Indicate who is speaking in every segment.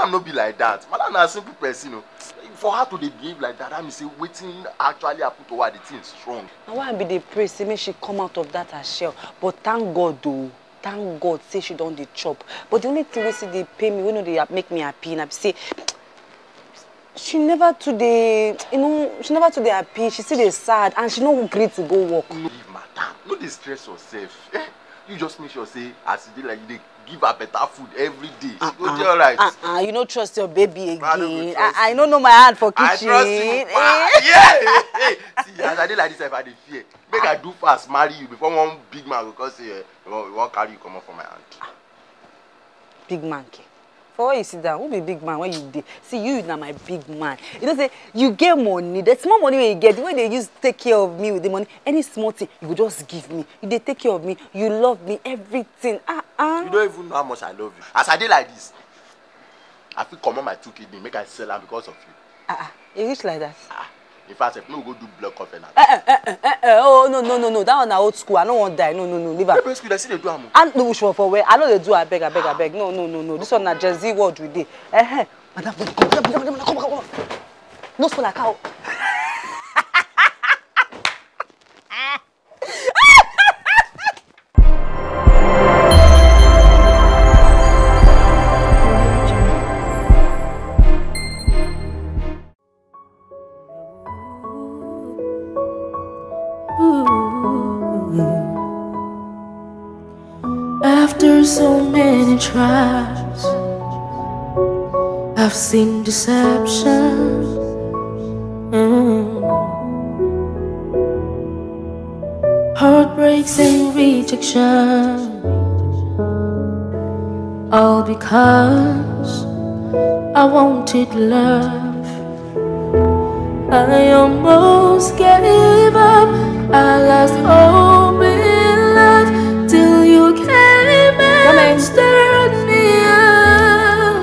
Speaker 1: madam no be like that. Madam na simple person o for her to dey behave like that that mean say wetin actually happen to her the thing strong.
Speaker 2: na why i bin dey pray say make she come out of that her shell. But thank god o thank god say she don dey chop. But the only thing wey still dey pain me wey no dey make me happy na be say she never too dey you know she never too dey happy. She still dey sad and she no gree to go work.
Speaker 1: no leave madam no dey stress yourself. Eh you just make sure say as e dey like you dey give her better food every day she go dey alright.
Speaker 2: Uh -uh, you no trust your baby
Speaker 1: I
Speaker 2: again i i no know my hand for
Speaker 1: i
Speaker 2: kitchen.
Speaker 1: trust you pa
Speaker 2: Eh.
Speaker 1: yeah hey, see as i dey like this sef i dey fear make i do fast marry you before one big man go come say eh wan carry you comot for my hand.
Speaker 2: big man ke for where you sit down who be big man when you dey? See you na my big man. You know say you get money. The small money wey you get. The way you dey use take care of me with the money any small thing you go just give me. You dey take care of me. You love me. Everything. Ah ah.
Speaker 1: you don't even know how much i love you. As i dey like this i fit comot my two kidney make i sell am because of you.
Speaker 2: Ah ah. E reach like that.
Speaker 1: ah in fact make we go do blood covenant.
Speaker 2: Eh, eh, eh, eh, eh, oh no no no no that one na old school i no wan die no no no leave am.
Speaker 1: Private school dem still dey do am o.
Speaker 2: and no for for where i no dey do abeg abeg abeg no no no no this one na gen z word we dey eh madam madam madam madam madam come come come no spoil like cow.
Speaker 3: After so many tries, I've seen deception. Mm. Heartbreaks and rejection. All because I wanted love. I almost gave up. I lost hope and stirred me up.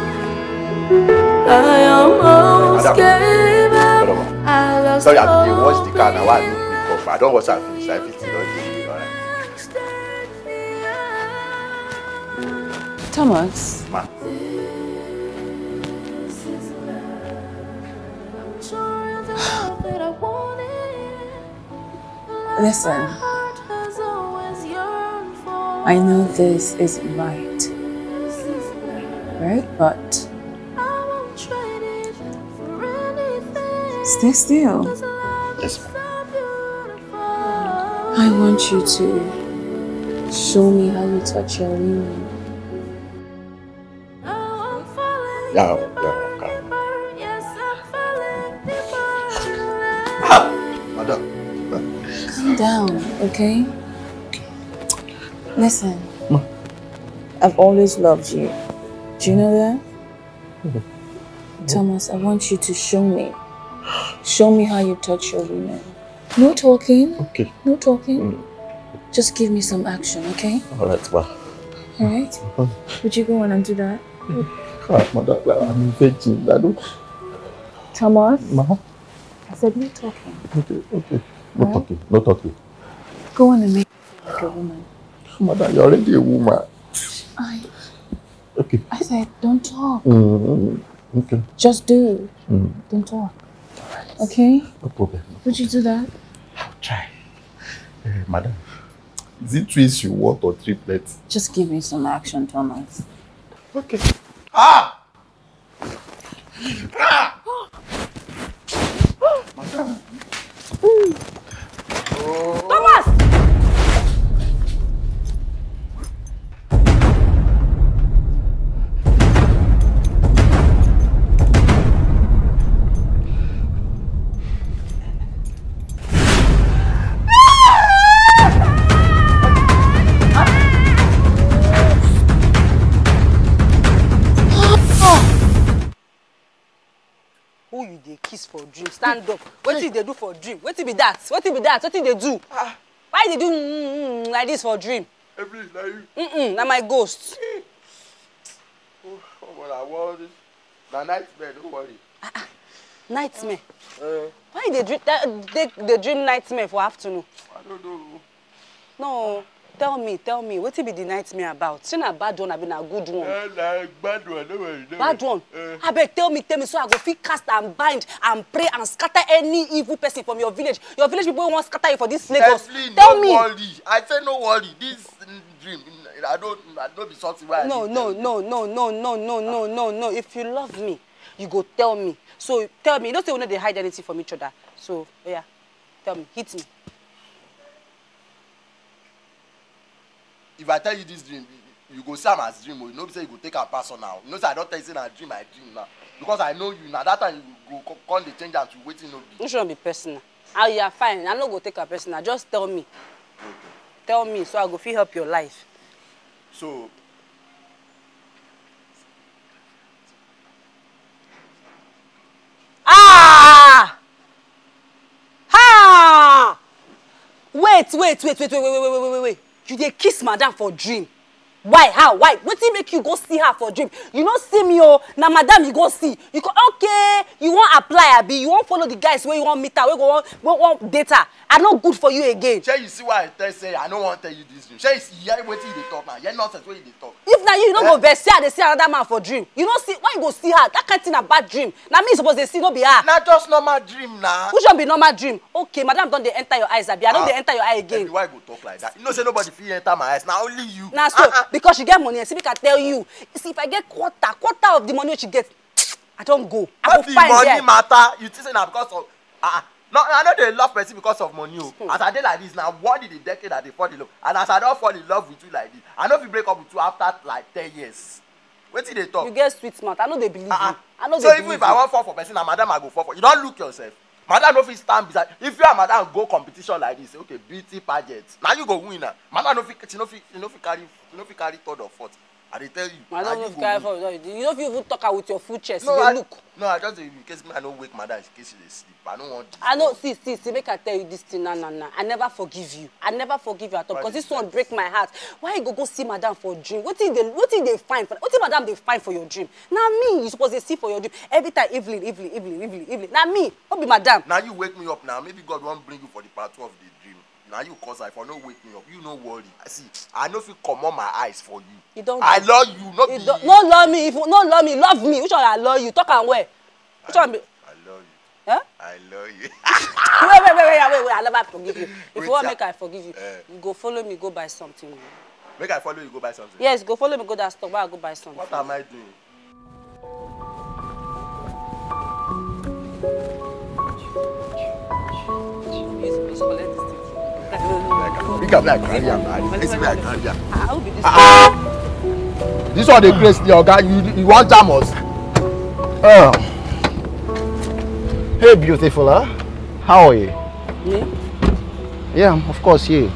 Speaker 3: I almost gave up. I lost
Speaker 1: sorry i bin dey the car na i
Speaker 3: in
Speaker 1: no quick come i don wash am finish i fit still don dey alright.
Speaker 3: stirred me up.
Speaker 4: Thomas,
Speaker 1: ma.
Speaker 3: This I
Speaker 4: know this isn't right,
Speaker 3: This is love.
Speaker 4: right? But
Speaker 3: I won't trade it for anything.
Speaker 4: stay still.
Speaker 1: Yes.
Speaker 4: I want you to show me how you touch your women.
Speaker 3: Oh, I'm
Speaker 1: Yeah, yeah, calm.
Speaker 3: deeper. Yes,
Speaker 4: Listen, Ma. I've always loved you. Do you know that? Thomas, I want you to show me. Show me how you touch your women. No talking.
Speaker 1: okay
Speaker 4: No talking. Just give me some action, okay?
Speaker 1: alright ma.
Speaker 4: Alright? Would you go on and do that?
Speaker 1: ah madam i'm virgin i don't.
Speaker 4: Thomas?
Speaker 1: ma
Speaker 4: I said no talking.
Speaker 1: okay okay no
Speaker 4: Alright.
Speaker 1: talking no talking.
Speaker 4: Go on and make like a woman.
Speaker 1: Madam you're already a woman.
Speaker 4: I
Speaker 1: okay.
Speaker 4: I said don't talk.
Speaker 1: Mm, okay.
Speaker 4: Just do.
Speaker 1: Mm,
Speaker 4: Don't talk. Okay?
Speaker 1: no problem.
Speaker 4: Would you do that?
Speaker 1: I'll try. Uh, madam, is it twins you want or triplets?
Speaker 4: Just give me some action, Thomas.
Speaker 1: Okay. Ah! Ah! Madam.
Speaker 2: thomas. Stand up. Wetin you dey do for dream? Wetin be that? Wetin be that? Wetin you dey do? Why you dey do mm, mm, like this for dream?
Speaker 1: Every now you.
Speaker 2: mm -mm, na my ghost.
Speaker 1: Oh, well, I want this. Na nightmare, don't worry.
Speaker 2: nightmare?
Speaker 1: Uh,
Speaker 2: why you dey dream dey dream nightmare for afternoon?
Speaker 1: I don't know.
Speaker 2: no tell me tell me wetin be the nightmare about? Shey na bad one abi na good one?
Speaker 1: Eh, na bad one, no worry, no
Speaker 2: bad
Speaker 1: worry.
Speaker 2: one?
Speaker 1: Eh.
Speaker 2: abeg tell me tell me so i go fit cast and bind and pray and scatter any evil person from your village. Your village people wey wan scatter you for this lagos. Tell
Speaker 1: no
Speaker 2: me.
Speaker 1: worry. I say no worry. This dream, I don't, I don't be something where I
Speaker 2: no no no no no no no no no no. If you love me you go tell me. So tell me you know say we no dey hide anything from each other. So oya tell me hit me
Speaker 1: If I tell you this dream, you, you go see am as dream o. You no be say you go take am personal. You know say I don tell you say na dream I dream now. Because I know you na that time you go co- come dey change am to wetin no be.
Speaker 2: no should be personal? Ah yeah fine. I no go take am personal. Just tell me. Tell me so i go fit help your life.
Speaker 1: So
Speaker 2: ah! Ah! Wait wait wait wait wait wait wait wait wait wait you dey kiss madam for dream why how why wetin make you go see her for dream you no see me o na madam you go see you go okay you wan apply abi you wan follow the guys wey you wan meet her wey go wan wey wan date her i no good for you again
Speaker 1: shey you see why I tell say I no wan tell you this dream. Shey you hear wetin you dey talk now. Hear nonsense wey you dey talk.
Speaker 2: if na you you no
Speaker 1: Eh?
Speaker 2: go vex say i dey see another man for dream you no see why you go see her that kind thing na bad dream na me you suppose dey see no be her
Speaker 1: Na just normal dream na.
Speaker 2: which one be normal dream okay madam don dey enter your eyes abi i
Speaker 1: Ah.
Speaker 2: dey enter your eye again
Speaker 1: why you go talk like that? You know say nobody fit enter my eyes. Na only you.
Speaker 2: na so
Speaker 1: Ah, ah.
Speaker 2: Because she get money see make i tell you. See if i get quarter quarter of the money wey she get i don go. I
Speaker 1: no
Speaker 2: go
Speaker 1: be
Speaker 2: find
Speaker 1: money
Speaker 2: there.
Speaker 1: matter? You think say na because of ah ah. No i no dey love person because of money o as i dey like this na one in the decade i dey fall in love. And as i don fall in love with you like this i no fit break up with you after like ten years. Wetin you dey talk?
Speaker 2: You get sweet mouth. I no dey believe
Speaker 1: ah
Speaker 2: you. I no
Speaker 1: ah so
Speaker 2: dey
Speaker 1: even
Speaker 2: believe
Speaker 1: if i
Speaker 2: you.
Speaker 1: wan fall for person na madam i go fall for. You don look yourself madam no fit stand beside if you and madam go competition like this okay beauty pageant na you go win na. Madam no fit she no fit she no fit carry she no fit carry third or fourth i dey tell you
Speaker 2: madam
Speaker 1: you
Speaker 2: carry for you you no fit even talk am with your full chest. You
Speaker 1: no i
Speaker 2: look.
Speaker 1: no i just dey in case me i no wake madam in case she dey sleep. I no wan disturb
Speaker 2: i no see see see make i tell you this thing. Na na na i never forgive you. I never forgive you at all because this one break my heart. Why you go go see madam for dream? Wetin dey wetin dey find for wetin madam dey find for your dream? Na me you suppose dey see for your dream. Every time evelyn evelyn evelyn evelyn evelyn na me no be madam.
Speaker 1: Na you wake me up now. Maybe god wan bring you for the part two of the dream na you cause i for no wake me up. You no worry. See i no fit comot my eyes for you.
Speaker 2: You don
Speaker 1: i love you no be
Speaker 2: no love me if no love me love me. Which one i love you? Talk am well. Which one be
Speaker 1: i love you.
Speaker 2: Eh
Speaker 1: i love you.
Speaker 2: Wait wait wait wait wait wait i never forgive you. If you wan make i forgive you
Speaker 1: Eh.
Speaker 2: you go follow me go buy something.
Speaker 1: Make i follow you go buy something?
Speaker 2: Yes go follow me go that store make i go buy something.
Speaker 1: what am i doing pick am like carry am way i carry am
Speaker 2: Ah, who be this one?
Speaker 1: this one dey grace the oga you you wan jam us.
Speaker 5: Oh. Hey, beautiful, huh? How are you?
Speaker 2: Me?
Speaker 5: Yeah, of course, yeah.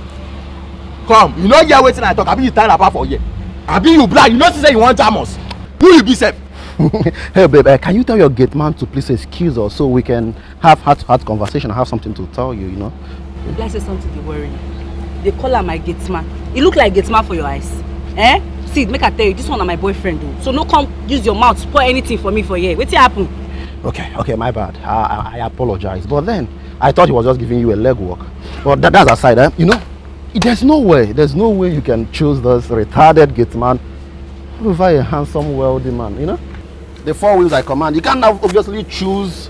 Speaker 1: come you no hear wetin i talk abi you tie wrapper for here abi you blind you know see say you wan jam us who you be sef.
Speaker 5: hey, babe, uh, can you tell your gate man to please excuse us so we can have heart-to-heart conversation and have something to tell you, you know?
Speaker 2: Like say something dey worry you. They call am my gate man. He look like gate man for your eyes. Eh? See, make I tell you, this one na my boyfriend o. So no come use your mouth spoil anything for me for here. Wetin happen?
Speaker 5: Okay, okay, my bad. I, I, I apologize. But then, I thought he was just giving you a leg work. But that, that's aside, eh? You know, there's no way, there's no way you can choose this retarded gate man over a handsome, wealthy man, you know? The four wheels I command, you can't obviously choose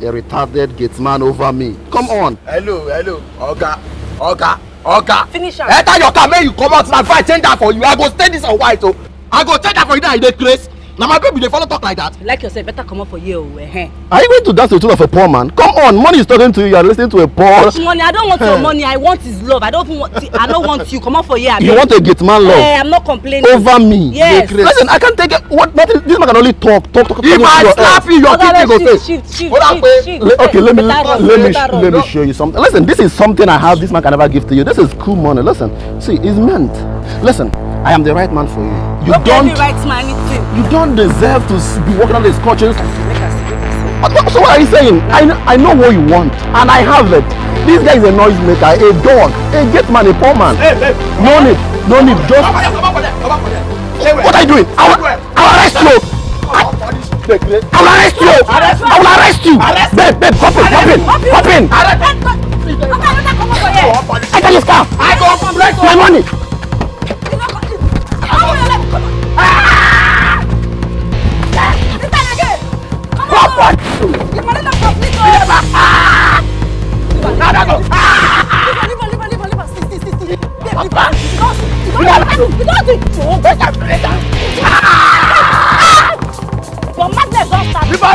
Speaker 5: a retarded gate man over me. Come on.
Speaker 1: hello hello oga oga oga
Speaker 2: Finish am.
Speaker 1: enter your car make you comot now before i change am for you i go stay this on white o i go change am for you now you dey craze na my baby dey follow talk like that.
Speaker 2: Like yourself, better comot for here o. Eh?
Speaker 5: Are you going to dance to the tune of a poor man? Come on, money is talking to you, you are listening to a poor.
Speaker 2: Which money? I don't want your money. I want his love. I don't even want. I don't want you. Come out for here.
Speaker 5: You want a gate man love?
Speaker 2: Eh, I'm not complaining.
Speaker 5: over me.
Speaker 2: Yes.
Speaker 5: Listen, I can't take it. What? Nothing. This man can only talk, talk, talk.
Speaker 1: if
Speaker 5: talk
Speaker 1: i
Speaker 5: to
Speaker 1: slap
Speaker 5: ear.
Speaker 1: you your
Speaker 2: Oga,
Speaker 1: kidney go say
Speaker 2: shift, shift, shift, shift.
Speaker 5: Okay, let me let me let me show you something. Listen, this is something I have. This man can never give to you. This is cool money. Listen, see, it's meant. Listen, I am the right man for you. You
Speaker 2: No
Speaker 5: don't.
Speaker 2: get me right man.
Speaker 5: You don't deserve to be walking on these
Speaker 2: I I.
Speaker 5: What- what- So what are you saying? I know, I know what you want, and I have it. This guy is a noisemaker, a dog, a gate man, a poor man.
Speaker 1: hey babe
Speaker 5: No need, no need. Just what are you doing? I will, I will arrest you. I will arrest you. I will arrest you. Babe, babe, hop in, hop in, hop in.
Speaker 2: want you. You want to
Speaker 1: complete us. Never. Ah! No,
Speaker 2: no, no. Ah! Leave her, leave her, leave her, leave her. See, see, see, see. Papa. Because, because, because, because. You won't
Speaker 1: break up later. Ah!
Speaker 2: Your madness don't stop.
Speaker 1: Leave her.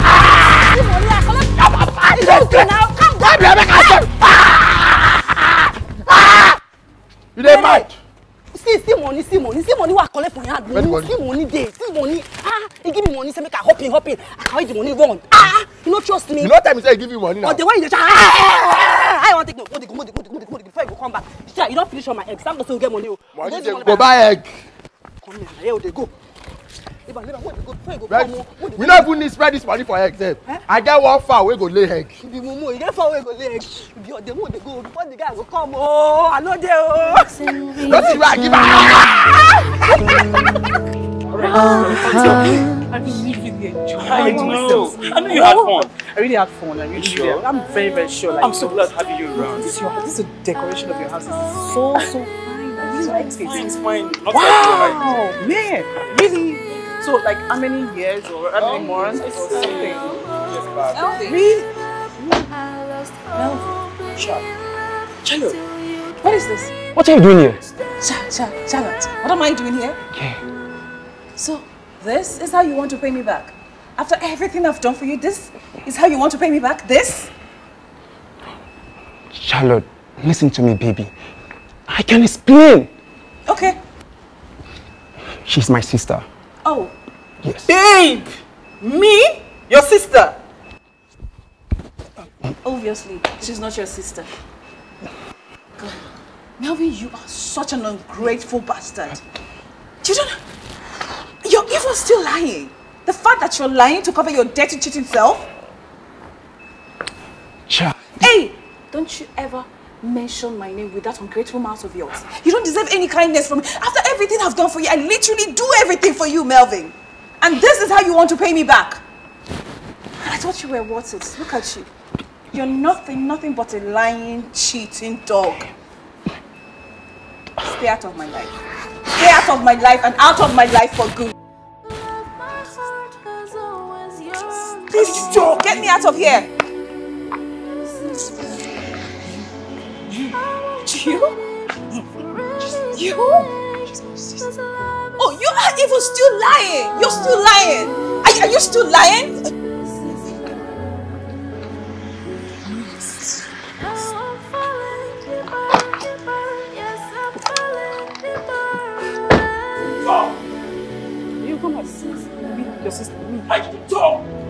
Speaker 2: Ah! Leave her, leave her. Come on, Papa. You don't do now. Come down. Come down. Ah! Ah!
Speaker 1: You dey mad
Speaker 2: see see money see money see money wey i collect for your hand
Speaker 1: money?
Speaker 2: see money dey see money ah he give me money say make i hop in hop in i carry the money run ah you no trust me
Speaker 1: You no tell me say he give you money now.
Speaker 2: or the way you dey shout ah you wan take dey go dey go mo dey go dey go dey go before you go come back sha you don finish all my egg stand up say you get money o
Speaker 1: Money
Speaker 2: You
Speaker 1: dey go buy egg.
Speaker 2: come here na here we dey go
Speaker 1: We
Speaker 2: go
Speaker 1: no even need spread this money for egg sef. I get one fowl wey go lay egg.
Speaker 2: you be mumu you get far wey go lay egg you be ode mo dey go before the guy go come o i no dey o.
Speaker 1: No see where I give am.
Speaker 6: I really, enjoyed
Speaker 7: I know. I know you had fun.
Speaker 6: I really had fun. I really
Speaker 7: Sure?
Speaker 6: did. I'm very, very sure. Like,
Speaker 7: I'm so glad having you around.
Speaker 6: This, is your, this is the decoration of your house. It's so, so fine. I like
Speaker 7: Fine,
Speaker 6: it.
Speaker 7: fine. Not
Speaker 6: Wow, man, really? So, like, how many years or how many months or something? Really?
Speaker 7: Charlotte.
Speaker 6: What is this?
Speaker 8: What are you doing here?
Speaker 6: Cha, cha, Charlotte, what am I doing here?
Speaker 8: Yeah.
Speaker 6: So, this is how you want to pay me back? After everything I've done for you, this is how you want to pay me back? This?
Speaker 8: Charlotte, listen to me, baby. I can explain.
Speaker 6: Okay.
Speaker 8: She's my sister.
Speaker 6: Oh,
Speaker 8: Yes.
Speaker 6: Babe! Me? Your sister? Obviously, she's not your sister. God. Melvin, you are such an ungrateful bastard. You don't... You're even still lying. The fact that you're lying to cover your dirty cheating self?
Speaker 8: Cha.
Speaker 6: Hey! Don't you ever mention my name with that ungrateful mouth of yours. You don't deserve any kindness from me. After everything I've done for you, I literally do everything for you, Melvin. And this is how you want to pay me back. I thought you were worth it. Look at you. You're nothing, nothing but a lying, cheating dog. Stay out of my life. Stay out of my life and out of my life for good. Please, Joe, get me out of here. You? You? Oh, you are even still lying. You're still lying. Are, are you still lying? You come and see me, your sister, me.
Speaker 7: I talk.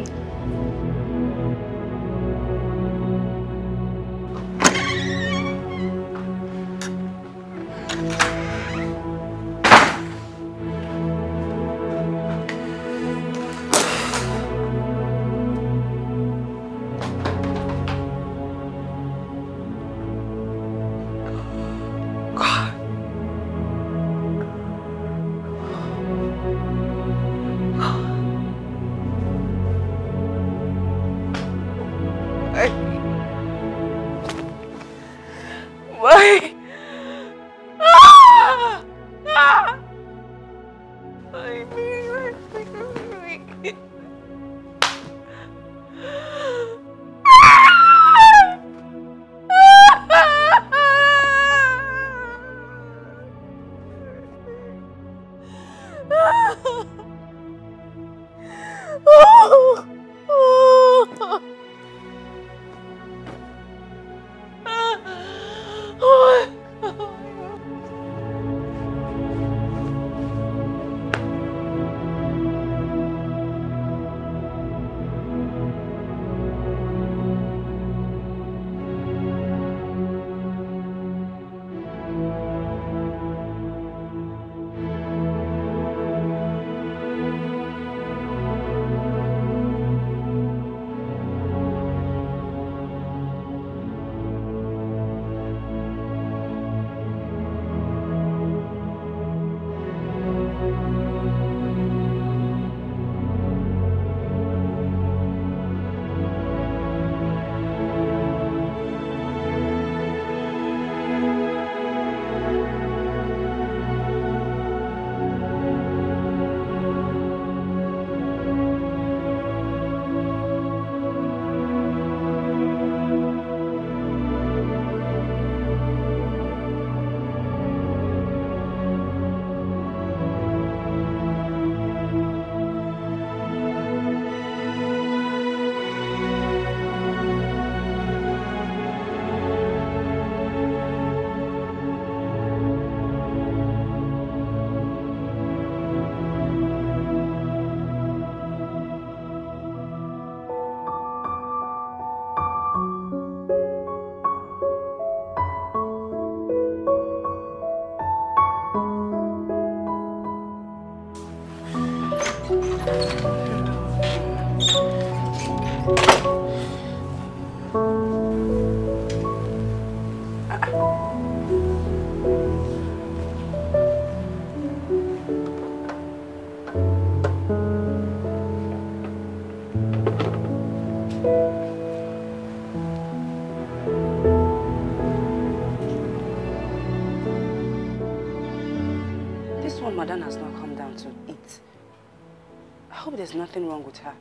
Speaker 2: There's nothing wrong with her.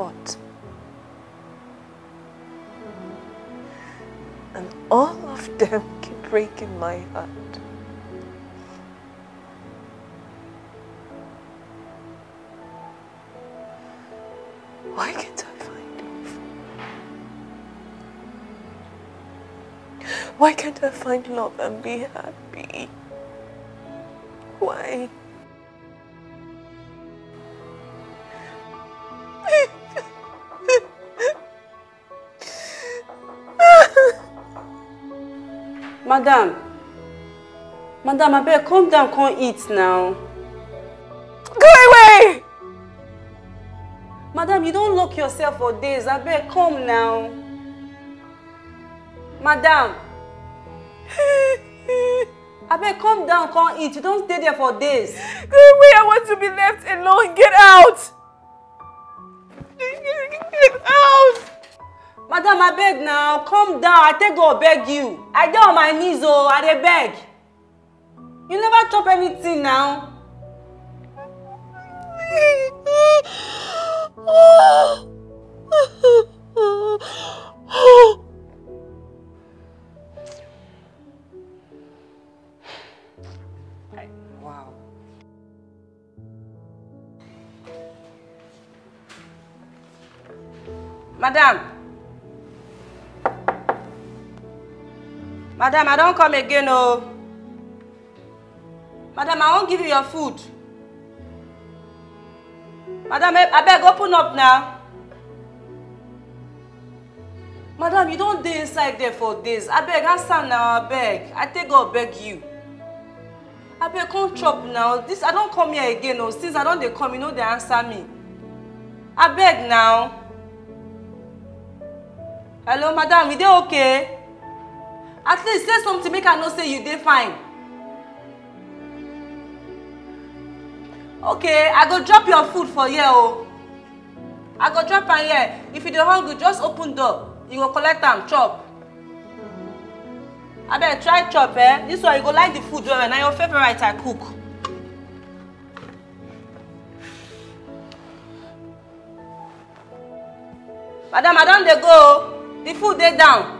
Speaker 9: Fourth. And all of them keep breaking my heart. Why can't I find love? Why can't I find love and be happy? Why?
Speaker 2: Madam. Madam, better calm down, can't eat now.
Speaker 9: Go away!
Speaker 2: Madam, you don't lock yourself for days. Better come now. Madam. Better calm down, can't eat. You don't stay there for days.
Speaker 9: Go away! I want to be left alone. Get out!
Speaker 2: Madam, I beg now. Calm down. I take God beg you. I dey on my knees, oh. I dey beg. You never chop anything now. Wow. Madam. Madam, I don't come again, oh. Madam, I won't give you your food. Madam, I beg, open up now. Madam, you don't dey inside there for days. I beg, answer now, I beg. I take God beg you. I beg, come chop now. This I don't come here again, oh. Since I don't come, you know they answer me. I beg now. Hello, madam, you dey okay? At least say something make I know say you dey fine. Okay, I go drop your food for here oh. I go drop am here. If you dey hungry, just open door. You go collect am chop. Abeg try chop eh. This one you go like the food well well. Your favourite I cook. Madam, I don dey go oh. The food dey down.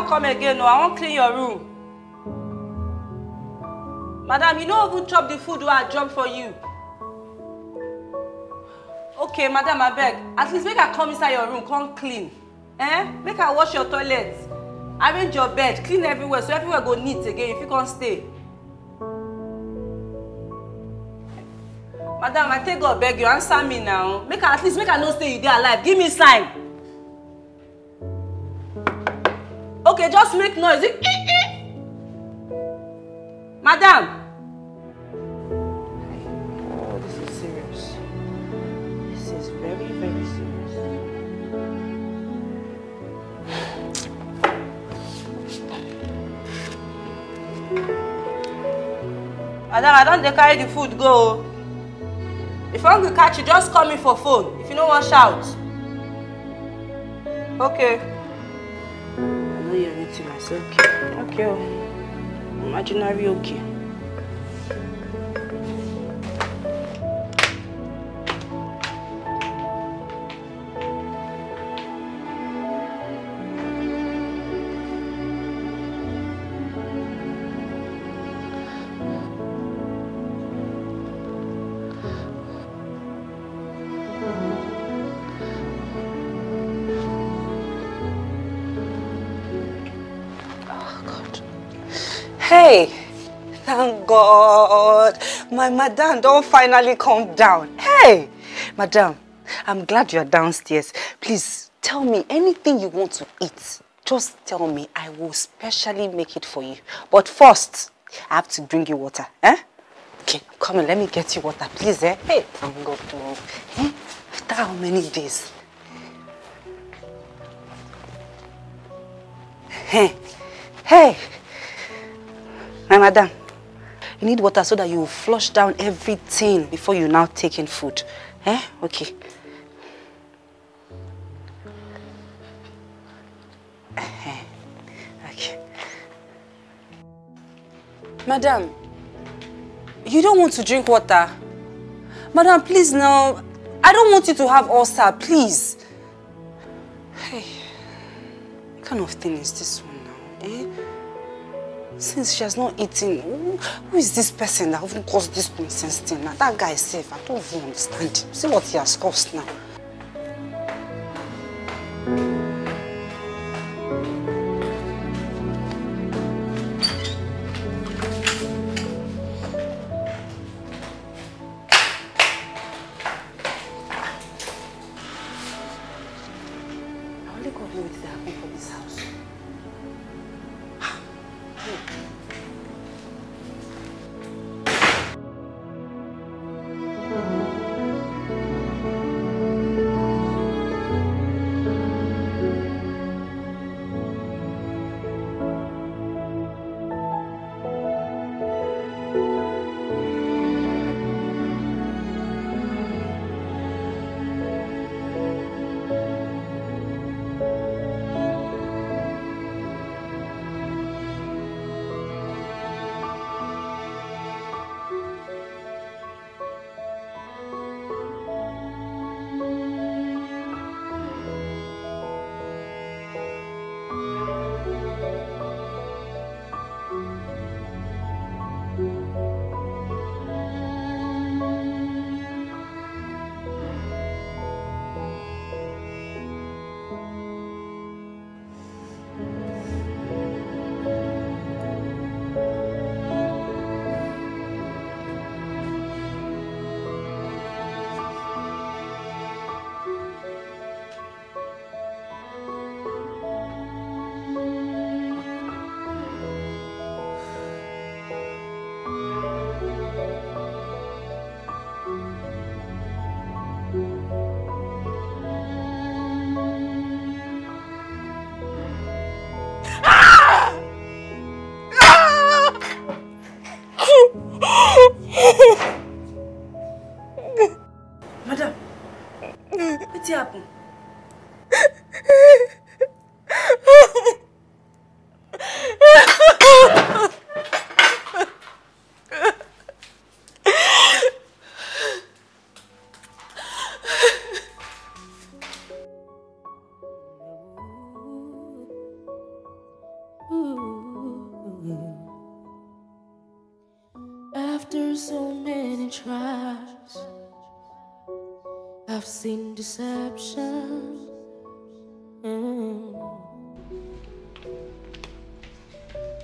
Speaker 2: I don come again o. I wan clean your room. Madam, you no even chop the food wey I drop for you. Okay, madam, abeg. At least make I come inside your room, come clean. Eh? Make I wash your toilet. Arrange your bed, clean everywhere so everywhere go neat again. You fit come stay. Madam, I take God beg you, answer me now. Make I at least make I know say you dey alive. Give me sign. okay just make noise madam. Oh, this is serious. This is very, very serious. madam i don't dey carry the food go If I'm gonna catch you just call me for phone if you don't, wan shout okay. Oyeyemi Tima say okay. Okay imaginary okay. God. My madam don't finally come down. Hey, madam, I'm glad you're downstairs. Please tell me anything you want to eat. Just tell me. I will specially make it for you. But first, I have to bring you water. Eh? Okay, come on, let me get you water, please. Eh? Hey, thank God. oh. Eh? After how many days? Hey, hey. My madam, you need water so that you flush down everything before you now take in food. Eh? Okay. Eh, Okay. Madam, you don't want to drink water? Madam, please now. I don't want you to have ulcer, please. Hey, what kind of thing is this one now? Eh? Since she has not eaten, who, is this person that even caused this nonsense thing? Now, that guy is safe. I don't even understand him. See what he has caused now.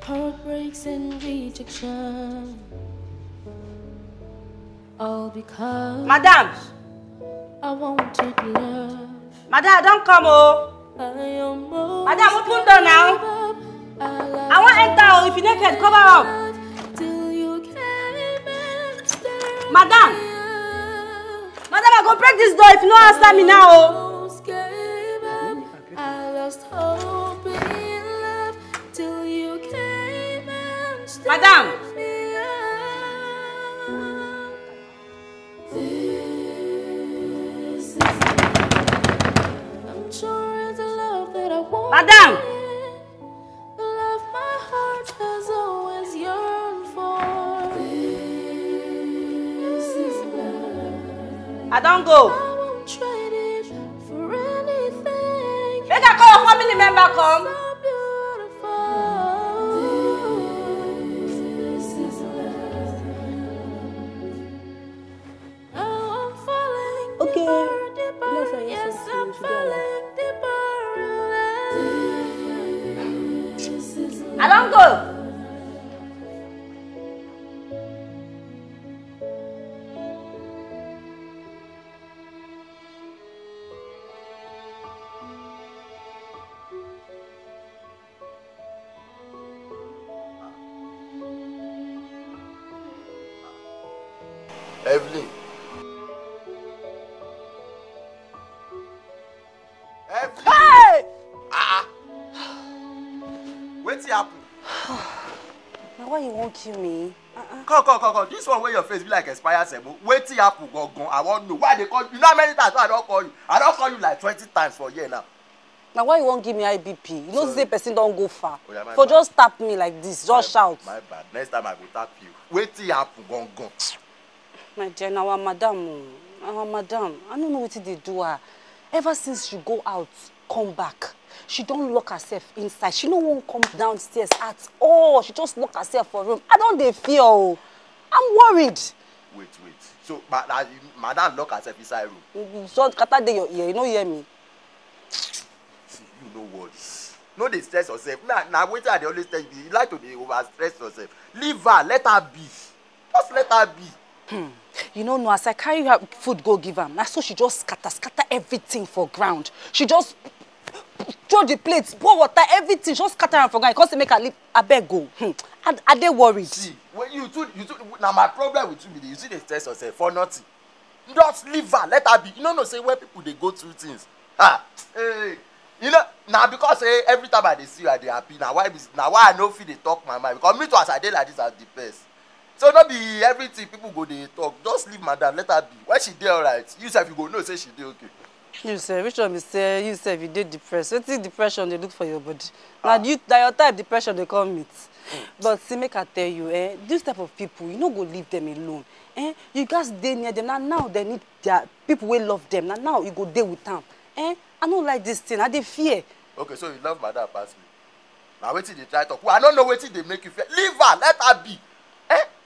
Speaker 3: Heartbreaks and rejection. All because
Speaker 2: Madam!
Speaker 3: I wanted love.
Speaker 2: Madam, don't come, oh. Madam, open door now. I want enter, oh. If you naked, cover up. Madam! Madam, I go break this door if you no answer me now, oh.
Speaker 3: Love you me?
Speaker 2: Uh-uh.
Speaker 1: Come come come come this one wey your face be like expired semo wetin happen gangan I wan know why they call you you know how many times I don call you I don call you like twenty times for here now.
Speaker 2: Na why you wan give me high BP? You know say person don go far.
Speaker 1: Oya, my
Speaker 2: For
Speaker 1: bad.
Speaker 2: just tap me like this, just shout.
Speaker 1: My bad next time I go tap you wetin happen gangan.
Speaker 2: My dear, na our madam o. Na Our madam, I no know wetin dey do her. Ever since she go out, come back, she don lock herself inside. She no wan come downstairs at all. She just lock herself for room. I don dey fear o. I'm worried.
Speaker 1: wait wait so ma na you madam lock herself inside room
Speaker 2: You just scatter dey your ear, you no hear me.
Speaker 1: see you no worry no dey stress yourself na na wetin i dey always tell you you like to dey over stress yourself leave her let her be just let her be.
Speaker 2: you no know as i carry her food go give am na so she just scatter scatter everything for ground she just throw the plate pour water everything just scatter am for ground. Come say make i leave abeg go. Hmm. i i dey worried.
Speaker 1: see when you too you too na my problem with you be the you too dey stress yourself for nothing. Just leave her let her be. You no know say when people dey go through things ah hey. You know na because say every time i see you i dey happy. Na why na why i no fit dey talk my mind. Because me too as i dey like this i dey vex so no be everything people go dey talk. Just leave madam let her be. When she dey alright you sef you go know say she dey okay
Speaker 2: you sef which one be say you sef you dey depressed wetin depression dey look for your body? Na you na your type depression dey come meet but see make i tell you eh this type of people you no go leave them alone. Eh you gats dey near them. Na now they need their people wey love them. Na now you go dey with am. Eh i no like this thing. I dey fear.
Speaker 1: Okay so you love madam pass me. Na wetin dey try talk? Well i no know wetin dey make you fear. Leave her. Let her be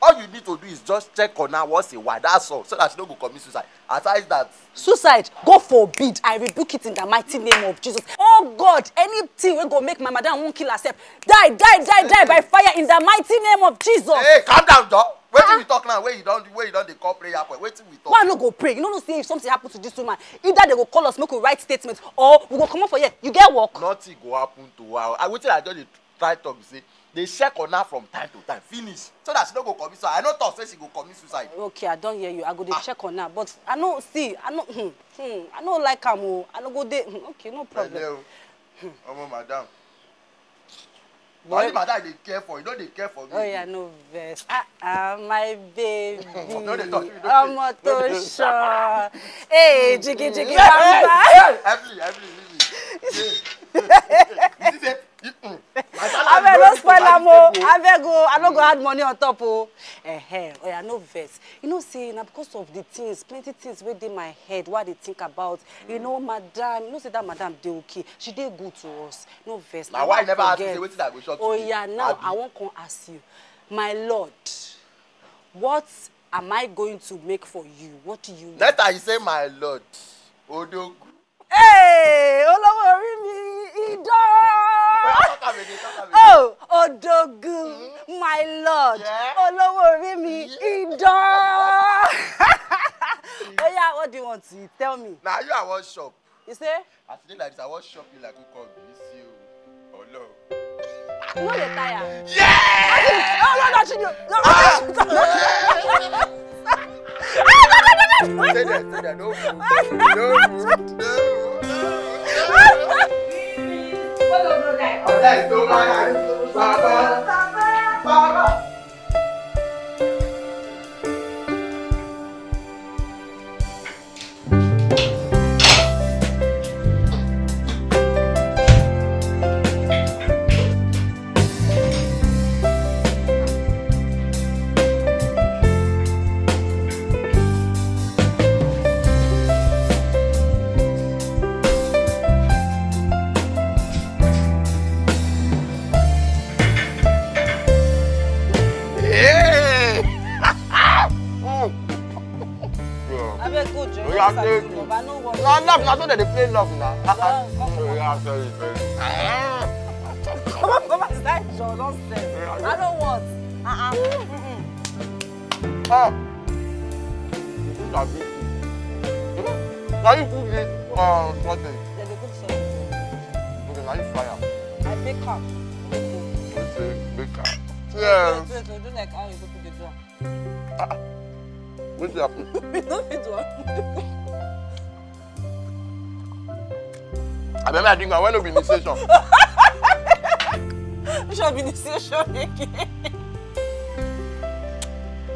Speaker 1: all you need to do is just check on her once a while that's all. So that she no go commit suicide. Aside that.
Speaker 2: Suicide. God forbid. I rebuke it in the mighty name of jesus. Oh god anything wey go make my madam wan kill herself. Die die die die by fire in the mighty name of jesus.
Speaker 1: hey calm down joor wetin we talk now? Wey you don wey you don dey call prayer point? Wetin we talk.
Speaker 2: why i no go pray? You no know say if something happen to this woman either they go call us make we write statement or we go comot for here. You get work.
Speaker 1: nothing go happen to her. I wetin i just dey try talk be say dey check on her from time to time finish so that she no go commit suicide i no talk say she go commit suicide.
Speaker 2: okay i don hear you i go dey check on her but i no see i no hmm, hmm, i no like am o i no go dey hmm, okay no problem.
Speaker 1: ọmọ madam
Speaker 2: Boy-
Speaker 1: only madam dey care for you no dey care for me.
Speaker 2: oh yeah no vex ah ah my baby
Speaker 1: No dey touch me, no dey-
Speaker 2: ọmọ tó ṣọ ee jigi jigi bamba.
Speaker 1: hey, Evelyn, Evelyn, You you-
Speaker 2: abeg
Speaker 1: no
Speaker 2: spoil am o. Abeg o i no go add money on top o. Ehe oya no vex. You know say na because of the things plenty things wey dey my head wey i dey think about. You know madam you know say that madam dey okay. She dey good to us. No vex
Speaker 1: Na why you never ask
Speaker 2: forget.
Speaker 1: say wetin I go chop today?
Speaker 2: oya now i wan come ask you. My lord what am i going to make for you? What do you want.
Speaker 1: time you say my lord odogu.
Speaker 2: Hey, olówó orí mi idán. Oh, Odogun, my lord, olówó orí mi idán. Oya, what do you want to eat? Tell me.
Speaker 1: na you i wan shop
Speaker 2: You say,
Speaker 1: as you dey like this i wan shop you like ukon bisi o olo.
Speaker 2: you no dey tire.
Speaker 1: Yeah!
Speaker 2: Oh, no, no, Chinyo. No, no, no, no.
Speaker 1: stay there stay there no move no move no move. What do you do that? Baba, baba.
Speaker 2: I know what.
Speaker 1: Na love, na so dem dey play love na. Ah, ah.
Speaker 2: Yeah,
Speaker 1: Oh, yeah, sorry, sorry. Ah.
Speaker 2: Come on, come on, start your nonsense. I don't want. Uh-uh. Mm-mm.
Speaker 1: Ah. You sabi. Na you cook this uh,
Speaker 2: they cook something.
Speaker 1: Okay, na you fry am.
Speaker 2: I bake am.
Speaker 1: Okay, make am.
Speaker 2: Wait,
Speaker 1: Yes.
Speaker 2: wait, wait, do like how you go to the door.
Speaker 1: Wetin
Speaker 2: What you happen?
Speaker 1: I remember I think I went to initiation.
Speaker 2: We should have initiation again.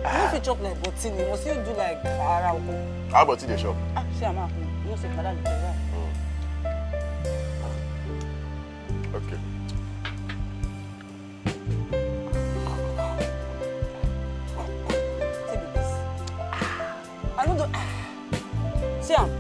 Speaker 2: Ah. If you chop like botini, must you do like ara oko?
Speaker 1: How about in the shop?
Speaker 2: Ah, see, I'm not. You say, Madam, Tiens.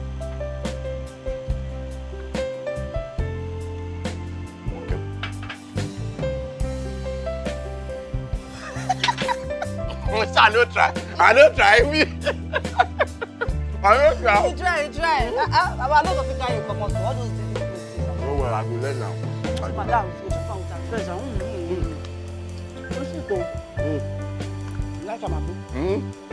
Speaker 2: I
Speaker 1: don't try. I don't try me. I don't try.
Speaker 2: You try, you try. Uh-uh. Not going to come out. All those things.
Speaker 1: Oh well, I will learn now.
Speaker 2: Madam, you should find out. Please, I won't. What's it? Hmm. Like a man.
Speaker 1: Hmm.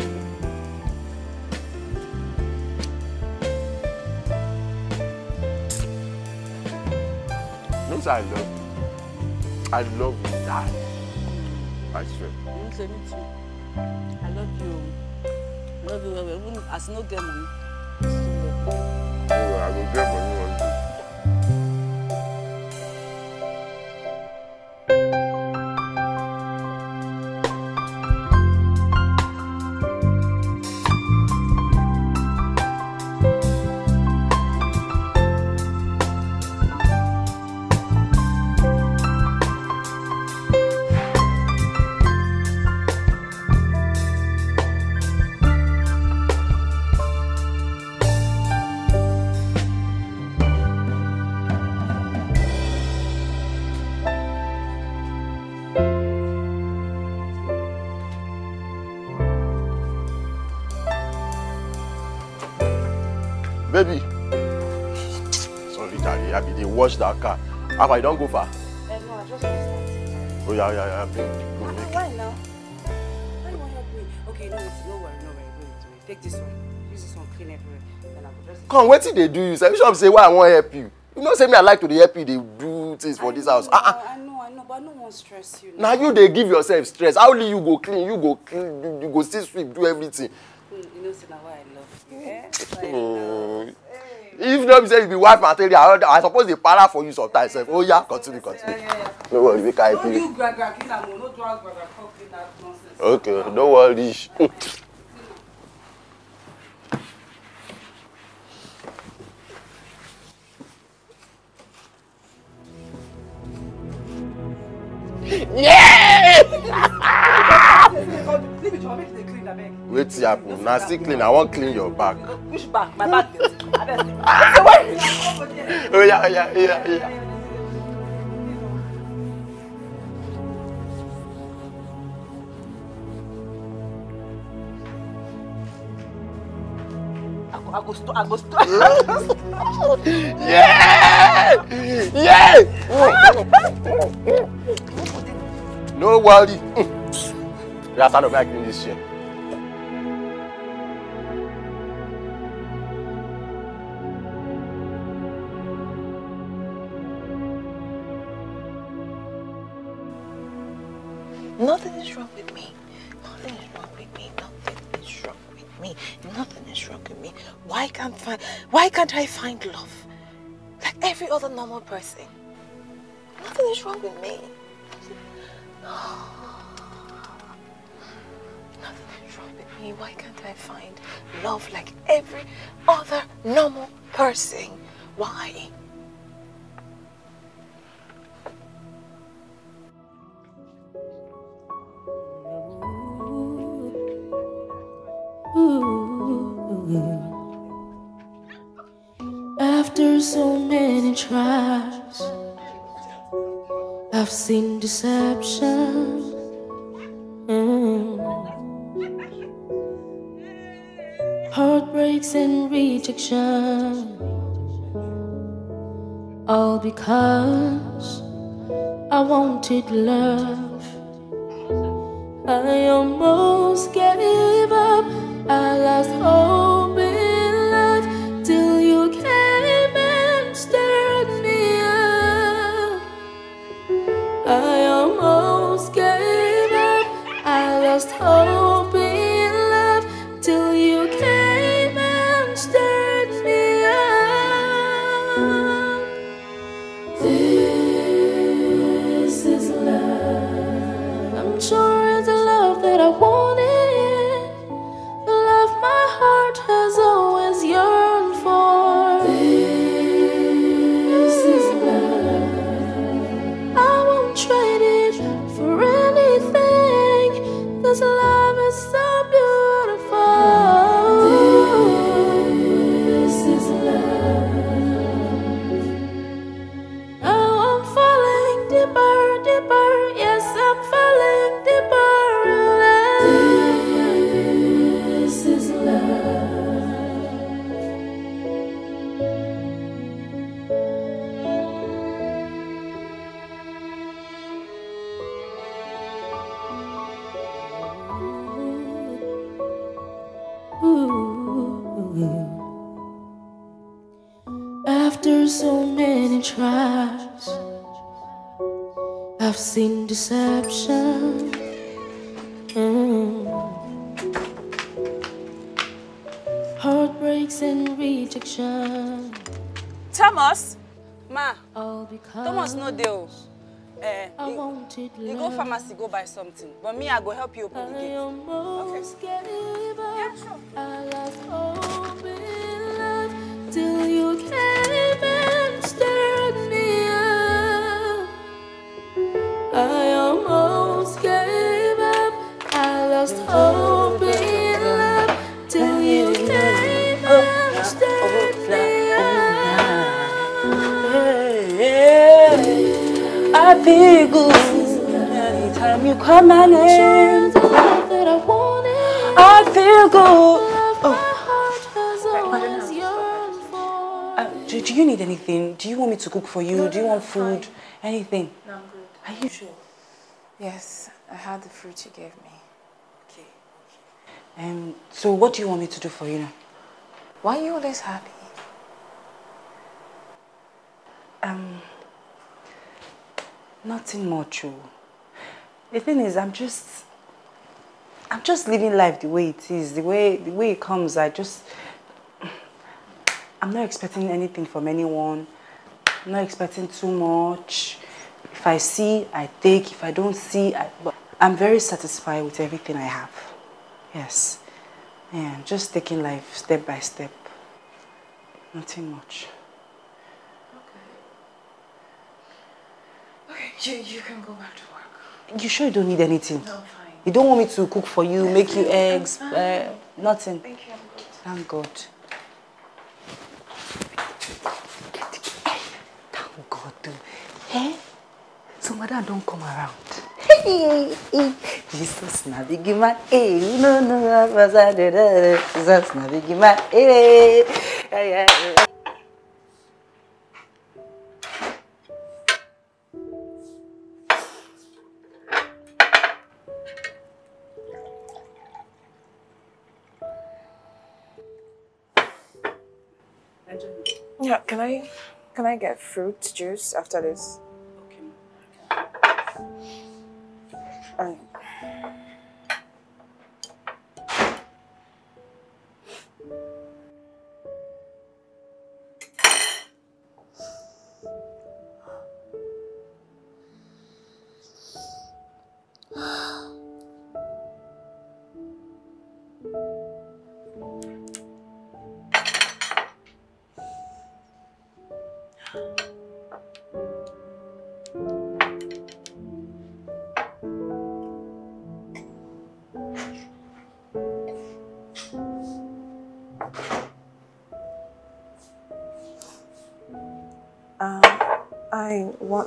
Speaker 1: Say I love you. I love you die. I swear.
Speaker 2: You say me too. I love you. I love you well well. Even as no get money. I.
Speaker 1: Oh I go get money one day. Wash that car. Far you don go far?
Speaker 2: Eh, no, I just start.
Speaker 1: Oh yeah, yeah, yeah. Bring, make.
Speaker 2: Why now? Why you want help me? Okay, no, it's no worry, no worry. Go into it. Take this one. Use this one, clean everywhere. Then I go just.
Speaker 1: Come, wetin dey do you? You sure say why I wan help you? You know say me I like to dey help you dey do things for this house. Ah ah.
Speaker 2: I know, I know, but I no wan stress you.
Speaker 1: Na you dey give yourself stress. How only you go clean, you go clean, you, you go still sweep, do everything.
Speaker 2: Mm, You know, say na why I love you. Eh? Why I
Speaker 1: Mm if no be say you be wife material i suppose dey para for you sometimes sef oh, oya continue continue no worry make i
Speaker 2: pay.
Speaker 1: okay no worry. yeah! wetin happen na still clean i wan clean your back.
Speaker 2: which back my back dey abeg. oya oya
Speaker 1: oya yeah, yeah, yeah. stop.
Speaker 2: I go
Speaker 1: yeah! Yeah! no worry. We That's how to make this shit.
Speaker 9: Nothing is wrong with me. Nothing is wrong with me. Nothing is wrong with me. Nothing is wrong with me. Why can't find why can't I find love? Like every other normal person. Nothing is wrong with me. Nothing is wrong with me. Why can't I find love like every other normal person? Why?
Speaker 3: After so many tries, I've seen deception. Mm. Heartbreaks and rejection. All because I wanted love. I almost gave up. I lost hope in love till you came and me up. I almost gave up. I lost hope After so many tries, I've seen deception. Mm. Heartbreaks and rejection.
Speaker 2: Thomas. Ma.
Speaker 3: All because
Speaker 2: Thomas no dey o. Eh,
Speaker 3: I
Speaker 2: you,
Speaker 3: wanted
Speaker 2: you go pharmacy go buy something. But me, I go help you open the
Speaker 3: I
Speaker 2: gate.
Speaker 3: almost gave up. Till you came and stirred me up. I almost gave up. I lost hope in love till you came and stirred me up.
Speaker 2: I feel good anytime you call my name.
Speaker 3: That I wanted.
Speaker 2: I feel good. Do, you need anything? Do you want me to cook for you? do you want food? Anything?
Speaker 6: No, I'm good.
Speaker 2: Are you sure?
Speaker 6: Yes, I had the fruit you gave me.
Speaker 2: Okay. Um. So what do you want me to do for you now?
Speaker 6: Why are you always happy?
Speaker 2: Um. Nothing much. Oh. The thing is, I'm just. I'm just living life the way it is, the way the way it comes. I just. I'm not expecting anything from anyone. I'm not expecting too much. If I see, I take. If I don't see, I. But I'm very satisfied with everything I have. Yes. Yeah, I'm just taking life step by step. Nothing much.
Speaker 6: Okay, Okay, you, you can go back to work.
Speaker 2: You sure you don't need anything?
Speaker 6: No, fine.
Speaker 2: You don't want me to cook for you, make you eggs, uh, nothing.
Speaker 6: Thank you, I'm good.
Speaker 2: Thank God. Thank God. too. Eh? So madam don't come around. Hey, Jesus na big man. Hey, no no no, was I there? Jesus na big man. Hey, hey, hey.
Speaker 6: Yeah, can I can I get fruit juice after this? Um, um,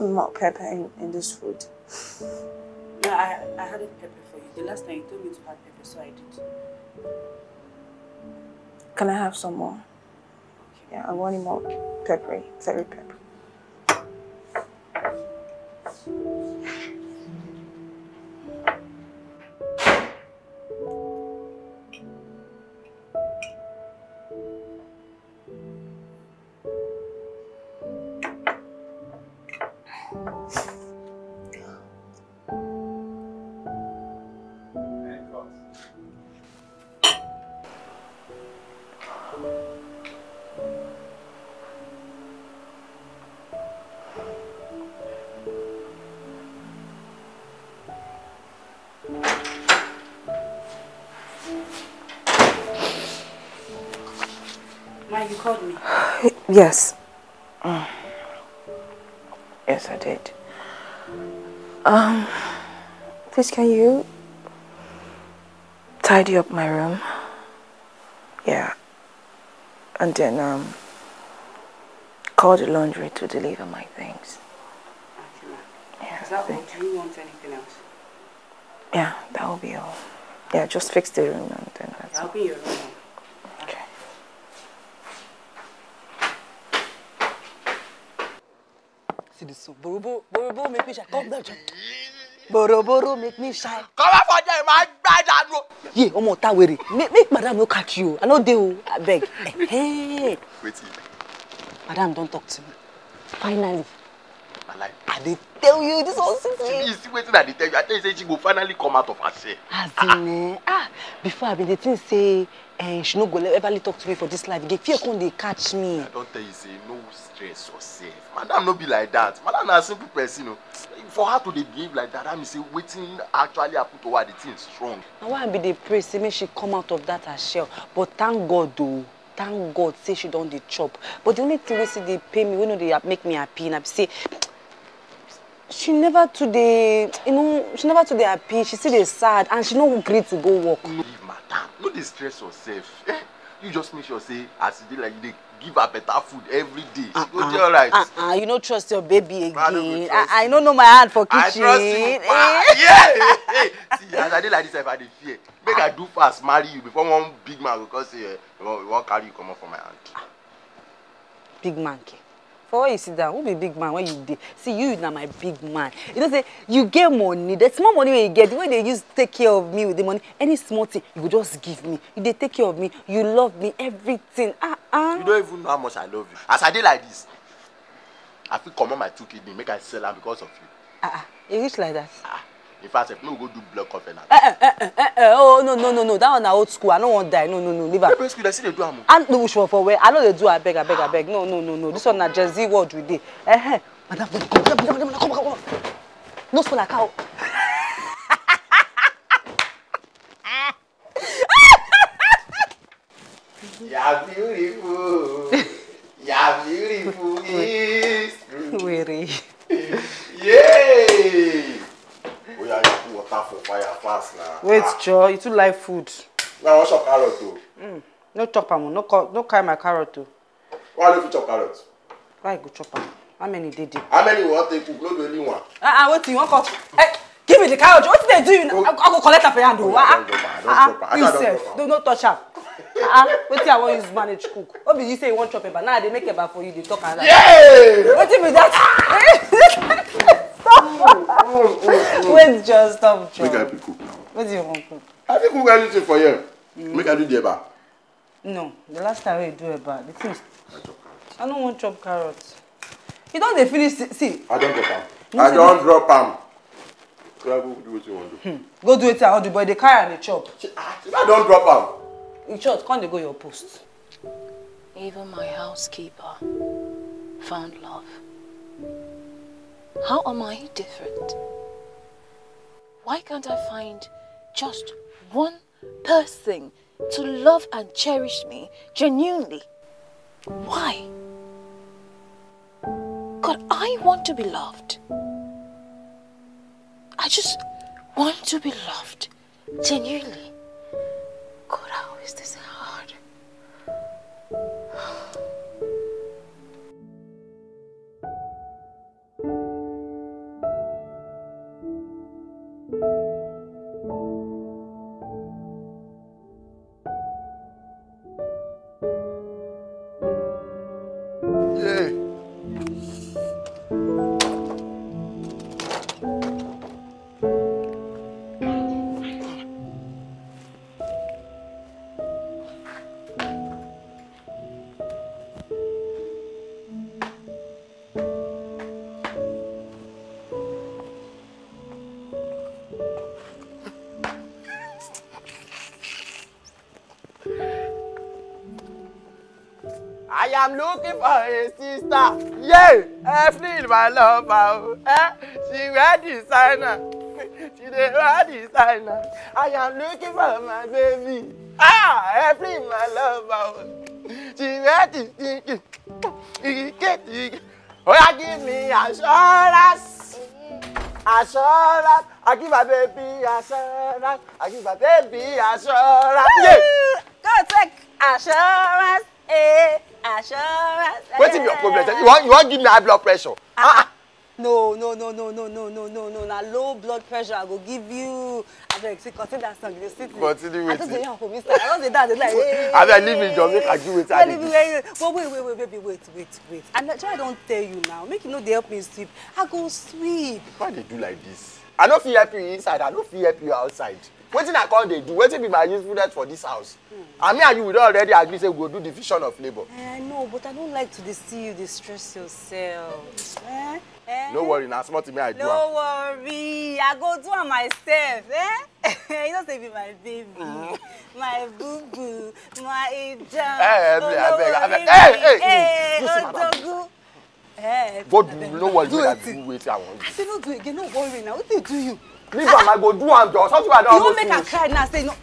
Speaker 6: Want more pepper in, in this food.
Speaker 2: Yeah, I, I added pepper for you. The last time you told me to add pepper, so I did.
Speaker 4: Can I have some more? Yeah, I want it more peppery, very peppery.
Speaker 2: Ma, you called me.
Speaker 4: Yes. Mm. Yes, I did. Um, please, can you tidy up my room? Yeah. And then, um, call the laundry to deliver my things. Yeah,
Speaker 2: Is that all?
Speaker 4: thank
Speaker 2: Do you want anything else?
Speaker 4: Yeah, that will be all. Yeah, just fix the room and then that's
Speaker 2: I'll
Speaker 4: all.
Speaker 2: be your room. Borobo, Borobo make me shy. Come down. Boroboro make me shy.
Speaker 1: Come out for there, my brother.
Speaker 2: Ye, omo ta were. Make, make madam no catch you. I no dey o. Abeg. Hey,
Speaker 1: Wait,
Speaker 2: madam don talk to me. Finally,
Speaker 1: my life.
Speaker 2: I dey tell you this one
Speaker 1: She
Speaker 2: sweet.
Speaker 1: be see wetin I dey tell you. I tell you say she go finally come out of her shell.
Speaker 2: As in, eh, ah, before I been dey think say eh, she no go le- ever talk to me for this life again. Fear come dey catch me.
Speaker 1: I don tell you say no stress yourself. Madam no be like that. Madam na simple person o. For her to dey behave like that, that mean say wetin actually happen to her, the thing strong.
Speaker 2: Na why I be dey pray say make she come out of that her shell. But thank God o, thank God say she don dey chop. But the only thing wey still dey pain me, wey no dey make me happy na be say she never too dey, you know, she never too dey happy. She still dey sad and she no gree to go work.
Speaker 1: Madam. No dey stress yourself. Eh? You just make sure say as you dey like you dey give her better food every day. She go dey alright.
Speaker 2: Uh -uh, you no trust your baby
Speaker 1: I
Speaker 2: again. I, I no know my hand for
Speaker 1: I
Speaker 2: kitchen.
Speaker 1: trust you.
Speaker 2: Eh?
Speaker 1: Yeah. Hey, see, as I dey like this, sef, I dey fear. Make I do fast marry you before one big man go come say, eh, wan carry you comot for my hand.
Speaker 2: big man ke for where you sit down. Who be big man when you dey? See you na my big man. You know say you get money. The small money wey you get the way they use take care of me with the money any small thing you go just give me. You dey take care of me. You love me everything. Ah ah.
Speaker 1: You don't even know how much I love you. As I dey like this, I fit comot my two kidney make I sell am because of you.
Speaker 2: ah ah. E reach like that.
Speaker 1: Ah, in fact, make we go do blood covenant.
Speaker 2: Eh, eh, eh, eh, eh, oh no no no no that one na old school i no wan die no no no leave am.
Speaker 1: Hey, school, I still dey do am o.
Speaker 2: and no for for where i no dey do abeg abeg abeg no no no no this one na gen z word we dey eh madam madam madam madam madam come come come no spoil like cow.
Speaker 1: You're beautiful. You're beautiful.
Speaker 2: Were.
Speaker 1: Yay! Yeah, you put water for fire fast now.
Speaker 2: wait
Speaker 1: Ah,
Speaker 2: joe you too like food
Speaker 1: now what's your carrot too?
Speaker 2: no chop am o no no carry my carrot o
Speaker 1: Why don't you chop carrot?
Speaker 2: why you go chop am how many dey there.
Speaker 1: How many you want take cook? No be only one.
Speaker 2: ah ah wetin you wan call eh give me the carrot wetin dey do you now i I go collect am for your hand o
Speaker 1: Oh,
Speaker 2: ah ah.
Speaker 1: I
Speaker 2: you sef no no touch am ah ah wetin i wan use manage cook no be you say you wan chop eba now i dey make eba for you dey talk another. Wetin be that. wait just stop
Speaker 1: Make I be cook now.
Speaker 2: wetin you wan cook.
Speaker 1: I fit cook anything for you. Make I do the eba.
Speaker 2: no the last time you do eba the thing
Speaker 1: I chop carrot.
Speaker 2: i no wan chop carrot you don dey finish see-
Speaker 1: I don't drop am. I don't drop am. Try go do wetin you wan do.
Speaker 2: go do wetin i wan do but dey carry am dey chop
Speaker 1: If I don't drop am.
Speaker 2: in short come dey go your post.
Speaker 9: Even my housekeeper found love. How am I different? Why can't I find just one person to love and cherish me genuinely? Why? God, I want to be loved. I just want to be loved genuinely. God, how is this
Speaker 1: am looking for a sister. Yeah, Evelyn, my lover. Eh? She wear designer. She dey wear designer. I am looking for my baby. Ah, Evelyn, my lover. She wear designer. Oh, yeah, give me assurance. Assurance. I give my baby assurance. I give my baby assurance. Yeah.
Speaker 2: Go take assurance, eh, assurance.
Speaker 1: Wetin be your problem? You wan you wan give me high blood pressure? Ah,
Speaker 2: No, no, no, no, no, no, no, no, no. Na low blood pressure I go give you. Abeg, see, continue that song. You dey sit me.
Speaker 1: Continue
Speaker 2: I just dey
Speaker 1: wetin?
Speaker 2: yarn for me style. I just dey dance, dey like, hey.
Speaker 1: Abeg leave me job make I do wetin I dey do.
Speaker 2: But wait, wait, wait, baby, wait, wait, wait. And why I don't tell you now. Make you know they help me sweep. I go sweep.
Speaker 1: Why dey do like this? I no fit help you inside, I no fit help you outside. Wetin I come dey do? Wetin be my usefulness for dis house? And me and you we don already agree say we go do division of labour.
Speaker 2: Eh, I know, but I don't like to dey see you dey stress yourself. Eh? Eh?
Speaker 1: No worry, na small thing make I do am.
Speaker 2: No worry, I go do am myself. Eh? you know say be my baby, my boo boo, my angel.
Speaker 1: Eh, abeg, abeg, abeg.
Speaker 2: Olori
Speaker 1: Eh,
Speaker 2: mi,
Speaker 1: eh,
Speaker 2: eh,
Speaker 1: you see my back.
Speaker 2: Odogu. Eh,
Speaker 1: Go do, no worry I
Speaker 2: wetin?
Speaker 1: do wetin I wan do.
Speaker 2: I say no do again, no worry. What dey do you?
Speaker 1: Leave am, I go do am jor. Something I don
Speaker 2: You wan make her cry now? Say no.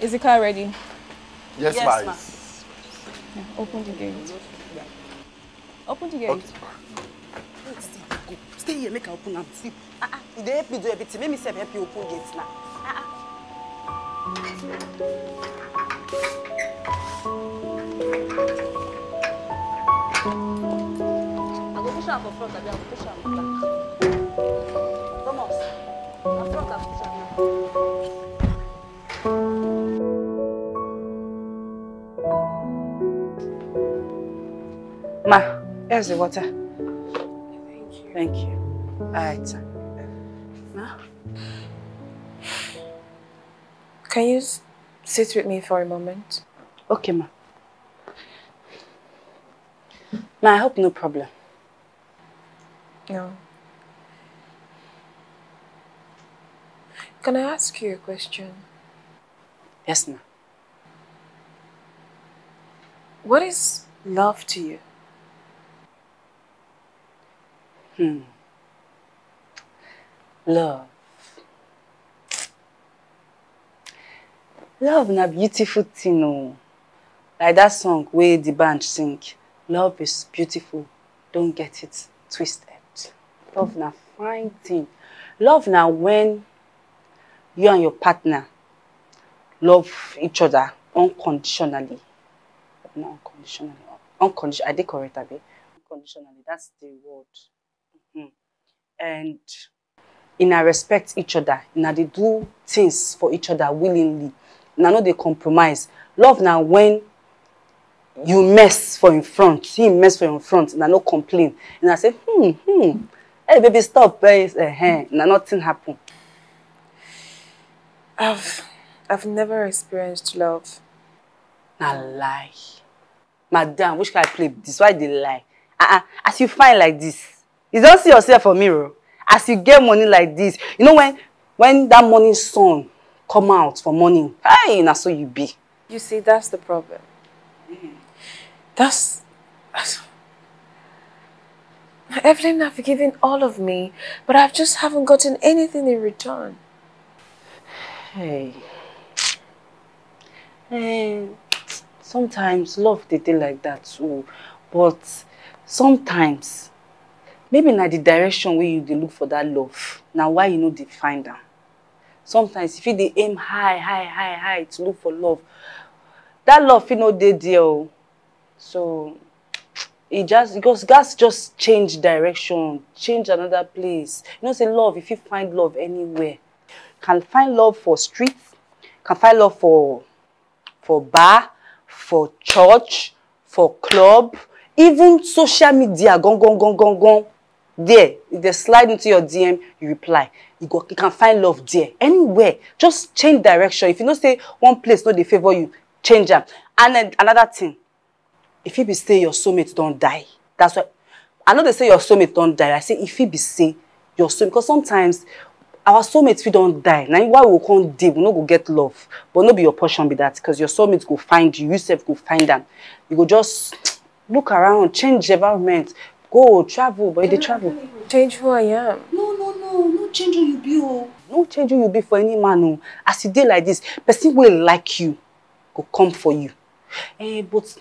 Speaker 6: Is the car ready?
Speaker 1: Yes,
Speaker 2: Yes,
Speaker 1: ma.
Speaker 2: ma.
Speaker 6: Yeah, open the gate. Open the gate.
Speaker 1: Okay.
Speaker 2: Stay here, go. Stay here, make I open am. See, ah ah, you dey help me do everything. Make me sef help you open gate now. Ah ah. I go push am for front, abi I go push am for back. Ma, here's the water. Thank you. Thank you. All right. Ma,
Speaker 4: Can you sit with me for a moment?
Speaker 2: okay, ma. Ma, I hope no problem.
Speaker 4: No. Can I ask you a question?
Speaker 2: Yes, ma.
Speaker 4: What is love to you?
Speaker 2: Hmm. Love. Love na beautiful thing oh. Like that song wey the band sing. Love is beautiful. Don't get it twisted. Love na fine thing. Love na when you and your partner love each other unconditionally. Not unconditionally. Unconditionally. Are they correct, Abi? Unconditionally. That's the word. Mhm. And una respect each other. Una dey do things for each other willingly. Una no dey compromise. Love na when you mess for in front, him mess for in front, una no complain. Una say, hmm, hmm, hey baby stop, eh, uh, na nothing happen.
Speaker 4: I've I've never experienced love.
Speaker 2: Na lie. Madam, which kind of play this? Why dey lie? Uh-uh. As you find like this, you don't see yourself for mirror. As you get money like this, you know when when that morning sun come out for morning, hey, na so you be.
Speaker 4: You see, that's the problem. That's, that's Evelyn have given all of me, but I just haven't gotten anything in return.
Speaker 2: Hey. Eh, sometimes love dey dey like that too, but sometimes maybe na the direction wey you look for that love na why you no dey find am. Sometimes you fit aim high high high high to look for love. That love fit no dey there. So e just because gats just change direction, change another place. You know say love you fit find love anywhere. Can find love for street, can find love for for bar, for church, for club, even social media gong gong gong gong gong. There, if they slide into your DM, you reply. You go, you can find love there. Anywhere, just change direction. If you know say one place no dey favour you, change am. And then another thing, if it be say your soulmate don die, that's why I no dey say your soulmate don die. I say if it be say your soulmate, because sometimes our soulmates fit don die. Na why we come dey we no go get love. But no be your portion be that because your soulmate go find you. You sef go find am. You go just look around change environment. Go travel but you dey travel.
Speaker 4: Change who I am.
Speaker 2: no no no. No change who you be o no change who you be for any man o as you dey like this person wey like you go come for you. Eh but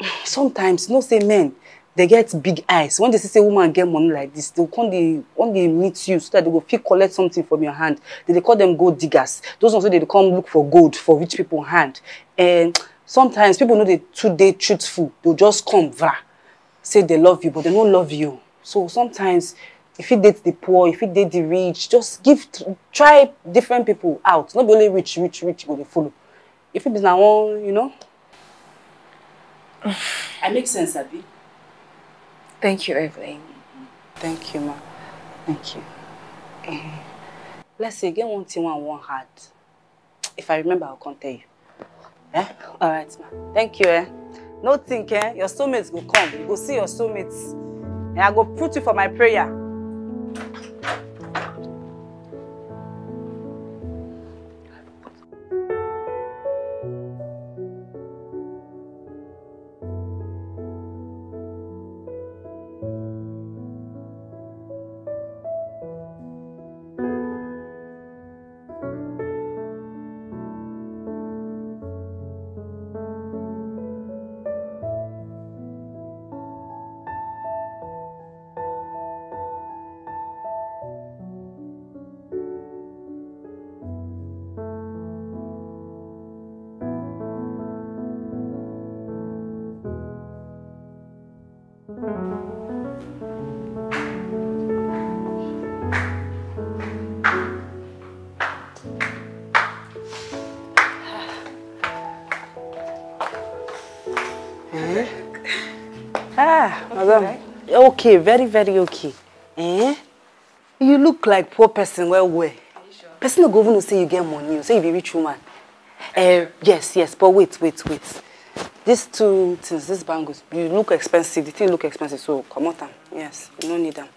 Speaker 2: sometimes you know say men dey get big eyes. When they see say woman get money like this they come dey wan dey meet you so that they go fit collect something from your hand. They dey call them gold diggers. Those ones dey come look for gold for rich people hand. And sometimes people no dey too dey truthful. They just come vra say they love you but they no love you. So sometimes you fit date the poor you fit date the rich. Just give try different people out. No be only rich rich rich you go dey follow. If it be na one you know. i make sense abi.
Speaker 4: Thank you, Evelyn.
Speaker 2: Thank you, ma. Thank you. Eh, let's say, get one thing one one hard. If I remember, I'll tell you. Eh? All right, ma. Thank you, eh? No think, eh? Your soulmates will come. You go see your soulmates. And I go put you for my prayer. Okay, very, very okay. Eh? You look like poor person well well. Person no go even say you get money, say you be rich woman. Uh, yes, yes, but wait, wait, wait. These two things, these bangles, you look expensive. The thing look expensive, so come out them. Yes, you don't need them.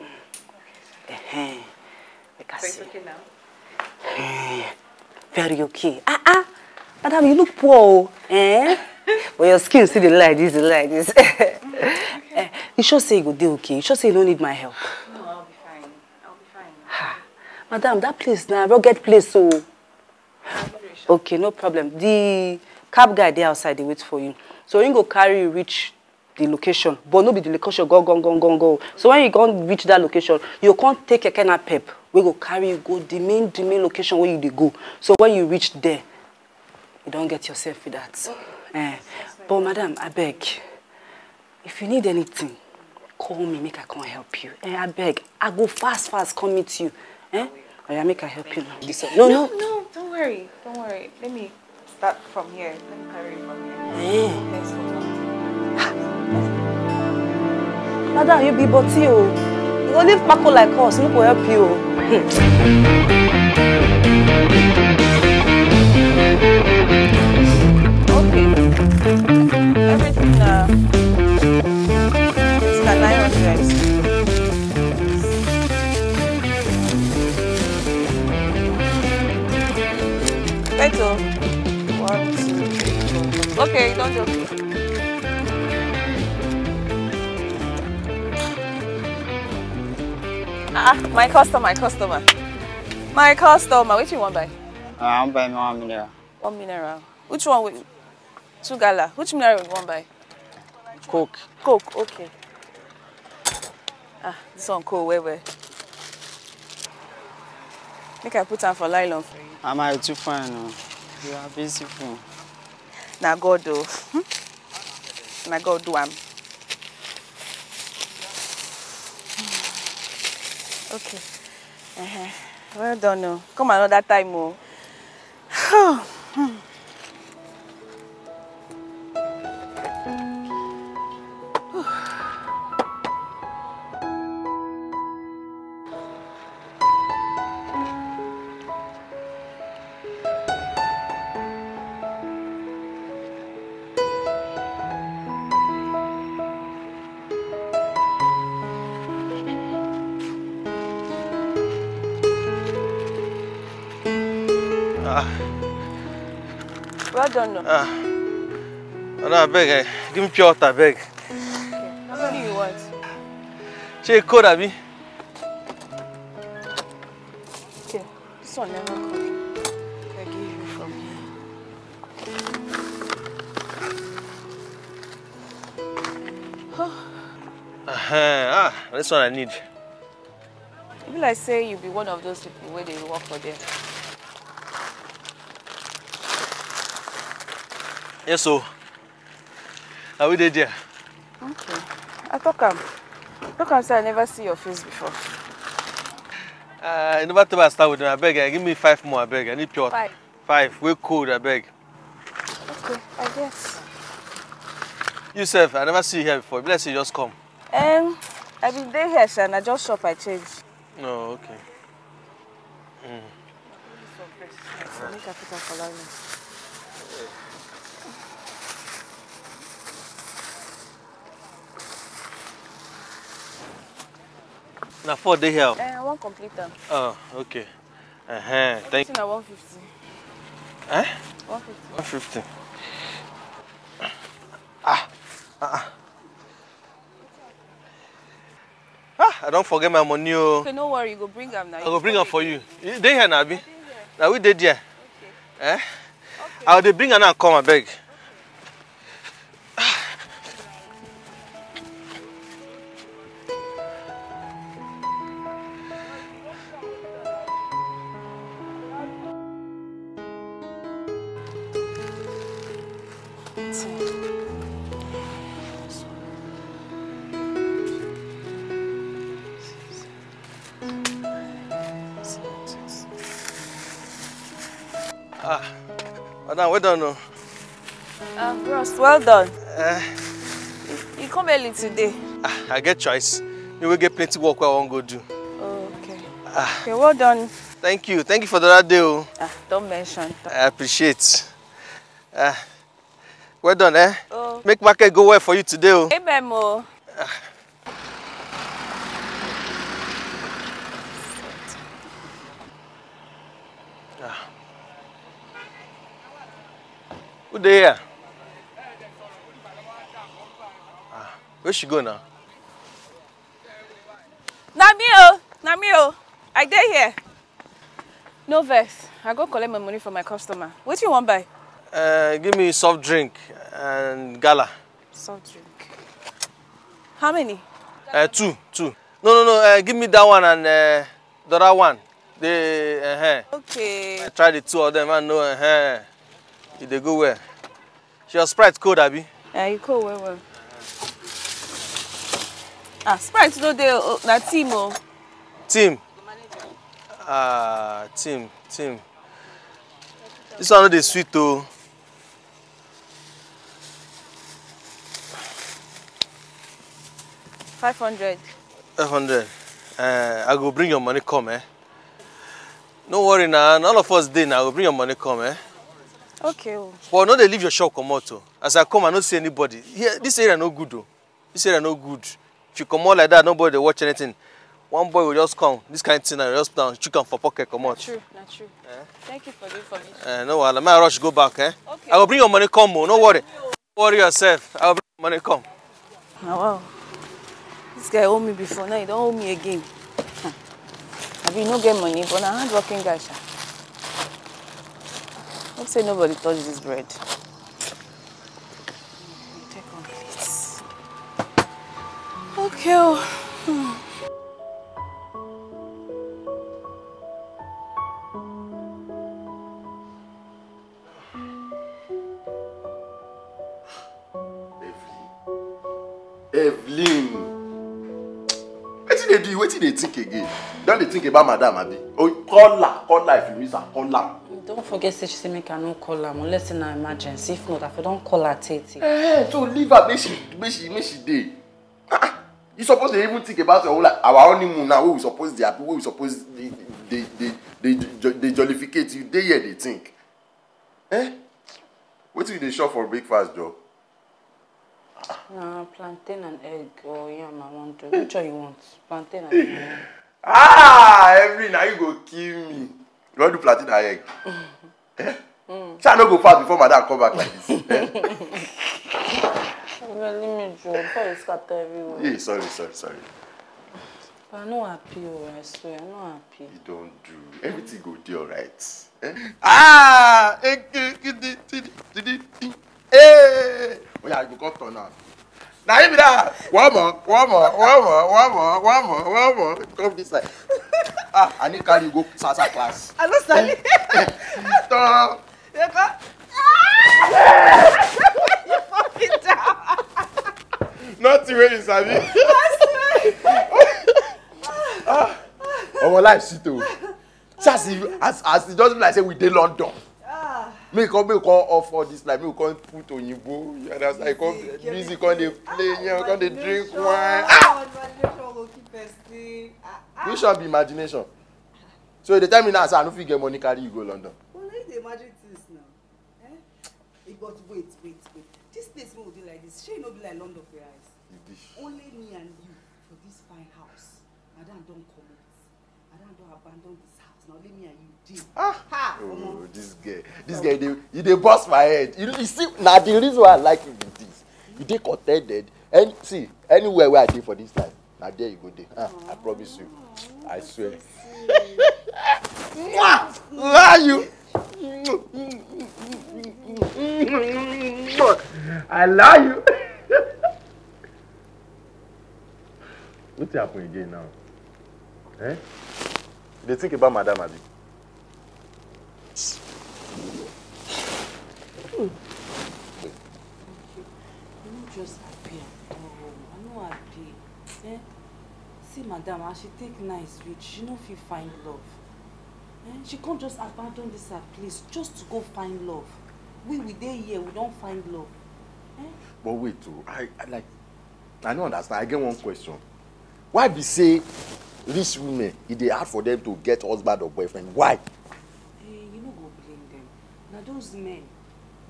Speaker 2: Mm. Uh-huh. Like I see. Eh, very okay. Ah ah, madam, you look poor, eh? but your skin still dey like this, dey like this. eh, you sure say you go dey okay? You sure say you don't need my help?
Speaker 6: No, I'll be fine. I'll be fine.
Speaker 2: Madam, that place na rugged place, so. Okay, no problem. The cab guy dey outside dey wait for you. So he go carry you reach the location, but no be the location go go go go go. So when you go reach that location, you come take keke napep wey go carry you go the main the main location where you dey go. So when you reach there, you don get yourself with that. Eh, but madam, abeg, if you need anything, call me make I come help you. Eh, abeg, I go fast fast come meet you. Eh? Oya, make I help you now. One. No, no.
Speaker 6: No, don't worry. Don't worry. Let me start from here. Let me carry from here.
Speaker 2: Eh.
Speaker 6: Let's go.
Speaker 2: Madam, you be body o. You go leave kpako like us, we help you
Speaker 6: Okay, don't joke. Ah, my customer, my customer. My customer, which you want buy?
Speaker 10: I wan buy me one mineral.
Speaker 6: One mineral. Which one? will- Two gala. Which mineral you want buy?
Speaker 10: Coke.
Speaker 6: Coke, okay. Ah, this one cool, where where? Make I put am for nylon for you.
Speaker 10: Mama, you too fine. Oh. You are beautiful.
Speaker 6: Na God o. Na God do am. Okay. Uh-huh. Well done o. Come another time o. Well done, no.
Speaker 11: ah. Madam, abeg, eh, give me pure water, abeg.
Speaker 6: How many you want?
Speaker 11: Shey e cold, abi?
Speaker 6: Okay, this one never cold. I give you from here.
Speaker 11: Uh-huh. Ah, this one I need.
Speaker 6: Be like say you be one of those people where they work for them.
Speaker 11: Yes, so. Are we there?
Speaker 6: Okay. I talk am. Talk am say I never see your face before.
Speaker 11: Uh, I never thought I start with them. Abeg, eh, give me five more, abeg. I need pure.
Speaker 6: Five.
Speaker 11: Five. Wey cold, abeg.
Speaker 6: Okay, I guess.
Speaker 11: You sef, I never see you here before. Say you just come.
Speaker 6: Um, I been dey here, sha, na just shop I change.
Speaker 11: No, okay. Mm.
Speaker 6: Make I put am for
Speaker 11: Na four dey here.
Speaker 6: I wan complete am.
Speaker 11: Oh, okay. Uh-huh. Thank
Speaker 6: Everything na 150.
Speaker 11: Eh?
Speaker 6: 150.
Speaker 11: 150. Ah. Ah. Ah, I don't forget my money. Oh.
Speaker 6: Okay, no worry, you go bring am now.
Speaker 11: I go bring am for you. You dey here na abi? Na we dey there. Eh? I go dey bring am now come abeg. Ah. Done. Oh.
Speaker 6: Ah, bros, well done.
Speaker 11: Eh,
Speaker 6: You come early today.
Speaker 11: ah, I get choice. You will get plenty work wey I wan go do.
Speaker 6: Oh, okay.
Speaker 11: Ah,
Speaker 6: Okay, well done.
Speaker 11: thank you. Thank you for the other day. Oh.
Speaker 6: Ah, don't mention.
Speaker 11: I appreciate. Uh, well done, eh?
Speaker 6: Oh.
Speaker 11: Make market go well for you today. Oh.
Speaker 6: Hey, Memo.
Speaker 11: Who dey here? Ah, where she go now?
Speaker 6: Na me oh, na me oh. I dey here. No vex. I go collect my money from my customer. What you want buy?
Speaker 11: Uh, give me soft drink and gala.
Speaker 6: Soft drink. How many?
Speaker 11: Uh, two, two. No, no, no. Uh, give me that one and uh, the other one. The uh,
Speaker 6: Okay.
Speaker 11: I try the two of them and know uh, if they go well. Your sprite cold, Abi.
Speaker 6: Yeah, you cool well well. Ah, Sprite no dey oh, na team oh.
Speaker 11: Team. Ah, team, team. This one no dey sweet oh.
Speaker 6: Five hundred.
Speaker 11: Five hundred. Uh, I go bring your money come, eh? No worry now, none of us dey now. I go bring your money come, eh?
Speaker 6: Okay oh.
Speaker 11: But no dey leave your shop comot o. As I come, I no see anybody. Here, this area no good o. This area no good. If you comot like that, nobody dey watch anything. One boy will just come, this kind thing, and just put am, chook am for pocket comot.
Speaker 6: True, na true. Thank you for the information.
Speaker 11: Uh, no wahala, make I rush go back, eh? I go bring your money come o, no worry. No worry yourself, I go bring your money come.
Speaker 6: Ah wow. This guy owe me before, now he don't owe me again. Abi you no get money, but na hardworking guy sha. Hope say nobody touch this bread. Take one, please. Okay. Hmm.
Speaker 1: evelyn wetin dey do you wetin dey think again you don dey think about madam abi oh call her call her if you miss her call her.
Speaker 2: Don't forget say she say make I no call am unless say na emergency. If not, I for don call her tey tey.
Speaker 1: Eh, so leave her make she make she make she dey ah ah, you suppose dey even think about your own life our honeymoon now wey we suppose dey happy wey we suppose dey dey dey dey jo- dey jollificate you dey here dey think eh wetin you dey chop for breakfast joe.
Speaker 2: Na plantain and egg or yam I wan do. Which one you want? Plantain and egg.
Speaker 1: ah evelyn na you go kill me you wan do plantain and egg Eh? Shall I no go fast before madam come back like this? Eh?
Speaker 2: Let me do before you scatter everywhere.
Speaker 1: Yeah, sorry, sorry, sorry.
Speaker 2: But I'm not happy, oh, I swear, I'm not happy.
Speaker 1: You don't do. Everything go dey alright. Eh? Ah! Eh, eh, eh, eh. Hey! Yeah, you go come turn am. Na him be that. One more, one more, one more, one more, one more, one more. Come this side. Ah, I need carry you go salsa class.
Speaker 6: I don't it.
Speaker 1: Turn.
Speaker 6: You go. You fucking down.
Speaker 1: Nothing wey you sabi. Ah, Omo life sweet o. As as e just be like say we dey London. You come you come off all this like you come put oyinbo. You understand? You come music come dey play here, come dey drink wine. Ah! Which one be imagination? So you dey tell me now say I no fit get money carry you go London.
Speaker 6: Well, now you dey imagine things now. Eh? But wait, wait, wait. This place wey we dey like this, shey no be like London for your eyes? Only me and you for this fine house. Madam don comot. Madam don abandon this house. Na only me and you
Speaker 1: Ah!
Speaker 6: Ha!
Speaker 1: Oh, this girl, this girl, dey you dey burst my head. You, you see, na the reason why I like you be this. You dey contented. And see, anywhere where I dey for this life, na there you go dey. Ah, I promise you. I swear. Mwah! Love you. I love you. Wetin happen again now? Eh? You dey think about madam abi?
Speaker 2: I'm not just happy at all. I'm not happy. Eh? See, madam, as she take nice reach, she no fit find love. Eh? She can't just abandon this her place just to go find love. We we dey here, we don't find love.
Speaker 1: But wait o, I, I like I no understand. I get one question. Why be say rich women e dey hard for them to get husband or boyfriend? Why?
Speaker 2: Eh, you no go blame them. Na those men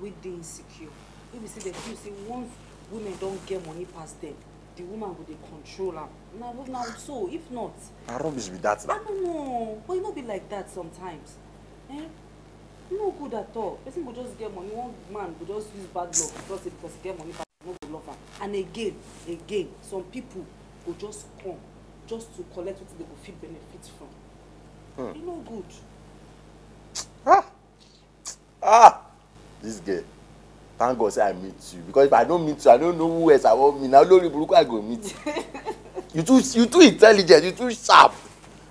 Speaker 2: wey dey insecure, wey be say dem feel say once women don get money pass them, the woman go dey control am. Na na so, if not,
Speaker 1: Na rubbish be that na.
Speaker 2: I don't know, but e no be like that sometimes. Eh? No good at all. Person go just get money, one man go just use bad luck just say because he get money pass no go love am. And again, again, some people go just come just to collect wetin dem go fit benefit from.
Speaker 1: Hmm.
Speaker 2: E no good.
Speaker 1: Ah! This girl. Thank God say I meet you because if I no meet you, I no know who else I wan meet. Na olori buruku I go meet. you too you too intelligent, you too sharp.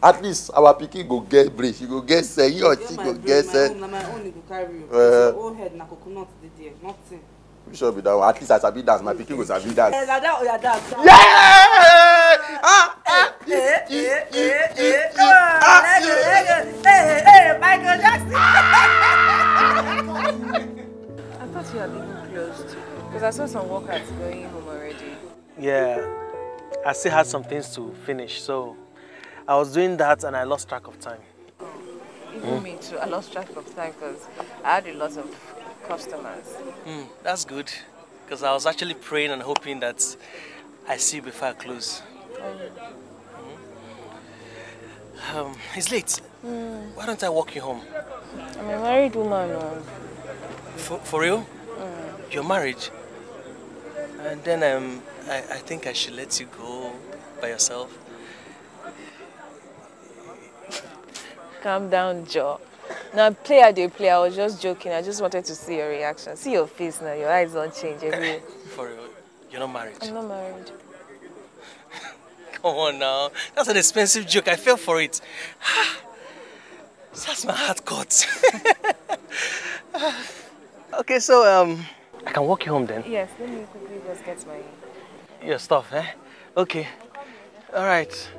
Speaker 1: At least our pikin go get brain, she go get sense, he or she go get sense.
Speaker 2: na my own e go carry you.
Speaker 1: Eh.
Speaker 2: your own head na coconut dey there nothing.
Speaker 1: Which one be that one? At least I sabi dance, my pikin go sabi dance.
Speaker 6: Eh, na that oya dance.
Speaker 1: Yeah! Ah!
Speaker 6: ah, ah eh, eh. Come on, let go, let go. Hey, hey, eh, eh, eh, Michael Jackson. Ah!
Speaker 4: I thought you had even closed. Because I saw some workers going home already.
Speaker 11: Yeah, I still had some things to finish, so I was doing that and I lost track of time.
Speaker 4: Even me too. I lost track of time because I had a lot of customers.
Speaker 11: Hmm, that's good, because I was actually praying and hoping that I see you before I close. Um, it's late.
Speaker 4: Mm.
Speaker 11: Why don't I walk you home?
Speaker 4: I'm a married woman. oh.
Speaker 11: For, for real?
Speaker 4: Mm.
Speaker 11: Your marriage? And then um, I, I think I should let you go by yourself.
Speaker 4: Calm down, Joe. Now, play I did play. I was just joking. I just wanted to see your reaction. See your face now. Your eyes don't change every.
Speaker 11: For real? You're not married?
Speaker 4: I'm not married.
Speaker 11: Come on now. That's an expensive joke. I fell for it. That's my heart cut. okay, so um, I can walk you home then.
Speaker 4: Yes, let me quickly just get my.
Speaker 11: Your stuff, eh? Okay. All right.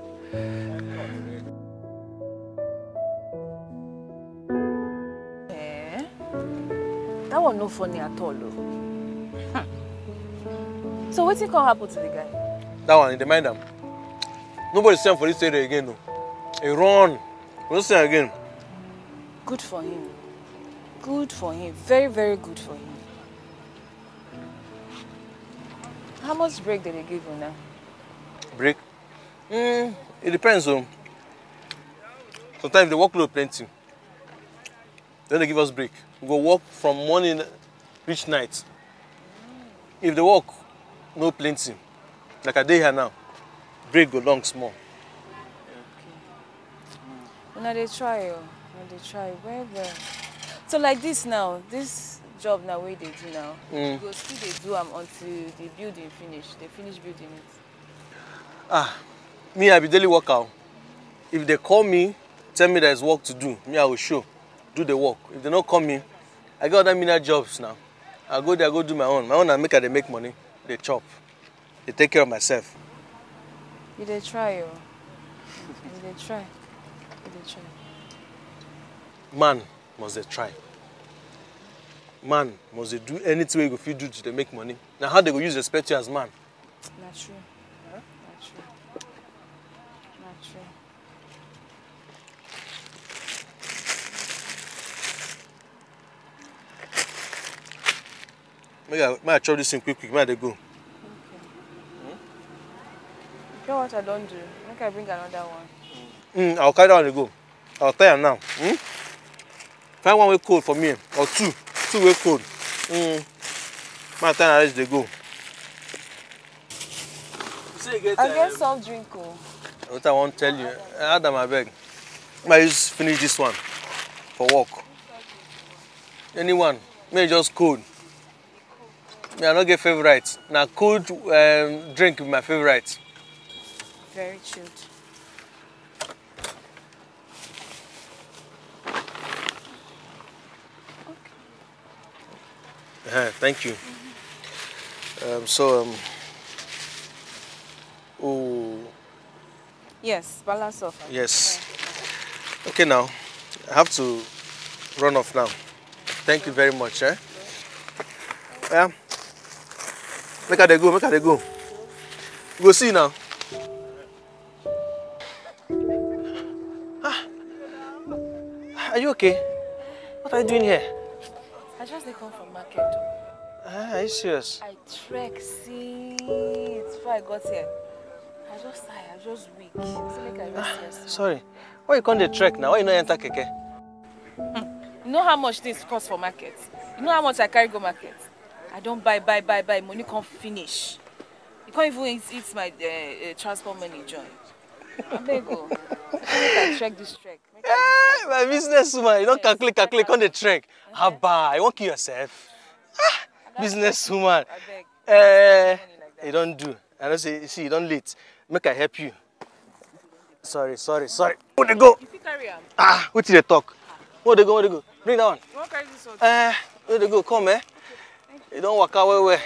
Speaker 4: That one no funny at all. Oh. So what's can happen to the guy?
Speaker 11: That one, they mind them. Nobody him for this area again, though. He run. We don't see him again.
Speaker 4: Good for him. Good for him. Very, very good for him. How much break did they give you now?
Speaker 11: Break? Mm, it depends, though. Sometimes the workload plenty. Then they give us break. We go work from morning reach night. If the work no plenty, like I dey here now, break go long small.
Speaker 6: Una dey try o, una dey try well well. So like this now, this job now wey you dey do now,
Speaker 11: Mm.
Speaker 6: you go still dey do am until the building finish, they finish building it.
Speaker 11: Ah, me I be daily worker. If they call me, tell me there's work to do, me I will show, do the work. If they no call me, I get other menial jobs now. I go there, go do my own. My own na make I dey make money, dey chop, dey take care of myself.
Speaker 6: You dey try o, you dey try, you dey try.
Speaker 11: Man must dey try. Man must dey do anything wey you go fit do to dey make money. Na how they go use respect you as man?
Speaker 6: Na true, na true, na true.
Speaker 11: Make I make I chop this thing quick quick, make I dey go.
Speaker 6: Pure water don do, make I bring another one.
Speaker 11: Mm, I'll carry that one dey go. I'll tell you now. Mm? Find one wey cold for me or two. Two wey cold. Mm. My time reach dey go.
Speaker 6: I get soft drink o.
Speaker 11: What I wan tell you, Adam abeg, make I use finish this one for work. Anyone, make e just cold. Me I no get favourite. Na cold um, drink be my favourite.
Speaker 6: Very chilled. Okay.
Speaker 11: Uh, thank you. Um, so, um, oh,
Speaker 6: Yes, balance off.
Speaker 11: yes. Okay, now, I have to run off now. Thank you very much, eh? Yeah. Make her go, make her go. We go see now. Ah. Are you okay? What are you doing here?
Speaker 6: I just come from market.
Speaker 11: Ah, are you serious?
Speaker 6: I trek see before I got here. I just tired, I just weak. So make I rest here.
Speaker 11: Sorry. Why you come dey trek now? Why you no enter keke?
Speaker 6: You know how much things cost for market? You know how much I carry go market? I don buy, buy, buy, buy, money come finish. You can't even eat, eat my uh, uh, transport money join. Abeg o, make I trek this trek.
Speaker 11: Hey, my business woman, you don't calculate, calculate, come the trek. Haba, you won't kill yourself. Ah, business woman. Eh, you don't do. I don't say, see, you don't late. Make I help you. Sorry, sorry, sorry. Where they go?
Speaker 6: You carry.
Speaker 11: Ah, what did they talk? Where they go? Where they go? Bring that one.
Speaker 6: You wan carry this one?
Speaker 11: Eh, where they go? Come, eh? Don't walk out where, where?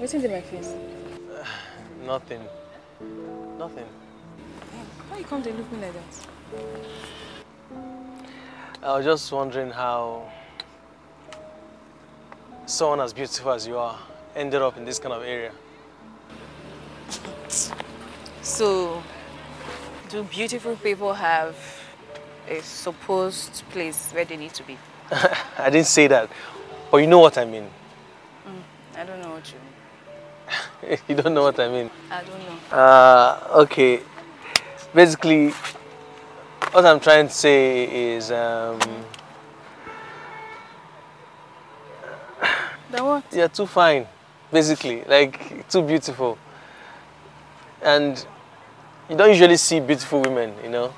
Speaker 6: Wetin dey my face?
Speaker 11: Nothing. Nothing.
Speaker 6: Why you come dey look me like that?
Speaker 11: I was just wondering how someone as beautiful as you are ended up in this kind of area.
Speaker 6: So, do beautiful people have a supposed place where they need to be?
Speaker 11: I didn't say that, but you know what I mean.
Speaker 6: I don't know what you mean.
Speaker 11: you don't know what I mean.
Speaker 6: I don't know.
Speaker 11: Uh, okay. Basically, what I'm trying to say is, um,
Speaker 6: Then what?
Speaker 11: you're too fine. Basically, like too beautiful, and you don't usually see beautiful women, you know,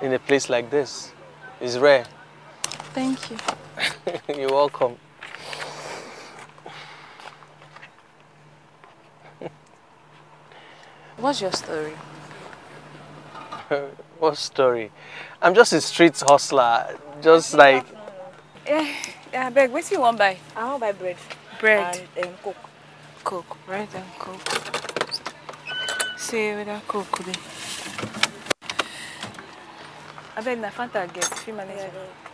Speaker 11: in a place like this. It's rare.
Speaker 6: Thank you.
Speaker 11: You're welcome.
Speaker 6: What's your story?
Speaker 11: what story? I'm just a street hustler, just like
Speaker 6: Yeah, yeah, beg. What you want buy?
Speaker 4: I want buy bread.
Speaker 6: Bread.
Speaker 4: And um, coke.
Speaker 6: Coke, bread and coke. See whether coke could be. I beg na Fanta get free manage. But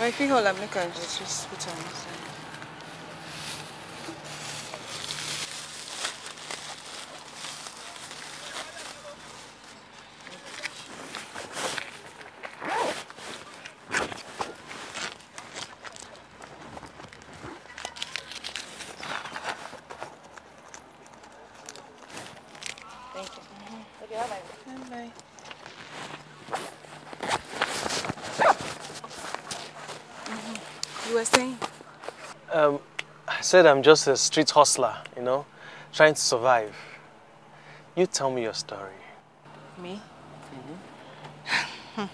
Speaker 6: Vai que rolamos no canto,
Speaker 11: deixa eu. Said I'm just a street hustler, you know, trying to survive. You tell me your story.
Speaker 6: Me? Mm-hmm.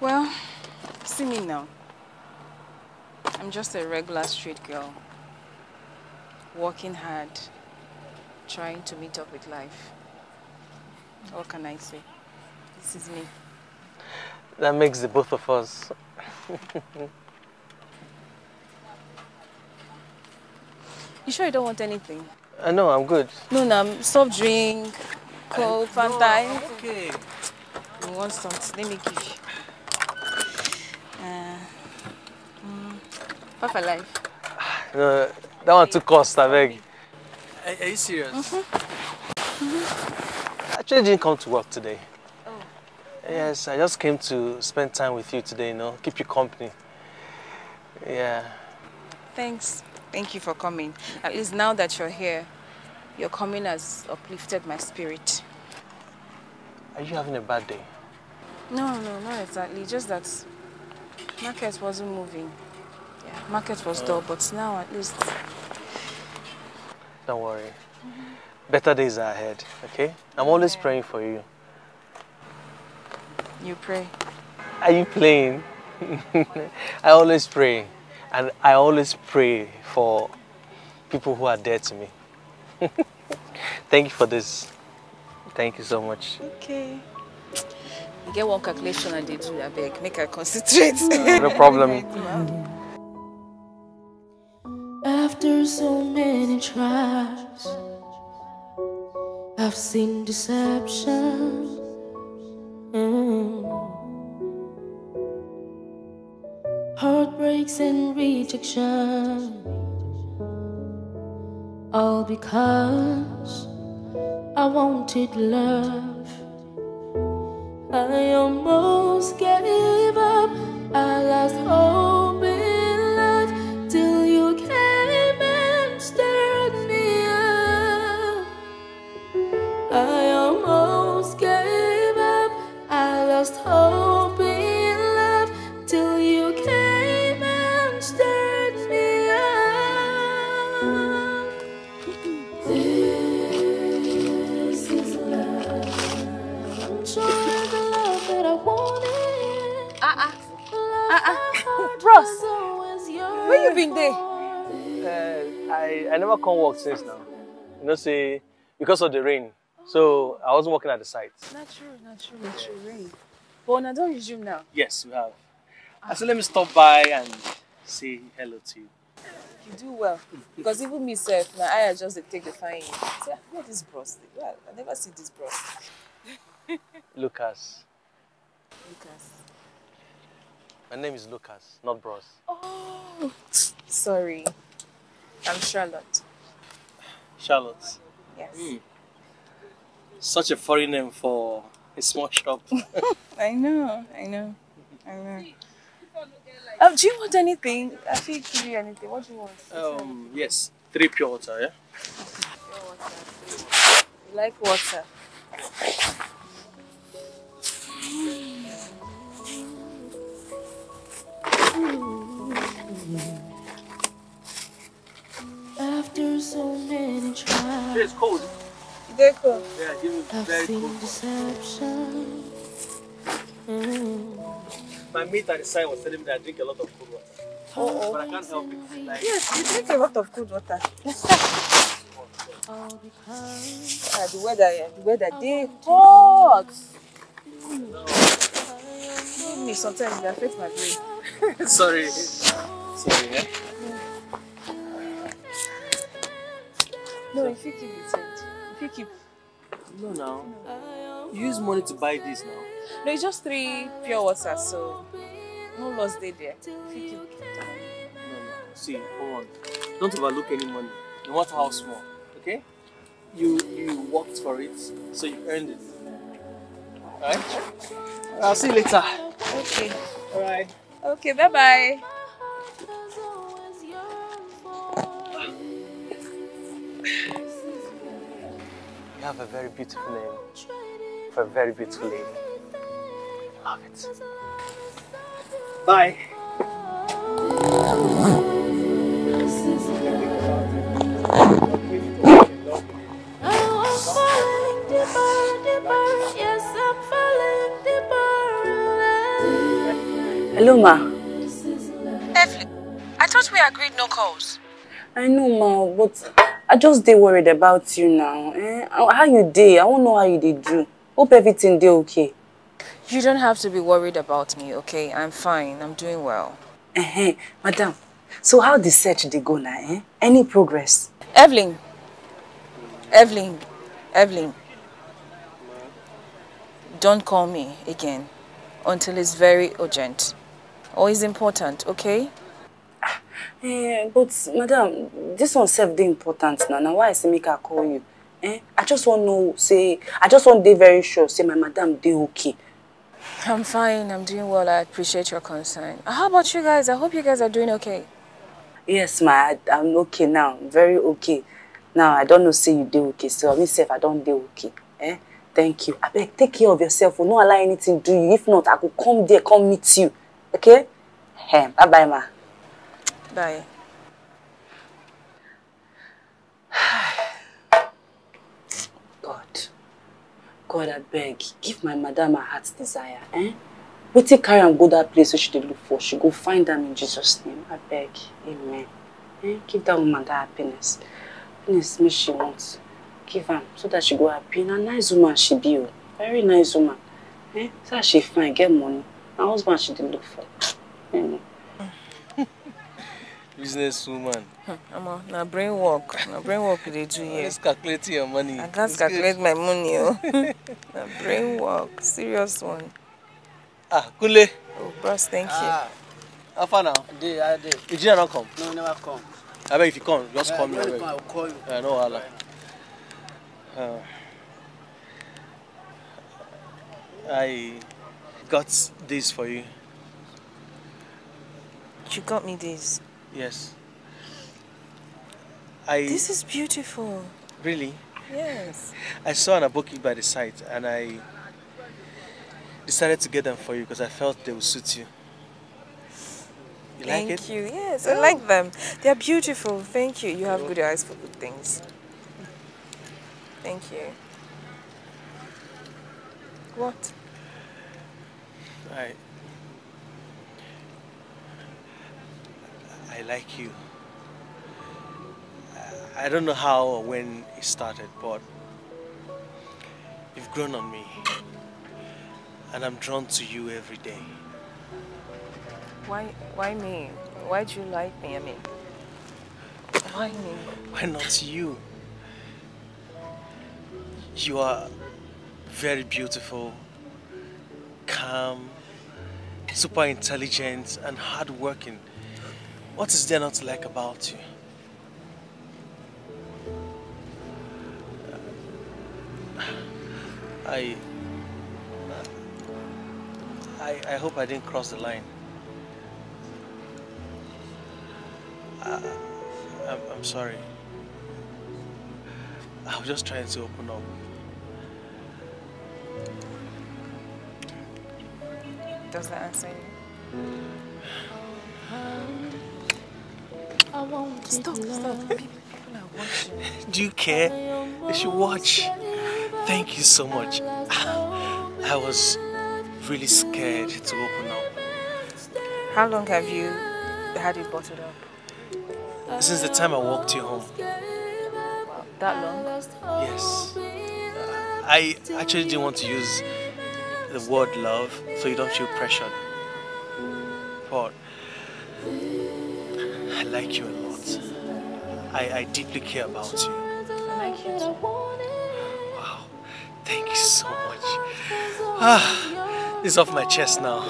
Speaker 6: well, see me now. I'm just a regular street girl. Working hard, trying to meet up with life. What can I say? This is me.
Speaker 11: That makes the both of us.
Speaker 6: You sure you don't want anything?
Speaker 11: I know, I'm good.
Speaker 6: No, no, soft drink, coke, Fanta.
Speaker 11: okay.
Speaker 6: You want something? Let me give you. Uh, mm, Five alive.
Speaker 11: No, that one too cost, I beg. Are, are you serious? I actually didn't come to work today. Oh. Yes, I just came to spend time with you today, you know, keep you company. Yeah.
Speaker 6: Thanks. Thank you for coming. At least now that you're here, your coming has uplifted my spirit.
Speaker 11: Are you having a bad day?
Speaker 6: No, no, not exactly. Just that market wasn't moving. Yeah, market was dull, mm. but now at least.
Speaker 11: Don't worry. Better days are ahead, okay? I'm always praying for you.
Speaker 6: You pray.
Speaker 11: Are you playing? I always pray. And I always pray for people who are dear to me. Thank you for this. Thank you so much.
Speaker 6: Okay. You get one calculation and they do that beg. Make her concentrate.
Speaker 11: No problem.
Speaker 3: After so many tries, I've seen deception. Heartbreaks and rejection. All because I wanted love. I almost gave up. I lost hope
Speaker 6: Bros, where you been there?
Speaker 11: Uh, I, I never come work since now. You know, say, because of the rain. So I wasn't working at the site.
Speaker 6: Not true, not true, not true. Rain. But I don't resume now.
Speaker 11: Yes, we have. I said, let me stop by and say hello to you.
Speaker 6: You do well. Because even me self, my eye just dey take the fine. Say, "Ah, what is bros? Well, I never see this bros.
Speaker 11: Lucas.
Speaker 6: Lucas.
Speaker 11: My name is Lucas, not Bros.
Speaker 6: Oh, sorry. I'm Charlotte.
Speaker 11: Charlotte.
Speaker 6: Yes.
Speaker 11: Such a foreign name for a small shop.
Speaker 6: I know, I know, I know. Oh, do you want anything? I feel give you anything. What do you want?
Speaker 11: um, yes, three pure water, yeah?
Speaker 6: You like water?
Speaker 11: It's cold.
Speaker 6: They're cool.
Speaker 11: Yeah, give me
Speaker 3: I've
Speaker 11: very cold.
Speaker 3: deception. Mm.
Speaker 11: My mate at the side was telling me that I drink a lot of cold water.
Speaker 6: Oh,
Speaker 11: But I can't help it. Like,
Speaker 6: Yes, you drink a lot of good water.
Speaker 3: All
Speaker 6: Ah, the weather, yeah, the weather, they hot. Give me sometimes it affects my brain.
Speaker 11: sorry. Sorry, yeah?
Speaker 6: No, if you keep it, if you keep,
Speaker 11: No, now. Mm. You use money to buy this now.
Speaker 6: no, it's just three pure water, so No loss dey there.
Speaker 11: No, no. See, hold on. Don't overlook any money, no matter how small. Okay? You you worked for it, so you earned it. Alright? I'll see you later.
Speaker 6: Okay.
Speaker 11: Alright.
Speaker 6: Okay, bye bye.
Speaker 11: You have a very beautiful name for a very beautiful lady. I love it. Bye.
Speaker 3: I'm falling deeper, deeper. Yes, I'm falling deeper in love.
Speaker 2: Hello, ma.
Speaker 9: Evelyn, I thought we agreed no calls.
Speaker 2: I know, ma, but I just dey worried about you now. Eh? How you dey? I wan know how you dey do. Hope everything dey okay.
Speaker 6: You don't have to be worried about me, okay? I'm fine. I'm doing well.
Speaker 2: Eh, madam. So how the search dey go now? Eh? Any progress?
Speaker 6: Evelyn. Evelyn. Evelyn. Don't call me again until it's very urgent or it's important, okay?
Speaker 2: Eh, but madam, this one sef dey important now. Na why I say make I call you. Eh? I just wan know say I just wan dey very sure say my madam dey okay.
Speaker 6: I'm fine. I'm doing well. I appreciate your concern. How about you guys? I hope you guys are doing okay.
Speaker 2: Yes, ma, I, I'm okay now. Very okay. Now I don't know say you dey okay. So me sef I don dey okay. Eh? Thank you. Abeg take care of yourself. Oh, no allow anything do you. If not, I go come there, come meet you. Okay? Eh, bye bye, ma.
Speaker 6: Bye.
Speaker 2: God. God, I beg, give my madam her heart's desire. Eh? Wetin carry am go that place wey she dey look for? She go find am in Jesus' name. I beg. Amen. Eh? Give that woman that happiness. Happiness wey she wants. Give am so that she go happy. Na nice woman she be o. Very nice woman. Eh? So that she fine, get money. Na husband she dey look for. Eh?
Speaker 11: Business woman.
Speaker 6: Omo, na brain work. Na brain work dey do here.
Speaker 11: Always calculating your money.
Speaker 6: I gats calculate my money o. Na brain work. Serious one.
Speaker 11: Ah, Kule.
Speaker 6: Oh, bros, thank you.
Speaker 11: Ah. How far now?
Speaker 12: Dey, I dey.
Speaker 11: Engineer don't come.
Speaker 12: No, never come.
Speaker 11: I beg if you come, just
Speaker 12: Yeah,
Speaker 11: call me.
Speaker 12: when you
Speaker 11: abeg.
Speaker 12: come, I will call you.
Speaker 11: Yeah, no wahala. Uh, I got this for you.
Speaker 6: You got me this.
Speaker 11: Yes. I
Speaker 6: This is beautiful.
Speaker 11: really.
Speaker 6: Yes.
Speaker 11: I saw an aboki by the site and I decided to get them for you because I felt they would suit you. You
Speaker 6: Thank
Speaker 11: like it?
Speaker 6: Thank you. Yes, I like them. They are beautiful. Thank you. You have good eyes for good things. Thank you. What?
Speaker 11: I I like you. I don't know how or when it started, but you've grown on me. And I'm drawn to you every day.
Speaker 6: Why? Why me? Why do you like me? I mean, why me?
Speaker 11: Why not you? You are very beautiful, calm, super intelligent, and hardworking. What is there not to like about you? Uh, I, uh, I, I hope I didn't cross the line. I, I'm, I'm sorry. I was just trying to open up.
Speaker 6: Does that answer you?
Speaker 3: Um, I want
Speaker 6: Stop, stop. People are watching.
Speaker 11: Do you care? They should watch. Thank you so much. I was really scared to open up.
Speaker 6: How long have you had it bottled up?
Speaker 11: Since the time I walked you home.
Speaker 6: Wow, that long?
Speaker 11: Yes. I actually didn't want to use the word love so you don't feel pressured. I, I deeply care about you.
Speaker 6: I like you too.
Speaker 11: Wow. Thank you so much. Ah, this is off my chest now.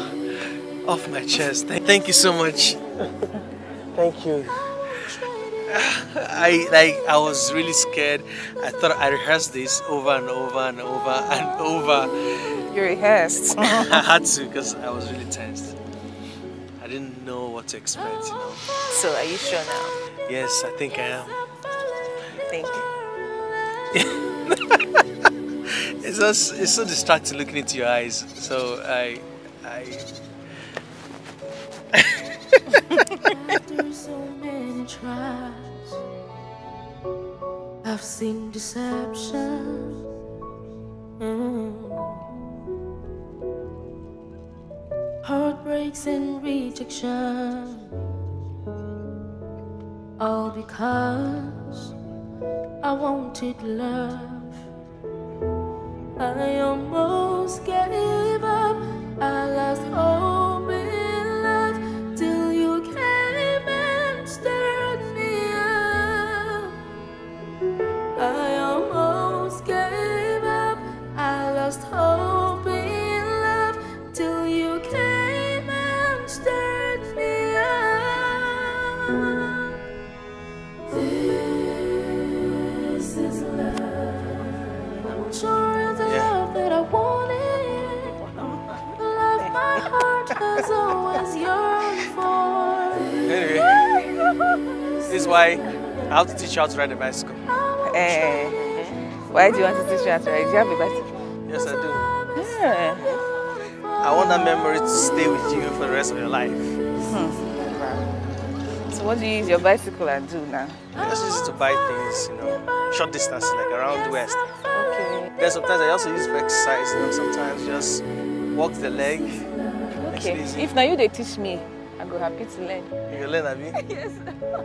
Speaker 11: off my chest. Thank, thank you so much. Thank you. I like I was really scared. I thought I rehearsed this over and over and over and over.
Speaker 9: You rehearsed.
Speaker 11: I had to because I was really tense. I didn't know what to expect, you know.
Speaker 9: So are you sure now?
Speaker 11: Yes, I think I am.
Speaker 9: Thank you.
Speaker 11: It's just it's so distracting looking into your eyes. So I I
Speaker 3: After so many tries, I've seen deception. Mm. Heartbreaks and rejection. All because I wanted love. I almost gave up. I lost hope has always
Speaker 11: anyway. This is why I have to teach you how to ride a bicycle.
Speaker 9: Eh, why do you want to teach me how to ride? Do you have a bicycle?
Speaker 11: Yes, I do.
Speaker 9: Yeah.
Speaker 11: I want that memory to stay with you for the rest of your life.
Speaker 9: So what do you use your bicycle and do now?
Speaker 11: I just use it to buy things, you know, short distance, like around the west.
Speaker 9: Okay.
Speaker 11: Then sometimes I also use it for exercise, you know, sometimes just walk the leg. Makes it
Speaker 9: Okay.
Speaker 11: easy.
Speaker 9: If now you they teach me, I go happy to learn.
Speaker 11: You can learn, Abi.
Speaker 9: yes.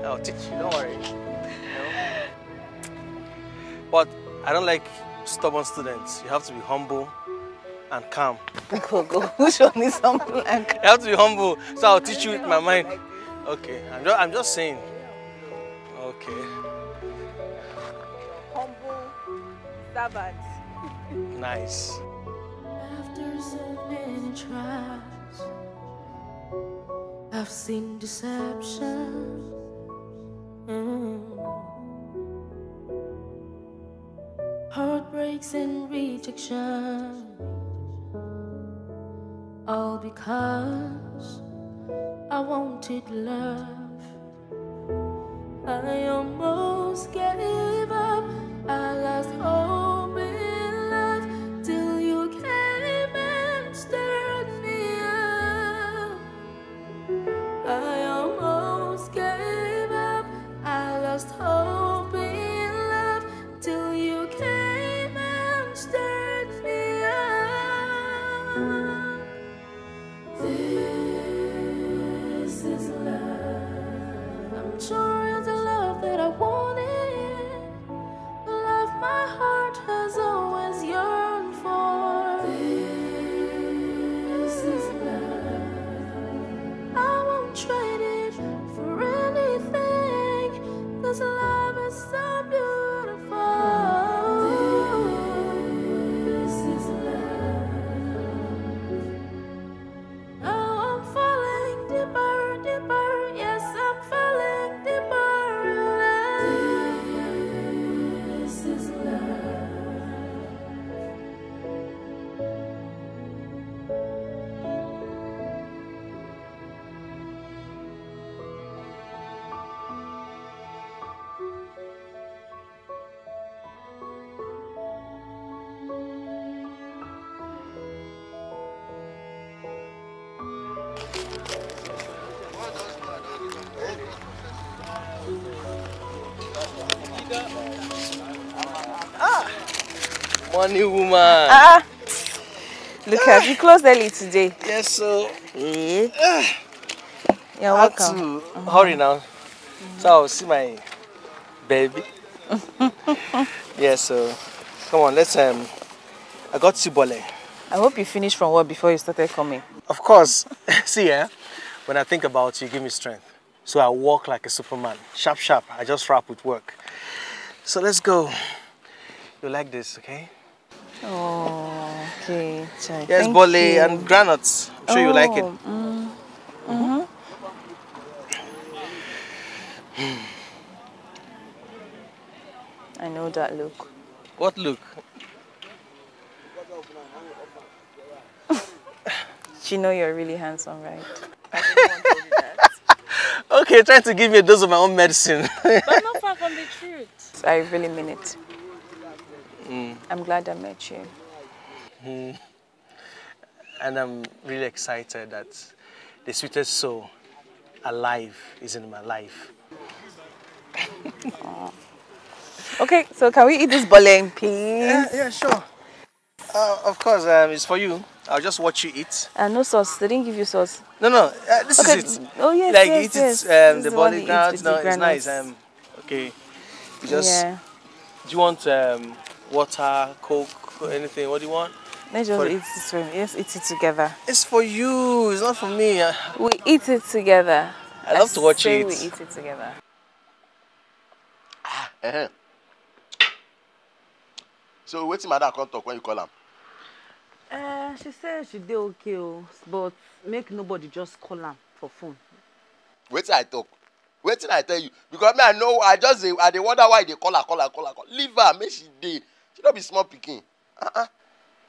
Speaker 11: I'll teach you, don't worry. You know? But I don't like stubborn students. You have to be humble and calm.
Speaker 9: Go go. Show me something like
Speaker 11: You have to be humble, so I'll teach you with my mind. Okay, I'm just, I'm just saying. Okay,
Speaker 9: humble servant.
Speaker 11: nice.
Speaker 3: After so many tries, I've seen deception. Mm. Heartbreaks and rejection. All because I wanted love. I almost
Speaker 11: Money woman.
Speaker 9: Ah. Look at you closed early today.
Speaker 11: Yes, so.
Speaker 9: Yeah. You're
Speaker 11: I have
Speaker 9: welcome.
Speaker 11: to hurry now. So I'll see my baby. yeah, so come on, let's um I got Sibole.
Speaker 9: I hope you finished from work before you started coming.
Speaker 11: Of course. see yeah, when I think about you, you give me strength. So I walk like a superman. Sharp sharp. I just wrap with work. So let's go. You like this, okay?
Speaker 9: Oh, okay. Chai.
Speaker 11: Yes,
Speaker 9: Thank boli
Speaker 11: and groundnuts. I'm sure oh, you like it.
Speaker 9: Mm. Mm -hmm.
Speaker 6: I know that look.
Speaker 11: What look?
Speaker 6: She know you're really handsome, right?
Speaker 11: okay, trying to give me a dose of my own medicine.
Speaker 6: but not far from the truth. I really mean it.
Speaker 11: Mm.
Speaker 6: I'm glad I met you.
Speaker 11: Mm. And I'm really excited that the sweetest soul alive is in my life.
Speaker 6: Okay, so can we eat this boli, please?
Speaker 11: Yeah, yeah, sure. Uh, of course, um, it's for you. I'll just watch you eat.
Speaker 6: Uh, no sauce. They didn't give you sauce.
Speaker 11: No, no, uh, this
Speaker 6: Okay,
Speaker 11: is it.
Speaker 6: oh, yes,
Speaker 11: like
Speaker 6: yes,
Speaker 11: eat
Speaker 6: yes.
Speaker 11: it,
Speaker 6: This
Speaker 11: um,
Speaker 6: is
Speaker 11: the
Speaker 6: the one
Speaker 11: body
Speaker 6: you eat
Speaker 11: ground.
Speaker 6: with
Speaker 11: No, it's nice. Um, okay, you just.
Speaker 6: Yeah.
Speaker 11: Do you want um, water, coke, or anything? What do you want?
Speaker 6: Let's just
Speaker 11: For-
Speaker 6: eat this one. Let's eat it together.
Speaker 11: It's for you. It's not for me.
Speaker 6: We eat it together.
Speaker 11: I love to watch
Speaker 6: say
Speaker 11: you
Speaker 6: we
Speaker 11: eat.
Speaker 6: it together.
Speaker 1: Uh-huh. So wetin madam come talk when you call am?
Speaker 2: Uh, she said she dey okay o but make nobody just call am for phone.
Speaker 1: Wetin I talk? Wetin I tell you? Because me I know I just dey I dey wonder why you dey call her call her call her call. Leave her make she dey. She no be small pikin. Uh-uh.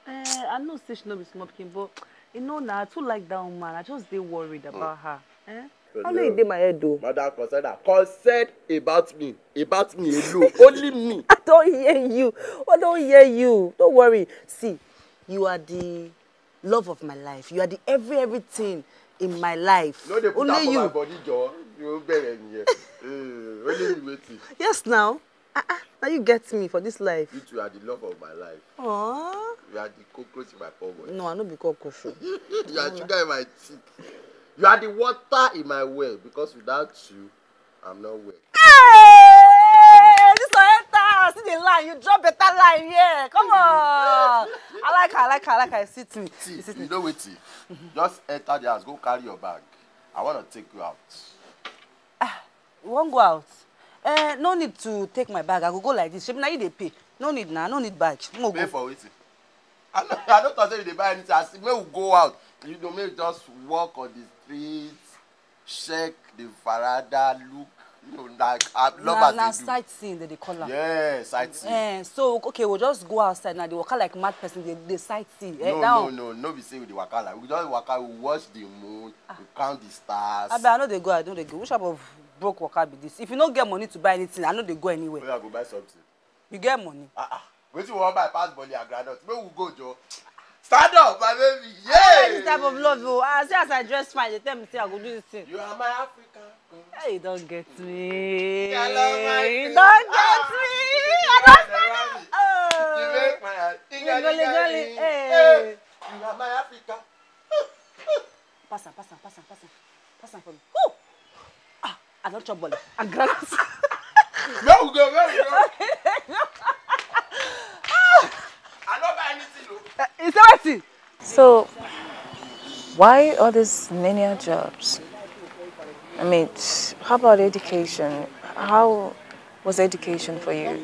Speaker 2: Uh, I know say she no be small pikin but you know na I too like that woman I just dey worried about her. Eh? Only e dey my head o.
Speaker 1: Madam concern her concern about me about me alone only me.
Speaker 2: I don hear you. I don hear you. Don't worry. See, you are the love of my life. You are the every everything in my life.
Speaker 1: No dey put
Speaker 2: Only
Speaker 1: am for
Speaker 2: you.
Speaker 1: my body jọ. You bẹ̀rẹ̀ nìyẹn. Eh, Only me wetin.
Speaker 2: Yes now. Ah ah. Now you get me for this life.
Speaker 1: You two are the love of my life.
Speaker 2: Aww.
Speaker 1: You are the cockroach in my pocket.
Speaker 2: No, I no be cockroach. o.
Speaker 1: you are sugar in my teeth. You are the water in my well because without you, I'm not well.
Speaker 2: Hey, this one enter. See the line. You drop better line here. Come on. I like her. I like her. I like her. Sit me.
Speaker 1: See, you know wetin? Just enter the house, go carry your bag. I wanna take you out.
Speaker 2: You wan go out? Eh, no need to take my bag. I go go like this. Shebi na you dey pay. No need na. No need bag. Mo
Speaker 1: Pay
Speaker 2: go.
Speaker 1: for wetin? I no I no talk say you dey buy anything. Say make we go out. You know make we just walk on the street, check the veranda, look. You know like I love
Speaker 2: na
Speaker 1: as
Speaker 2: na
Speaker 1: they do.
Speaker 2: sightseeing dey call am.
Speaker 1: Yeah, sightseeing.
Speaker 2: Eh, so okay, we'll just go outside now. Dey waka like mad person. Dey dey sightsee. Eh,
Speaker 1: no
Speaker 2: that
Speaker 1: no
Speaker 2: one.
Speaker 1: no no be say we dey waka like we just waka we watch the moon we count the stars.
Speaker 2: Abeg, I no dey go. I no dey go. Which type of broke waka be this? If you no get money to buy anything, I no dey go anywhere.
Speaker 1: oya go buy something.
Speaker 2: You get money?
Speaker 1: wetin we wan buy pass boli and groundnut make we go jo. stand up my baby
Speaker 2: I like this type of love o. Ah, see as I dress fine, dey tell me say I go do this thing.
Speaker 1: you are my african.
Speaker 2: Hey, you don get me.
Speaker 1: I
Speaker 2: You don get
Speaker 1: Ah,
Speaker 2: me.
Speaker 1: you
Speaker 2: I don stand up.
Speaker 1: you
Speaker 2: Oh.
Speaker 1: make my heart
Speaker 2: Goli, goli,
Speaker 1: tingali
Speaker 2: hey.
Speaker 1: you are my africa.
Speaker 2: Pass am, pass am, pass am, pass am. Pass am for me. Woo! I don chop boli. And groundnut.
Speaker 1: make we go make we go. i no buy anything o.
Speaker 2: You say?
Speaker 6: So, why all these menial jobs? I mean, how about education? How was education for you?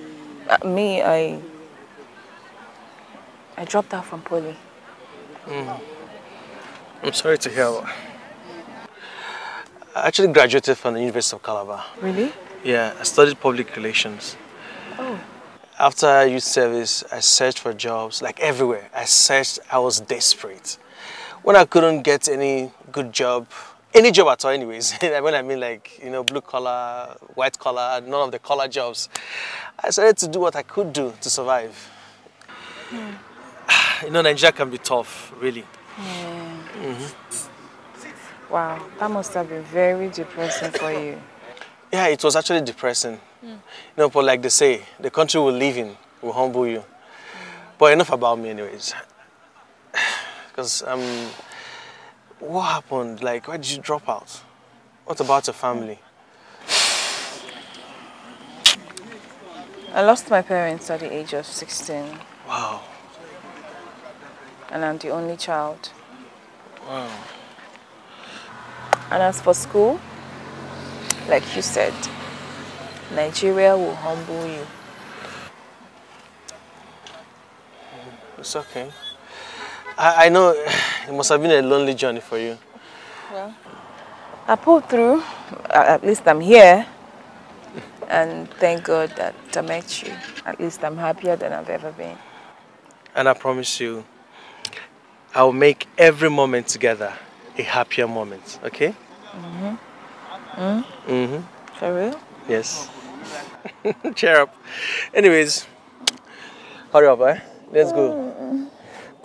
Speaker 6: Uh, me, I I dropped out from poly.
Speaker 11: Mm. I'm sorry to hear. I actually graduated from the University of Calabar.
Speaker 6: Really?
Speaker 11: Yeah, I studied public relations.
Speaker 6: Oh.
Speaker 11: After youth service, I searched for jobs like everywhere. I searched, I was desperate. When I couldn't get any good job, any job at all, anyways, when I mean like, you know, blue collar, white collar, none of the collar jobs, I started to do what I could do to survive. You know, Nigeria can be tough, really.
Speaker 6: Yeah.
Speaker 11: Mhm.
Speaker 6: Wow, that must have been very depressing for you.
Speaker 11: Yeah, it was actually depressing. You know, but like they say, the country we live in will humble you. But enough about me, anyways. Because um, what happened? Like, why did you drop out? What about your family?
Speaker 6: I lost my parents at the age of 16,
Speaker 11: Wow,
Speaker 6: and I'm the only child.
Speaker 11: wow.
Speaker 6: And as for school, like you said, Nigeria will humble you.
Speaker 11: It's okay. I, I know it must have been a lonely journey for you.
Speaker 6: Well, I pulled through. At least I'm here. And thank God that I met you. At least I'm happier than I've ever been.
Speaker 11: And I promise you, I'll make every moment together a happier moment, okay?
Speaker 6: Mm-hmm. Mm?
Speaker 11: Mm-hmm.
Speaker 6: For real?
Speaker 11: Yes. Cheer up. Anyways, hurry up, eh? Let's go.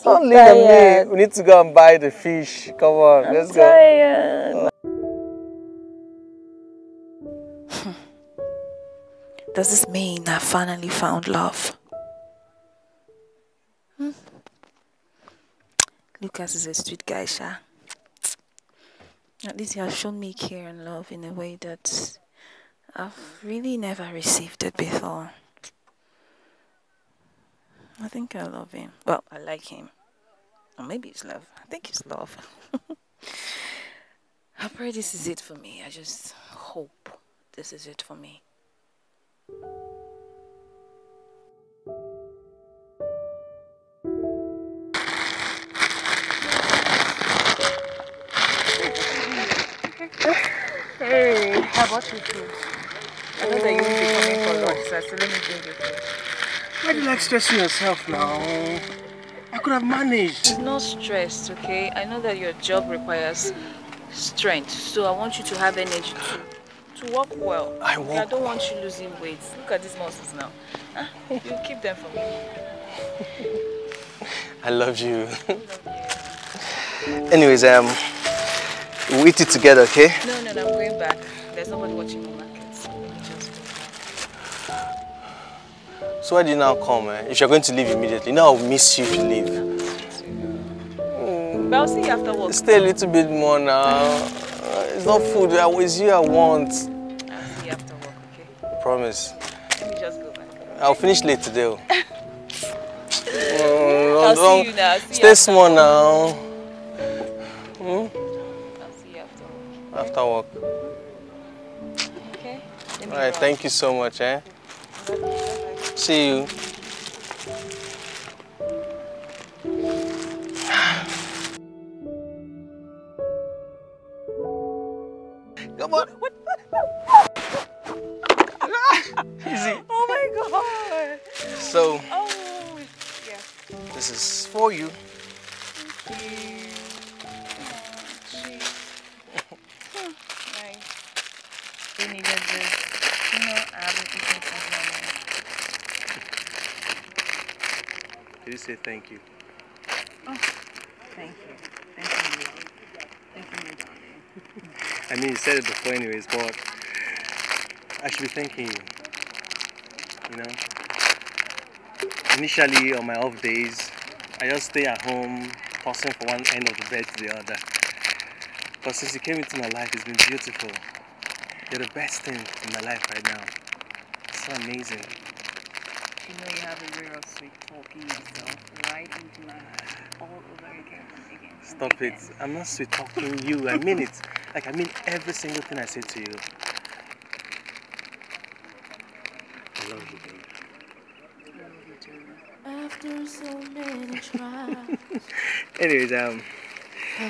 Speaker 11: Don't leave
Speaker 6: tired.
Speaker 11: me. We need to go and buy the fish. Come on, let's go.
Speaker 6: tired. Does this mean I finally found love? Hmm? Lucas is a sweet guy, Sha. At least he has shown me care and love in a way that I've really never received it before. I think I love him. Well, I like him. Or maybe it's love. I think it's love. I pray this is it for me. I just hope this is it for me. Hey, how about you food? I know that you will be coming for lunch, so I said, let me bring you food.
Speaker 11: Why do you like stressing yourself now? I could have managed.
Speaker 6: It's not stressed, okay? I know that your job requires strength, so I want you to have energy to, to work well.
Speaker 11: I work.
Speaker 6: I don't want you losing weight. Look at these muscles now. Ah, you keep them for me.
Speaker 11: I love you. I love you. Anyways, um, we'll eat it together, okay?
Speaker 6: No, no, no, I'm going back. There's nobody watching the market. So me just go.
Speaker 11: So why did you now come, eh? If you're going to leave immediately, know I'll miss you if you leave.
Speaker 6: But I'll see you after work.
Speaker 11: Stay a little bit more now. Uh, It's not food, uh, it's you I want.
Speaker 6: I'll see you after work, okay?
Speaker 11: Promise.
Speaker 6: Let me just go back.
Speaker 11: I'll finish late today. oh.
Speaker 6: I'll
Speaker 11: don't-
Speaker 6: see you now. See
Speaker 11: Stay small now. Hmm?
Speaker 6: You after work. Okay?
Speaker 11: Alright, thank you so much, eh? See you. Come on. Easy.
Speaker 6: Oh my god!
Speaker 11: So,
Speaker 6: Oh, yeah.
Speaker 11: this is for you.
Speaker 6: Nice. You
Speaker 11: say thank you?
Speaker 6: Oh, thank you. Thank you. Thank you, my darling.
Speaker 11: I mean, you said it before, anyways, but I should be thanking you. You know? Initially, on my off days, I just stay at home, tossing from one end of the bed to the other. But since you came into my life, it's been beautiful. You're the best thing in my life right now. It's so amazing.
Speaker 6: You know you have a way of talking yourself right into my heart all over again again. and
Speaker 11: Stop it. I'm not sweet talking you. I mean it. Like, I mean every single thing I say to you. I love you, babe.
Speaker 3: After so many tries.
Speaker 11: Anyways, um,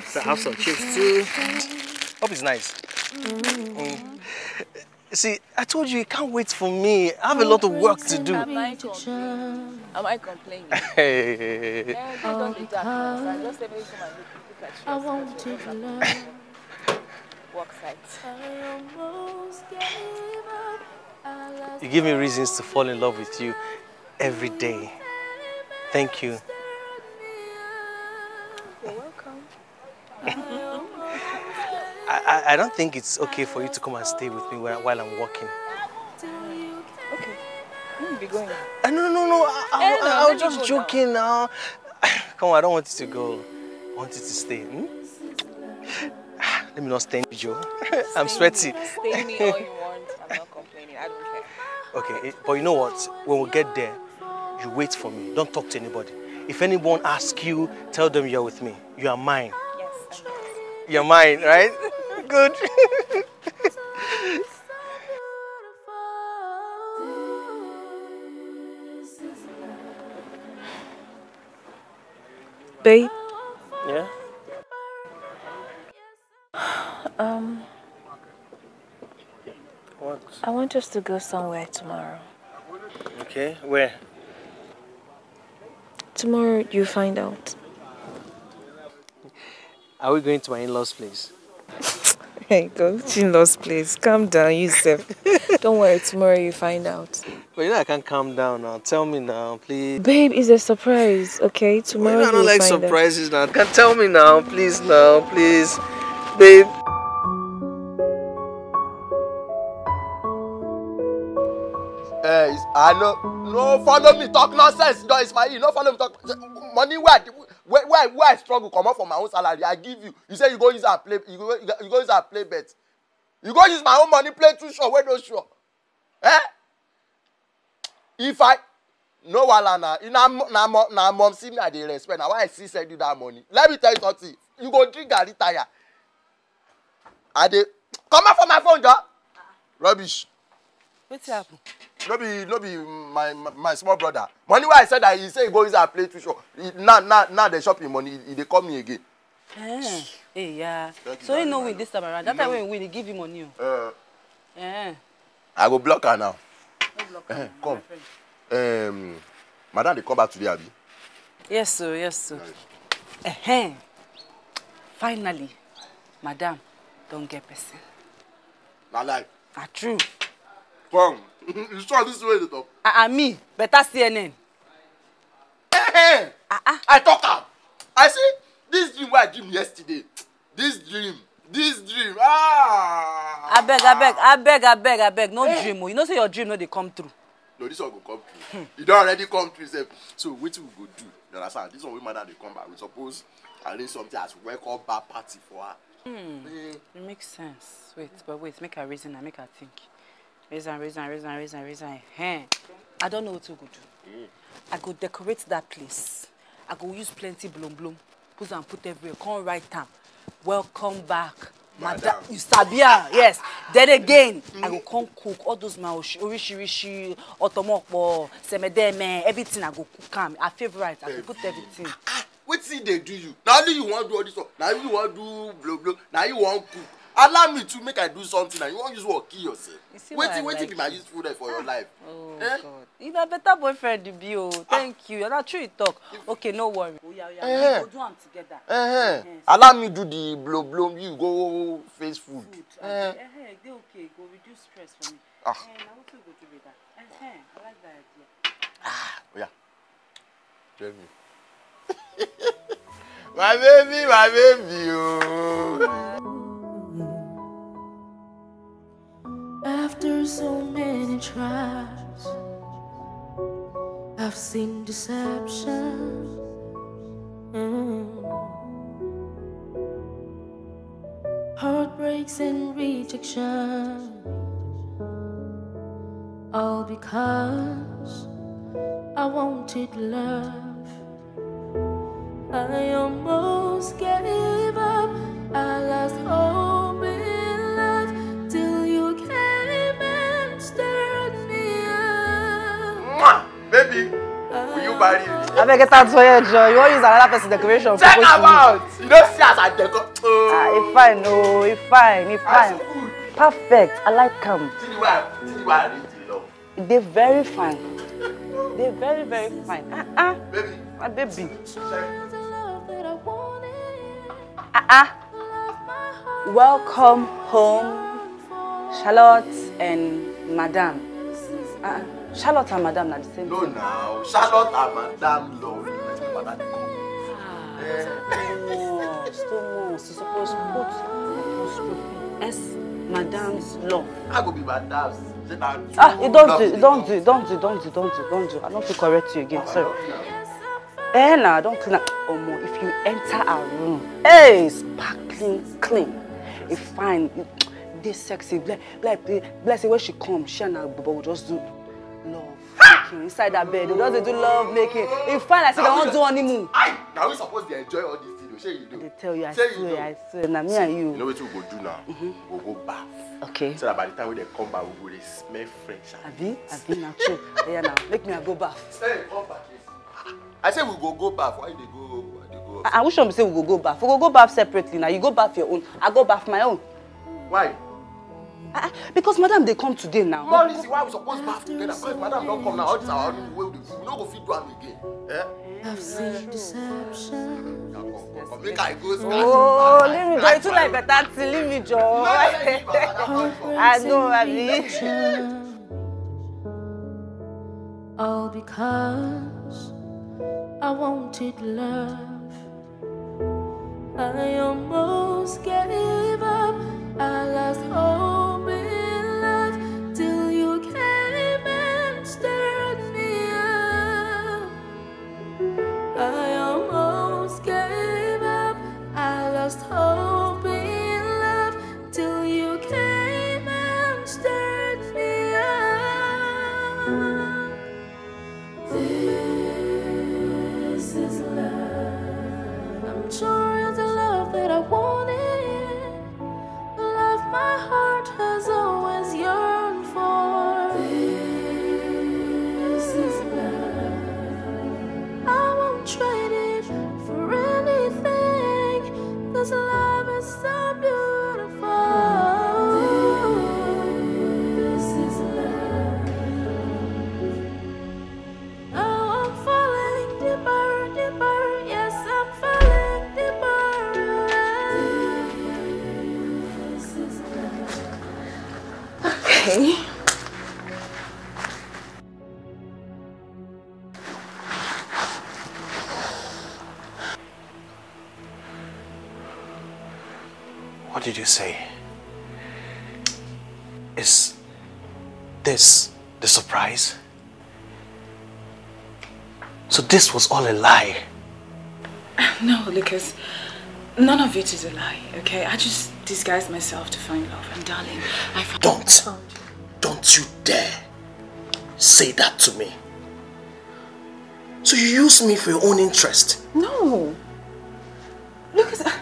Speaker 11: so I have some chips too. Hope it's nice. Mm. See, I told you, you can't wait for me. I have a lot of work to do.
Speaker 6: Am I complaining? Am I complaining?
Speaker 11: Hey.
Speaker 6: Yeah, I don't do that. I just let me come and look, look at you.
Speaker 3: I wanted to love.
Speaker 6: Work site.
Speaker 3: I almost gave up.
Speaker 11: You give me reasons to fall in love with you every day. Thank you.
Speaker 6: You're welcome.
Speaker 11: I, I, I don't think it's okay for you to come and stay with me while, while I'm working.
Speaker 6: Okay. Me be going.
Speaker 11: Uh, no, no, no. I, I,
Speaker 6: Eh, no,
Speaker 11: I, I was just joking now. Come on, I don't want you to go. I want you to stay. Hmm? Let me not stain you, Joe. I'm sweaty.
Speaker 6: Stay me all you want. I'm not complaining. I don't care.
Speaker 11: Okay, eh, but you know what? When we get there, you wait for me. Don't talk to anybody. If anyone asks you, tell them you're with me. You are mine.
Speaker 6: Yes.
Speaker 11: You're mine, right? Good.
Speaker 6: Babe,
Speaker 11: yeah?
Speaker 6: um,
Speaker 11: What?
Speaker 4: I want us to go somewhere tomorrow.
Speaker 11: Okay, where?
Speaker 4: Tomorrow you find out.
Speaker 11: Are we going to my in-laws' place?
Speaker 4: Go to in-laws place. Calm down, Yusuf. Don't worry, tomorrow you find out.
Speaker 11: But you know I can't calm down now. Tell me now, please.
Speaker 4: Babe, it's a surprise, okay?
Speaker 11: Well,
Speaker 4: Tomorrow
Speaker 11: you know, I don't like
Speaker 4: find out.
Speaker 11: surprises now. Can tell me now, please now, please. Babe.
Speaker 1: I know. No, follow me talk nonsense. No, my you. No, follow me talk. Money where, I- where, where, where I struggle come out from my own salary. I give you. You say you go use and play. You go, you go, use and play bet. You go use my own money play too sure. Where no sure. Eh? If I no wahala na na na mom na mom see me I dey respect na why I still send you that money. Let me tell you something. You go drink garri tire. I dey comot for my phone jor. Rubbish.
Speaker 2: Wetin happen.
Speaker 1: no be no be my my, my small brother money wey i send am he say he go use am play tuition he now now now dey chop him money he dey call me again.
Speaker 2: Eh, hey, yeah. So he no win this time around that time when he win he give you money o.
Speaker 1: Uh,
Speaker 2: Eh,
Speaker 1: i go block her now.
Speaker 2: no block
Speaker 1: Eh, come. Um, madam dey come back today abi.
Speaker 2: yes sir yes sir. Uh-huh. finally madam don get person.
Speaker 1: na lie.
Speaker 2: na true.
Speaker 1: Come. You sure this way dey talk.
Speaker 2: ah uh, me. Better cnn.
Speaker 1: Eh, i talk am. I say this dream wey i dream yesterday this dream this dream. Ah.
Speaker 2: abeg abeg abeg abeg abeg. No dream o you know say your dream no dey come true.
Speaker 1: no this one go come true. E don already come true sef. So wetin we go do? You understand? This one wey madam dey come back. We suppose arrange something as welcome back party for her.
Speaker 2: Hmm. it make sense. Wait but wait. Make i reason am make i think reason reason reason reason reason. Ehen i don know wetin we go do. I go decorate that place. I go use plenty blom blom put am put everywhere come write am. Welcome back. Madam you sabi am yes. Then again i go come cook all those my orisirisi otomopo semedeme everything i go cook am. Her favourite i go put everything.
Speaker 1: wetin dey do you? Na only you wan do all this one na you wan do blow blow na you wan cook allow me too make i do something na you wan use work kill yourself
Speaker 2: I
Speaker 1: wetin wetin
Speaker 2: like
Speaker 1: be my
Speaker 2: you.
Speaker 1: usefulness for your life.
Speaker 2: Oh
Speaker 1: Eh?
Speaker 2: God. You na better boyfriend you be o. Thank you. Na true you talk. Okay, no worry. Oya oya,
Speaker 1: Eh.
Speaker 2: we go do am together.
Speaker 1: Uh-huh. allow me do the blow blow you go face food.
Speaker 2: Eh,
Speaker 1: Eh.
Speaker 2: eh, dey okay. Go reduce stress for me.
Speaker 1: Ah.
Speaker 2: Eh, na wetin we go do be that. Eh, eh, I like that idea.
Speaker 1: oya tell me. my baby my baby ooo.
Speaker 3: After so many tries, I've seen deception. Mm. Heartbreaks and rejection. All because I wanted love. I almost gave up. I lost hope
Speaker 1: parí rí.
Speaker 2: abeg get out for here joy you wan use another person decoration
Speaker 1: for
Speaker 2: post check
Speaker 1: am out you don't see us at deco.
Speaker 2: ah e fine oh, e fine e fine perfect i like
Speaker 1: them. tiniwa tiniwa rí ti lọ.
Speaker 2: e dey very fine They're very very fine ah ah
Speaker 1: baby
Speaker 2: my baby. ah ah welcome home charlotte and Madame. Uh ah, -uh. Ah. Charlotte and Madame na the same
Speaker 1: no
Speaker 2: thing.
Speaker 1: now charlotte and madam love wetin madam dey call.
Speaker 2: Thomas, Thomas, you suppose put apostrophe S Madame's love.
Speaker 1: i go be madam say na true
Speaker 2: Ah, you don't do, don't do, don't do, don't do, don't do, don't do. I don't fit correct you again, sorry. Eh, nah, don't clean up. Omo, if you enter a room, hey, sparkling clean. It fine, it, dey sexy. Bless, bless, bless when she come, she and her bobo will just do making inside that bed. They just dey do love making. It fine, I say they wan do honeymoon.
Speaker 1: na we suppose dey enjoy all this thing o shey you do.
Speaker 2: They tell you, I swear. I swear, na me and you.
Speaker 1: you know wetin we go do now we go go baff.
Speaker 2: Okay.
Speaker 1: so that by the time wey dem come back we go dey smell fresh.
Speaker 2: Abi, abi na true. Yeah, now make me I go bath.
Speaker 1: Hey, come back here. i say we go go baff why you dey go dey go.
Speaker 2: I, I wish one say we go go bath. We go go bath separately. Now you go bath your own. I go bath my own.
Speaker 1: why
Speaker 2: Ah, ah, because madam dey come today now.
Speaker 1: See why we suppose baff together because madam don come now all this our own wey we dey do we no go fit do am again. Eh?
Speaker 3: I've seen deception.
Speaker 1: Make I go
Speaker 2: Oh, leave me joy. Too like better thing. Leave me joy. I know, Abi.
Speaker 3: All because I wanted love. I almost gave up. I lost hope
Speaker 6: Okay.
Speaker 11: What did you say? Is this the surprise? So this was all a lie.
Speaker 6: No, Lucas. None of it is a lie, okay? I just disguised myself to find love. And darling, I found
Speaker 11: Don't. Don't you dare say that to me. So you use me for your own interest.
Speaker 6: No. Lucas, I-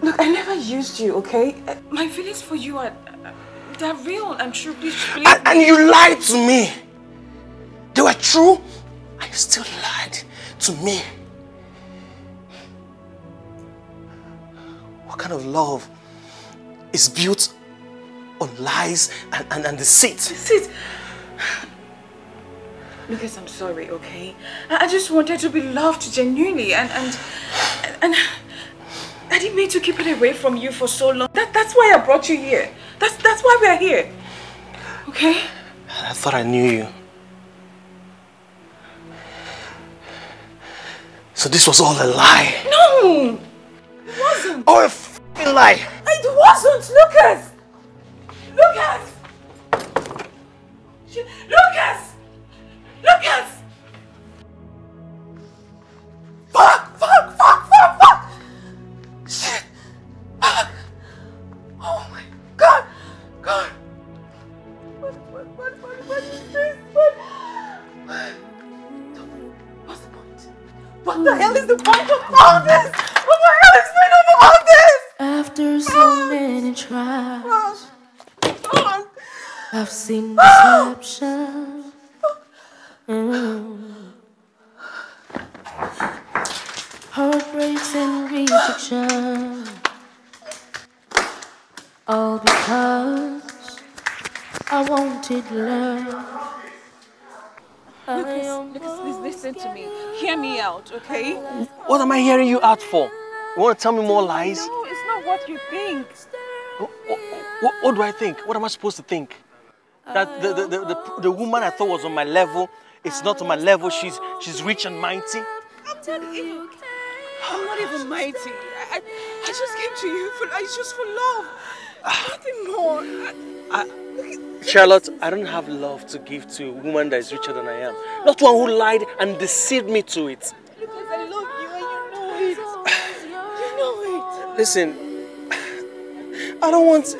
Speaker 6: look, I never used you, okay? Uh, My feelings for you are, uh, they're real and true. Please believe
Speaker 11: And, and you lied to me. They were true, and you still lied to me. What kind of love is built on lies and, and, and deceit?
Speaker 6: Deceit? Lucas, I'm sorry, okay? I I just wanted to be loved genuinely and and and I didn't mean to keep it away from you for so long. That that's why I brought you here. That's that's why we are here. Okay?
Speaker 11: I thought I knew you. So this was all a lie.
Speaker 6: No! It wasn't.
Speaker 11: Oh, a f***ing lie.
Speaker 6: It wasn't, Lucas! Lucas! Lucas! Lucas! Fuck! Fuck! Fuck! Fuck! Fuck! Shit! Fuck! Oh my God! God! What? What? What? What? What is this? What? What's the point? What the hell is the point of all this? What the hell is the point of all this?
Speaker 3: After so many trials, I've seen deception. Mm. Heartbreaks and rejection. All because I wanted love.
Speaker 6: Lucas, Lucas, please listen to me. Hear me out, okay?
Speaker 11: What am I hearing you out for? You want to tell me more lies?
Speaker 6: No, it's not what you think.
Speaker 11: What, what do I think? What am I supposed to think? That the, the, the, the, the woman I thought was on my level it's not on my level. She's, she's rich and mighty.
Speaker 6: I'm not even, I'm not even mighty. I, I, I just came to you for, it's just for love. Nothing more. I,
Speaker 11: Charlotte, I don't have love to give to a woman that is richer than I am. Not one who lied and deceived me to it.
Speaker 6: Lucas, I love you
Speaker 11: Listen, I don't want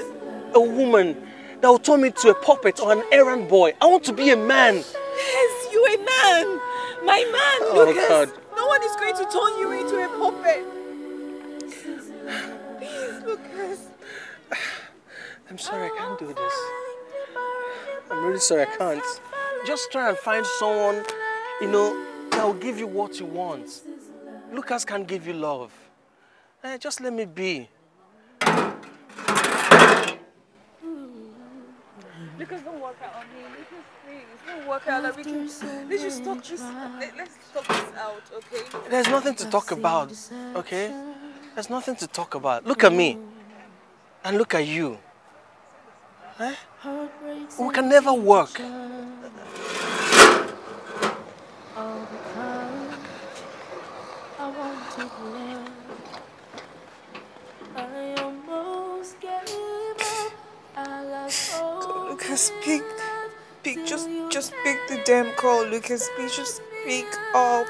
Speaker 11: a woman that will turn me to a puppet or an errand boy. I want to be a man.
Speaker 6: Yes, you a man. My man,
Speaker 11: Oh,
Speaker 6: Lucas.
Speaker 11: God.
Speaker 6: No one is going to turn you into a puppet. Please, Lucas.
Speaker 11: I'm sorry, I can't do this. I'm really sorry, I can't. Just try and find someone, you know, that will give you what you want. Lucas can't give you love. Eh, just let me be.
Speaker 6: Lucas, don't work out on me. Lucas, please, don't work out. Like, we can, let's just talk this. Let, let's talk this out, okay?
Speaker 11: There's nothing to talk about, okay? There's nothing to talk about. Look at me. And look at you. Eh? We can never work.
Speaker 4: Lucas, speak. Speak. Just, just speak the damn call, Lucas. Please just speak up.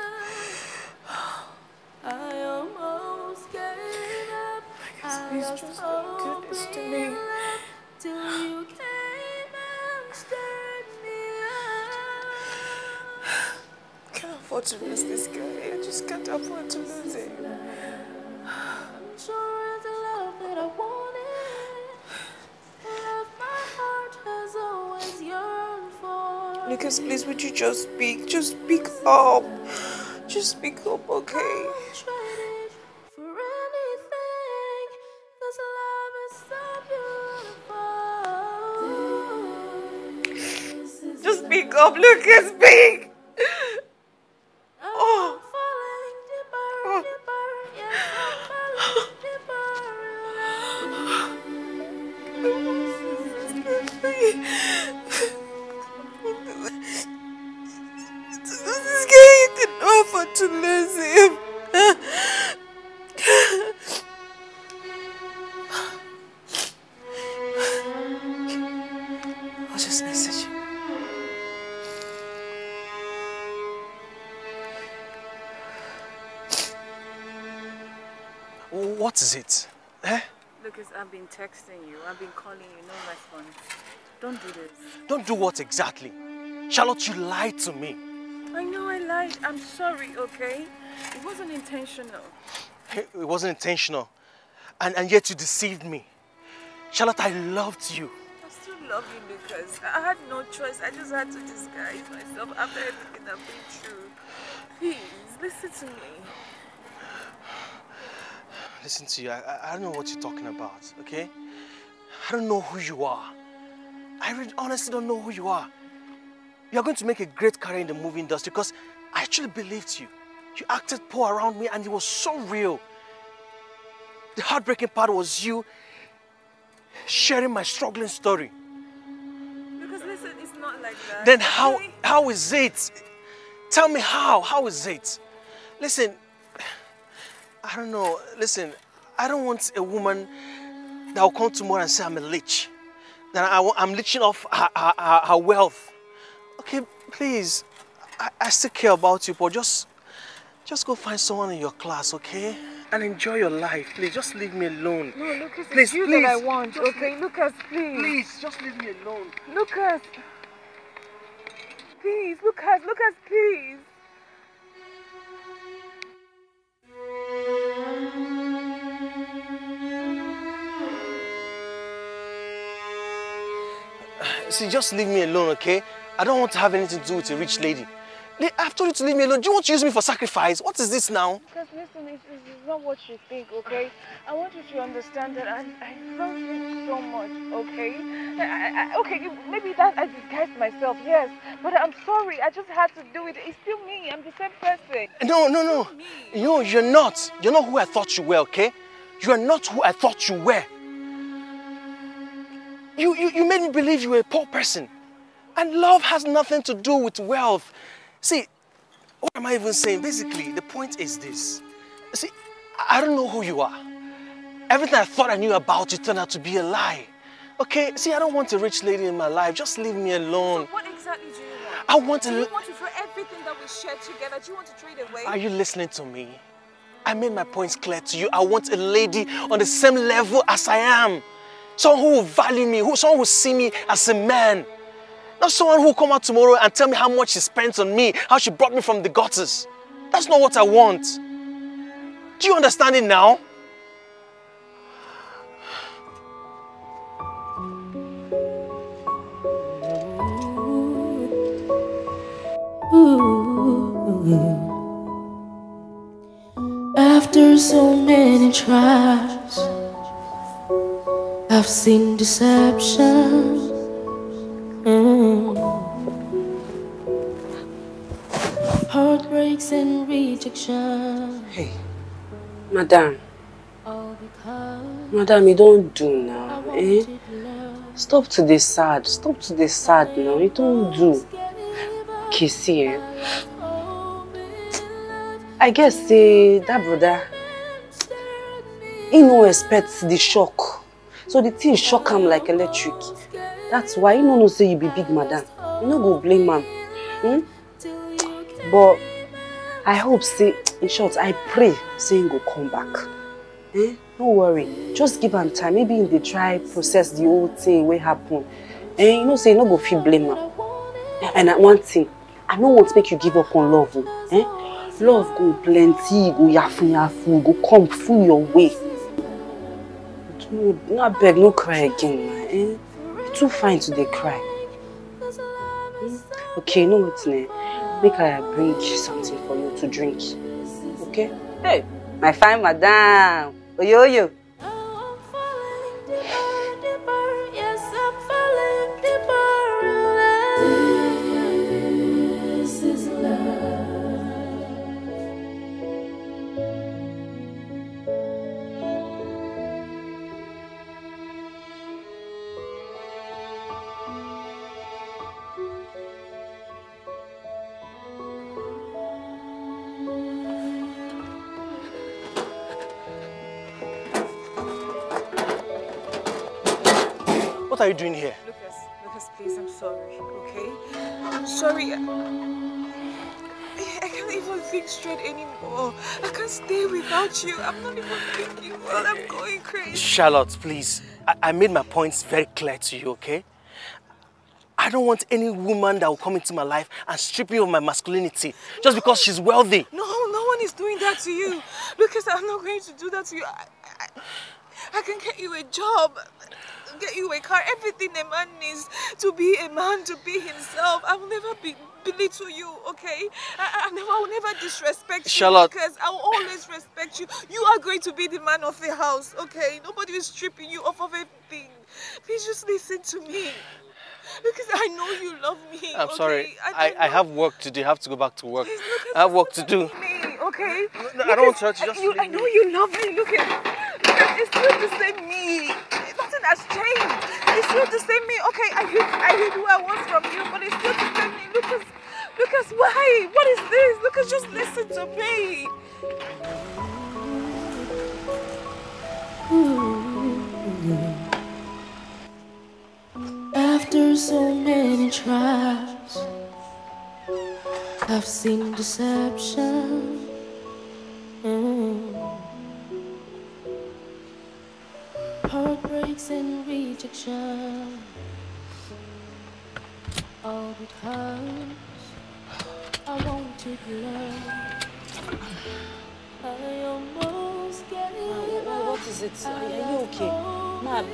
Speaker 3: I almost gave up. I
Speaker 4: please just do this to me.
Speaker 3: you left Till you came and stirred me
Speaker 4: can't afford to lose this guy. I just can't afford to lose him.
Speaker 3: I'm sure it's the love that I wanted.
Speaker 4: Lucas, please, would you just speak? Just speak up. Just speak up, okay?
Speaker 3: Trade it for anything, 'cause love is so beautiful.
Speaker 4: Just speak up, Lucas, speak!
Speaker 6: Do
Speaker 11: what exactly? Charlotte, you lied to me.
Speaker 6: I know I lied. I'm sorry, okay? It wasn't intentional.
Speaker 11: It wasn't intentional. And, and yet you deceived me. Charlotte, I loved you.
Speaker 6: I still love you, Lucas. I had no choice. I just had to disguise myself after everything I've been through. Please, listen to me.
Speaker 11: Listen to you, I, I- I don't know what you're talking about, okay? I don't know who you are. I really honestly don't know who you are. You're going to make a great career in the movie industry because I actually believed you. You acted poor around me and it was so real. The heartbreaking part was you sharing my struggling story.
Speaker 6: Because listen, it's not like that.
Speaker 11: Then how how is it? Tell me how. How is it? Listen, I don't know. Listen, I don't want a woman that will come tomorrow and say I'm a leech. That I, I'm leeching off her, her, her, her wealth. Okay, please. I, I still care about you, but just just go find someone in your class, okay? And enjoy your life. Please, just leave me alone.
Speaker 6: No, Lucas,
Speaker 11: Please,
Speaker 6: it's you
Speaker 11: please.
Speaker 6: that I want,
Speaker 11: Just-
Speaker 6: okay? Lucas, please.
Speaker 11: Please, just leave me alone.
Speaker 6: Lucas. Please, Lucas, Lucas, please.
Speaker 11: See, just leave me alone, okay? I don't want to have anything to do with a rich lady. I've told you to leave me alone. Do you want to use me for sacrifice? What is this now?
Speaker 6: Lucas, listen, it's, it's it's not what you think, okay? I want you to understand that I, I love you so much, okay? I, I, okay, maybe that I disguised myself, yes, but I'm sorry. I just had to do it. It's still me. I'm the same person.
Speaker 11: No, no, no. No, you're not. You're not who I thought you were, okay? You are not who I thought you were. You, you, you made me believe you were a poor person. And love has nothing to do with wealth. See, what am I even saying? Basically, the point is this. See, I don't know who you are. Everything I thought I knew about you turned out to be a lie. Okay, see, I don't want a rich lady in my life. Just leave me alone.
Speaker 6: What exactly do you want?
Speaker 11: I want to
Speaker 6: Do you want to throw everything that we shared together? Do you want to it away?
Speaker 11: Are you listening to me? I made my points clear to you. I want a lady on the same level as I am. Someone who will value me, who, someone who will see me as a man. Not someone who will come out tomorrow and tell me how much she spent on me, how she brought me from the gutters. That's not what I want. Do you understand it now?
Speaker 3: After so many tries, I've seen deception. Mm. Heartbreaks and rejection.
Speaker 2: Hey, madam. Madam, you don't do now, eh? Stop to the sad. Stop to the sad now. You don't do. Kissy, eh? I guess eh, that brother, he no expect the shock. So the thing shock him like electric. That's why he no know say you be big madam. You no go blame am. Hmm? But I hope say, in short, I pray say he go come back. Eh? No worry. Just give am time. Maybe he dey try process the whole thing wey happen. Eh, you know say you no go fit blame am. And uh, one thing, I no want make you give up on love. Eh? Love go plenty, go yafu yafu, go come full your way. No, no abeg, no cry again, man. Eh? You too fine to dey cry. Hmm? Okay, you know what, ne? Make I bring something for you to drink. Okay? Hey, my fine madam. Oyo oyo.
Speaker 3: Yes, I'm falling deeper in love.
Speaker 11: What are you doing here?
Speaker 6: Lucas, Lucas, please, I'm sorry, okay? I'm sorry. I, can't even think straight anymore. I can't stay without you. I'm not even thinking well. I'm going crazy.
Speaker 11: Charlotte, please. I, I made my points very clear to you, okay? I don't want any woman that will come into my life and strip me of my masculinity just because she's wealthy.
Speaker 6: No, no one is doing that to you. Lucas, I'm not going to do that to you. I, I, I can get you a job, get you a car, everything a man needs to be a man, to be himself. I will never be belittle you, okay? I, I, never, I will never disrespect
Speaker 11: Charlotte.
Speaker 6: you because I will always respect you. You are going to be the man of the house, okay? Nobody is stripping you off of everything. Please just listen to me. Because I know you love me.
Speaker 11: I'm
Speaker 6: okay?
Speaker 11: sorry.
Speaker 6: I,
Speaker 11: I, I have work to do. I have to go back to work.
Speaker 6: Please,
Speaker 11: I have work to do.
Speaker 6: me, okay?
Speaker 11: no, I don't want to hurt you, just
Speaker 6: you, I know you love me. Look at, look at it's still the same me. Has changed. It's still the same me. Okay, I hate, I hate who I was from you, but it's still the same me. Lucas, Lucas, why? What is this? Lucas, just listen to me.
Speaker 3: After so many tries, I've seen deception. Mm. Heartbreaks and rejection. All because I wanted love. I almost gave ah,
Speaker 2: What, what is it? Are, are you okay? Ma,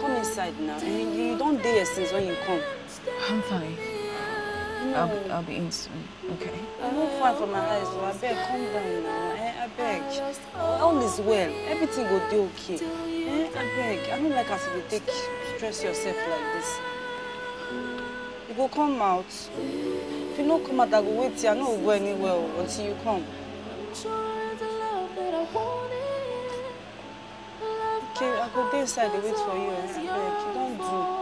Speaker 2: come inside now. I mean, you don't dare since when you come.
Speaker 4: I'm fine. I'll be, I'll be in soon. Okay.
Speaker 2: I'm not fine for my eyes, so abeg calm down now. Eh, abeg. All is well. Everything go dey okay. Eh, abeg. I don't like as you dey take stress yourself like this. You go come out. If you no come out, I go wait here. I no go anywhere oh, until you come. Okay, I go dey inside dey wait for you. Eh, abeg. You don do.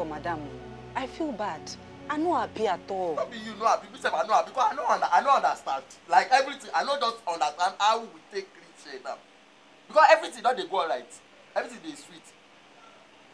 Speaker 3: for
Speaker 2: madam. I feel bad. I no happy at all.
Speaker 1: no be you no happy me sef i no happy because i no under i no understand like everything i no just understand how we take reach here now because everything don dey go alright everything dey sweet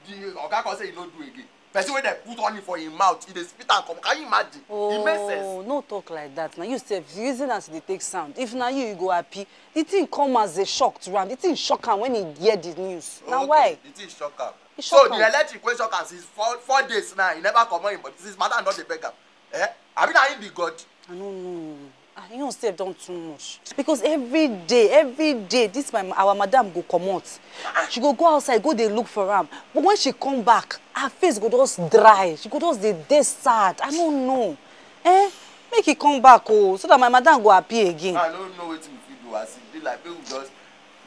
Speaker 1: the oga come say he no do again person wey dey put honey for him mouth he dey spit am come can you imagine e make sense
Speaker 2: Oh, no talk like that. Now you sef reason as e dey take sound. If na you, you go happy. The thing come as a shock to am. The thing shock am when he hear the news. Na
Speaker 1: Okay,
Speaker 2: why?
Speaker 1: the thing shock am
Speaker 2: E
Speaker 1: so the electric wey shock am since four four days now he never comot him body since madam don dey beg am eh abi na him be god
Speaker 2: I no know. Ah, you sef don too much. Because every day, every day, this my our madam go comot. She go go outside, go dey look for am. But when she come back, her face go just dry. She go just dey dey sad. I no know. Eh? Make he come back oh, so that my madam go happy again.
Speaker 1: i no know wetin we fit do as e be like make we just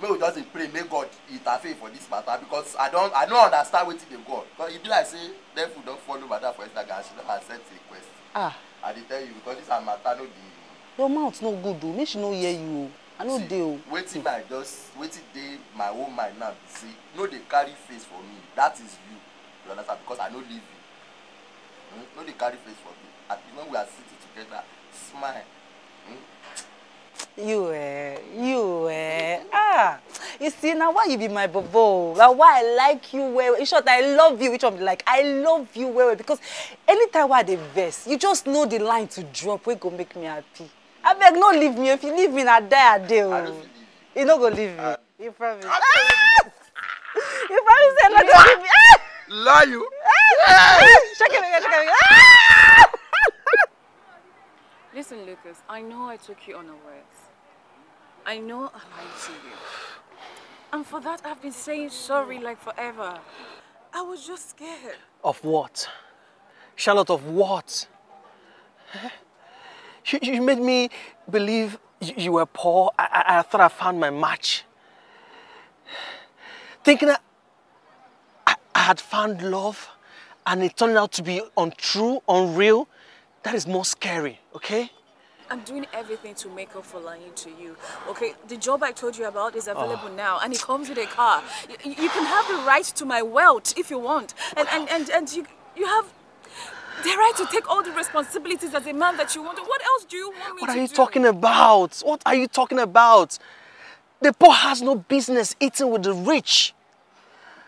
Speaker 1: make we just dey pray make god interfere for this matter because i don i no understand wetin dey go on because e be like say devil don follow madam for instagram she don accept request
Speaker 2: Ah,
Speaker 1: i dey tell you because this her matter no dey
Speaker 2: your mouth no good o. Make she no hear you o. I no dey o.
Speaker 1: wetin i just wetin dey my own mind now be say no dey carry face for me that is you you understand because i no leave you hmm? no dey carry face for me at least when we are sitting together smile?
Speaker 2: You eh, you eh. Ah, you see now why you be my bobo? Now why I like you well. In short, I love you. Which one be like? I love you well because anytime I dey vex, you just know the line to drop wey go make me happy. Abeg no leave me. If you leave me, na die a day o. You no go leave me. You promise. Ah! You promise say you no go leave me. Ah!
Speaker 1: lie you.
Speaker 2: Ah! Shake it again, shake it again. Ah!
Speaker 6: Listen, Lucas, I know I took you unawares. I know I lied to you. And for that, I've been saying sorry like forever. I was just scared.
Speaker 11: Of what? Charlotte, of what? You, you made me believe you, you were poor. I, I, I thought I found my match. Thinking that I, I had found love and it turned out to be untrue, unreal. That is more scary, okay?
Speaker 6: I'm doing everything to make up for lying to you. Okay, the job I told you about is available ah. now, and it comes with a car. You, you can have the right to my wealth if you want, and and and, and you you have the right to take all the responsibilities as a man that you want. What else do you want me
Speaker 11: What are you
Speaker 6: do?
Speaker 11: talking about? What are you talking about? The poor has no business eating with the rich.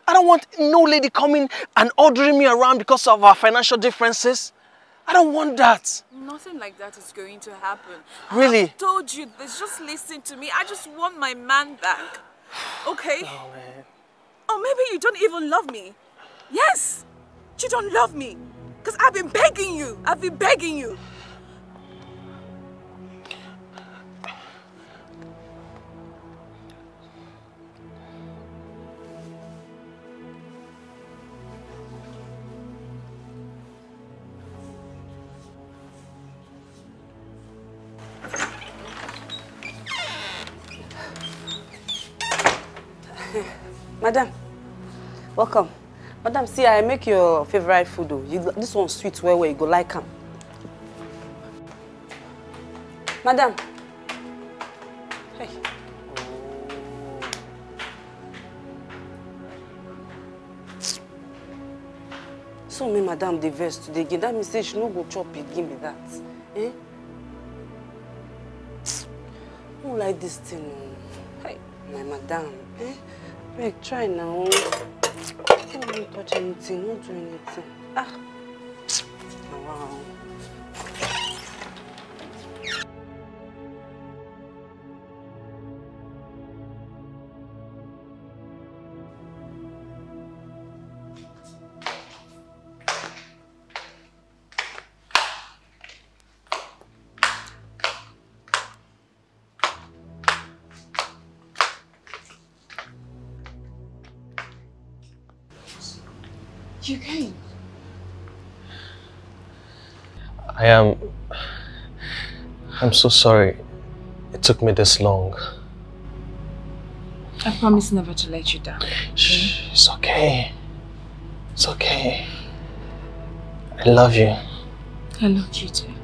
Speaker 11: I don't want no lady coming and ordering me around because of our financial differences. I don't want that.
Speaker 6: Nothing like that is going to happen.
Speaker 11: Really?
Speaker 6: I told you this. Just listen to me. I just want my man back. Okay?
Speaker 11: Oh, man.
Speaker 6: Or maybe you don't even love me. Yes, you don't love me. Because I've been begging you. I've been begging you.
Speaker 2: Madam, welcome. Madam, see, I make your favorite food. Oh. You, this one sweet well, well. You go like am. Madam. Hey. So me, madam, dey vex today again. That means she no go chop again be that. Eh? Don't like this thing. Hey, my madam. Eh? Make try now. Don't touch anything. Don't do anything. Ah. Wow.
Speaker 11: I am. I'm so sorry it took me this long.
Speaker 6: I promise never to let you down.
Speaker 11: Shh, it's okay. It's okay. I love you.
Speaker 6: I love you too.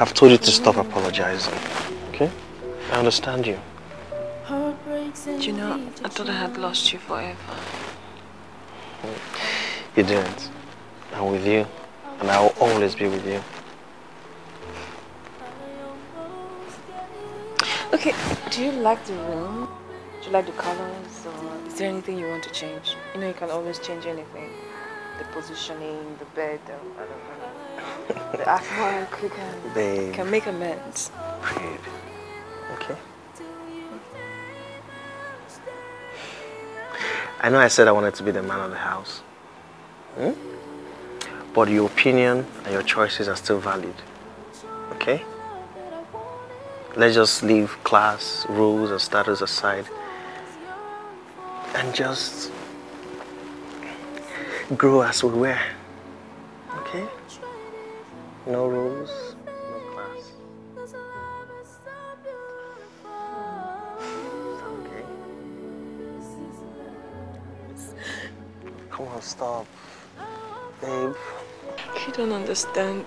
Speaker 3: I've
Speaker 11: told you to stop apologizing. Okay? I understand you.
Speaker 3: Heartbreaks and
Speaker 4: You know, I thought I had lost you forever.
Speaker 11: You didn't. I'm with you, and I will always be with you.
Speaker 4: Okay, do you like the room? Do you like the colors? Or is there anything you want to change? You know, you can always change anything. The positioning, the bed, um, I don't know, you can,
Speaker 11: Babe.
Speaker 4: can make amends.
Speaker 11: Babe. Okay. I know I said I wanted to be the man of the house. Hmm? But your opinion and your choices are still valid. Okay? Let's just leave class, rules, and status aside. And just grow as we were. Okay? No rules, no class. Come on, stop. Babe.
Speaker 4: You don't understand.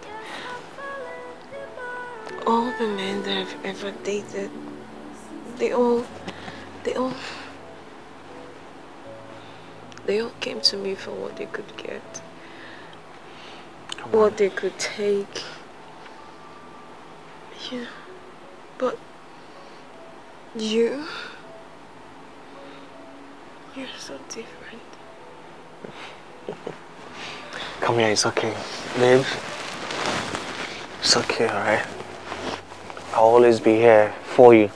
Speaker 4: All the men that I've ever dated, they all, they all, they all came to me for what they could get, what they could take. Yeah, but you, you're so different.
Speaker 11: Come here, it's okay. Babe. It's okay, alright? I'll always be here for you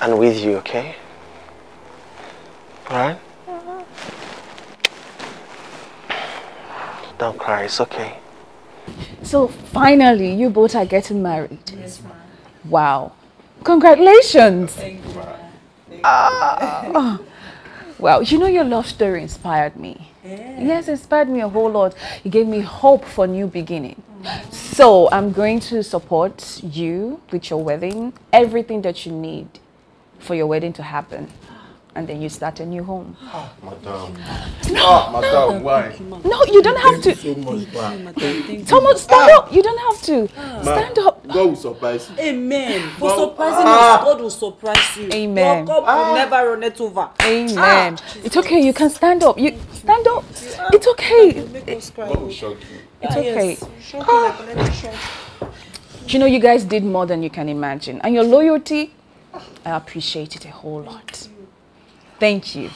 Speaker 11: and with you, okay? Alright? Don't cry, it's okay.
Speaker 6: So finally, you both are getting married. Yes, ma'am. Wow. Congratulations. Thank you, ah. Well, you know your love story inspired me. Yes, it inspired me a whole lot. It gave me hope for new beginning. So I'm going to support you with your wedding, everything that you need for your wedding to happen. And then you start a new home.
Speaker 5: Madam. Ah, madam, why?
Speaker 6: No, you don't have to.
Speaker 5: so much.
Speaker 6: Thomas, stand ah. up. You don't have to. Stand up.
Speaker 5: God will surprise you.
Speaker 12: Amen. For surprising
Speaker 5: ah.
Speaker 12: us, God will surprise you.
Speaker 6: Amen.
Speaker 12: Your cup will ah. never run it over.
Speaker 6: Amen. Ah, it's okay. You can stand up. You stand up. It's okay.
Speaker 5: God will shock you.
Speaker 6: It's okay. You know, you guys did more than you can imagine. And your loyalty, I appreciate it a whole lot. Thank you.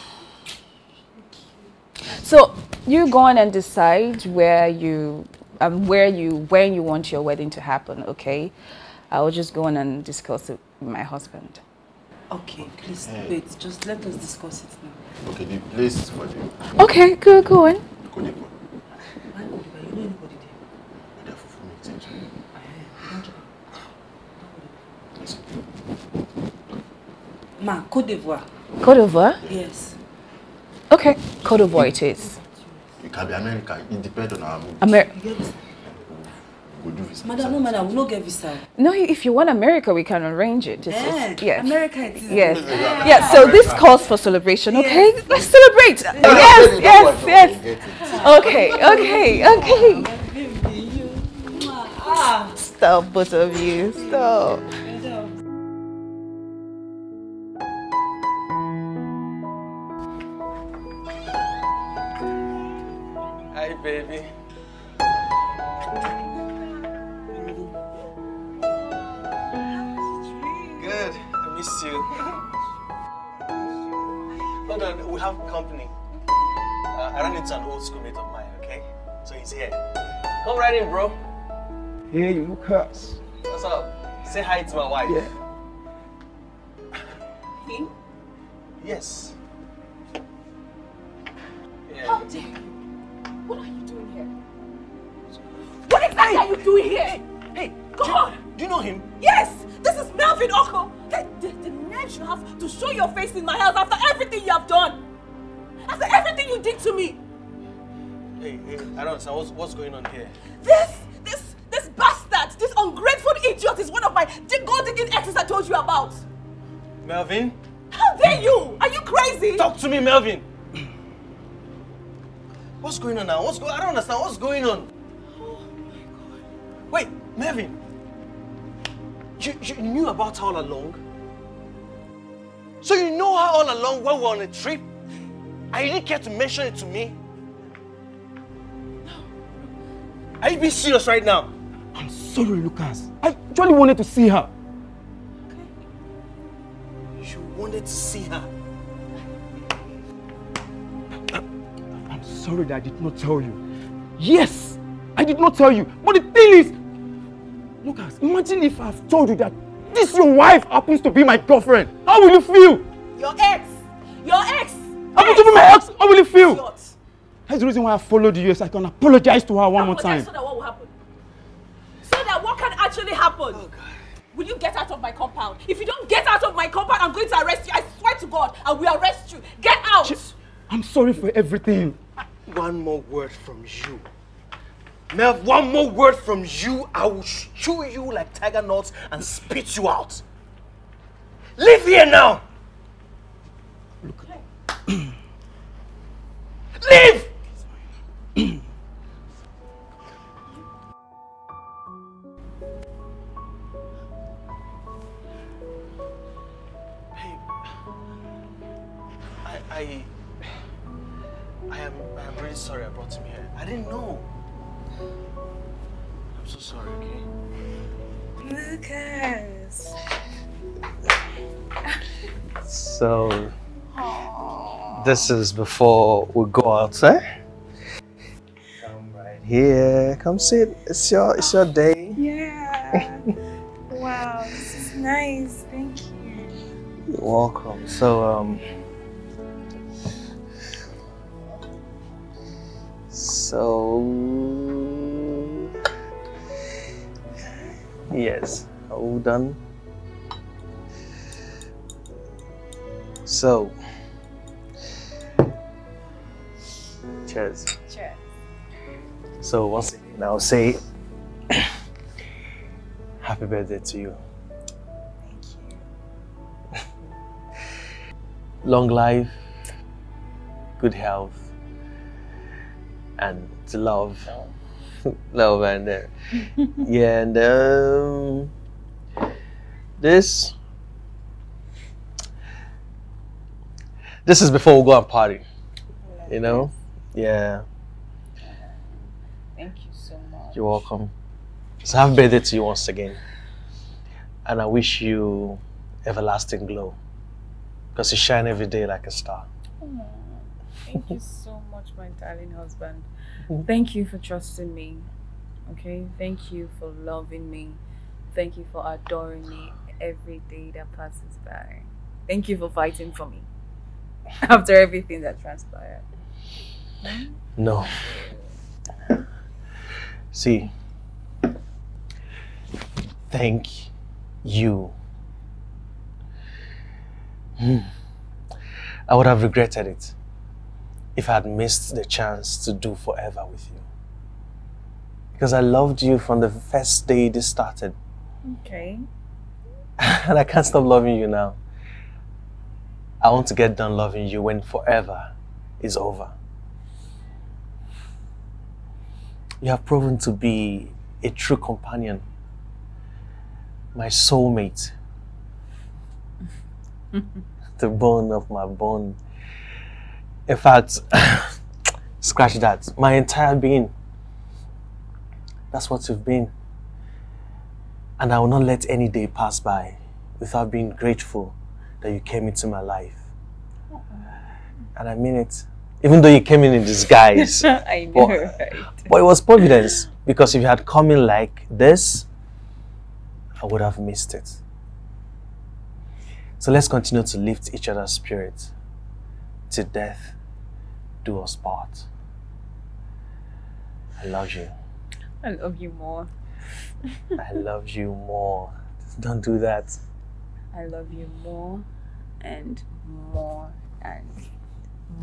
Speaker 6: So you go on and decide where you um, where you when you want your wedding to happen, okay? I will just go on and discuss it with my husband.
Speaker 12: Okay, please
Speaker 5: Hey.
Speaker 12: wait. Just let us discuss it now.
Speaker 5: Okay, the place for the
Speaker 6: Okay, go go on.
Speaker 5: Kodiko.
Speaker 12: You know anybody there? Ma, Côte d'Ivoire.
Speaker 6: Cote d'Ivoire?
Speaker 12: Yes.
Speaker 6: Okay, Cote d'Ivoire it is.
Speaker 5: It can be America. It depends on our mood.
Speaker 6: Amer-
Speaker 5: Go do visa.
Speaker 12: Madam, no, madam, we no get visa.
Speaker 6: no, if you want America, we can arrange it. It's- it's-
Speaker 12: Eh,
Speaker 6: yes.
Speaker 12: America it is.
Speaker 6: Yes. Yeah, so this calls for celebration, okay? Let's celebrate. Yes, yes, yes. Okay, okay, okay. Stop, both of you. Stop.
Speaker 11: Hold on, we have company. Uh, I ran into an old schoolmate of mine, okay? So he's here. Come right in, bro.
Speaker 8: Hey, Lucas.
Speaker 11: What's up? Say hi to my wife.
Speaker 8: Yeah.
Speaker 12: Him?
Speaker 11: Yes. Yeah.
Speaker 6: How dare you? What are you doing here? What exactly are you doing here?
Speaker 11: Hey,
Speaker 6: God!
Speaker 11: Do you know him?
Speaker 6: Yes! This is Melvin Oko! The, the, the nerve you have to show your face in my house after everything you have done! After everything you did to me!
Speaker 11: Hey, hey, I don't understand. What's, what's going on here?
Speaker 6: This, this, this bastard, this ungrateful idiot is one of my gold digging exes I told you about!
Speaker 11: Melvin?
Speaker 6: How dare you? Are you crazy?
Speaker 11: Talk to me, Melvin. What's going on now? What's going? I don't understand. What's going on? Oh, my God. Wait, Mervin. You, you knew about her all along? So you know her all along when we were on a trip? And you didn't care to mention it to me? No. Are you being serious right now?
Speaker 8: I'm sorry, Lucas. I actually wanted to see her.
Speaker 11: You wanted to see her?
Speaker 8: I'm sorry that I did not tell you. Yes, I did not tell you. But the thing is, Lucas, imagine if I've told you that this your wife happens to be my girlfriend. How will you feel?
Speaker 6: Your ex! Your ex!
Speaker 8: Happen to be my ex. How will you feel? That's the reason why I followed you, so I can apologize to her one more time.
Speaker 6: So that what will happen? So that what can actually happen? Will you get out of my compound? If you don't get out of my compound, I'm going to arrest you. I swear to God, I will arrest you. Get out!
Speaker 8: I'm sorry for everything.
Speaker 11: One more word from you. Merv, one more word from you, I will chew you like tiger nuts and spit you out. Leave here now! Leave! I, I, I am, I am really sorry I brought him here. I didn't know. I'm so sorry, okay?
Speaker 9: Lucas.
Speaker 11: So, this is before we go out, eh? Come right here. Come sit. It's your, it's your day.
Speaker 9: Yeah. wow, this is nice. Thank you.
Speaker 11: You're welcome. So, um, so, yes, all done. So, cheers.
Speaker 9: Cheers.
Speaker 11: So once again, I'll say happy birthday to you.
Speaker 9: Thank you.
Speaker 11: Long life, good health, and love. Love and uh, yeah, and um, this this is before we go and party. You know? Yeah.
Speaker 9: Thank you so much.
Speaker 11: You're welcome. So happy birthday to you once again. And I wish you everlasting glow. Because you shine every day like a star.
Speaker 9: Thank you so much, my darling husband. Thank you for trusting me. Okay? Thank you for loving me. Thank you for adoring me every day that passes by. Thank you for fighting for me after everything that transpired.
Speaker 11: No. See, thank you. Hmm. I would have regretted it if I had missed the chance to do forever with you. Because I loved you from the first day this started.
Speaker 9: Okay.
Speaker 11: and I can't stop loving you now. I want to get done loving you when forever is over. You have proven to be a true companion, my soulmate, the bone of my bone. In fact, scratch that, my entire being. That's what you've been. And I will not let any day pass by without being grateful that you came into my life. Uh-huh. And I mean it. Even though you came in in disguise.
Speaker 9: I know,
Speaker 11: but,
Speaker 9: right?
Speaker 11: but it was providence. Because if you had come in like this, I would have missed it. So let's continue to lift each other's spirit. To death do us part. I love you.
Speaker 9: I love you more.
Speaker 11: I love you more. Don't do that.
Speaker 9: I love you more and more and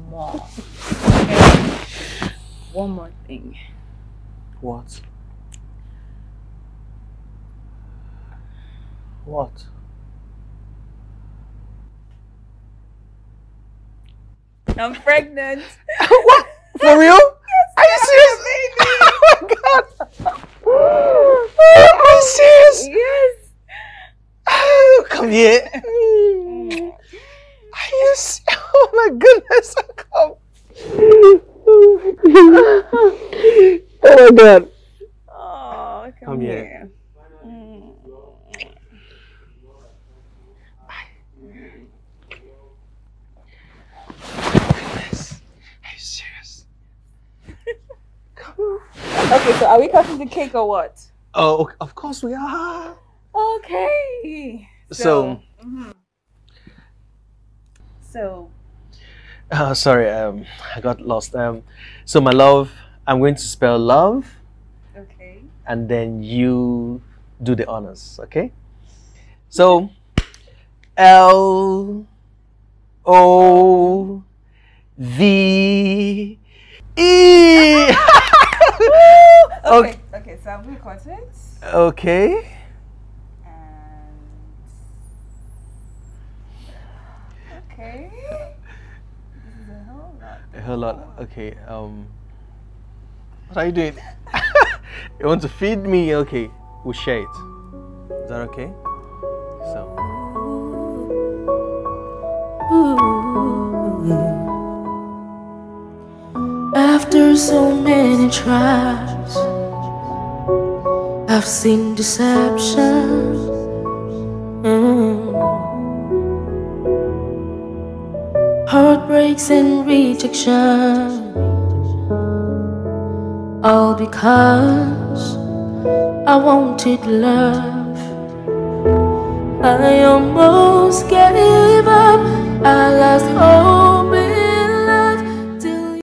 Speaker 9: more. Okay. One more thing.
Speaker 11: What? What?
Speaker 9: I'm pregnant. what?
Speaker 11: For real? Yes, Are you serious? Baby. oh my god. Are you serious?
Speaker 6: Yes.
Speaker 11: Oh, come here. Are you serious? Oh my goodness. Come. Oh my god.
Speaker 6: Oh, come,
Speaker 11: come here.
Speaker 6: here. Okay, so are we cutting the cake or what?
Speaker 11: Oh, ok- of course we are.
Speaker 6: Okay.
Speaker 11: So-
Speaker 6: mhm. so
Speaker 11: Oh, sorry, um, I got lost. Um, so my love, I'm going to spell love,
Speaker 6: okay.
Speaker 11: and then you do the honors, okay? So, L O V E.
Speaker 6: Okay. Okay, so I'm gonna cut it.
Speaker 11: Okay.
Speaker 6: Okay. This is a whole lot.
Speaker 11: A whole lot. Okay. Um. What are you doing? you want to feed me? Okay. We'll share it. Is that okay? So.
Speaker 3: After so many tries, I've seen deception. Mm. Heartbreaks and rejection. All because I wanted love. I almost gave up. I lost hope.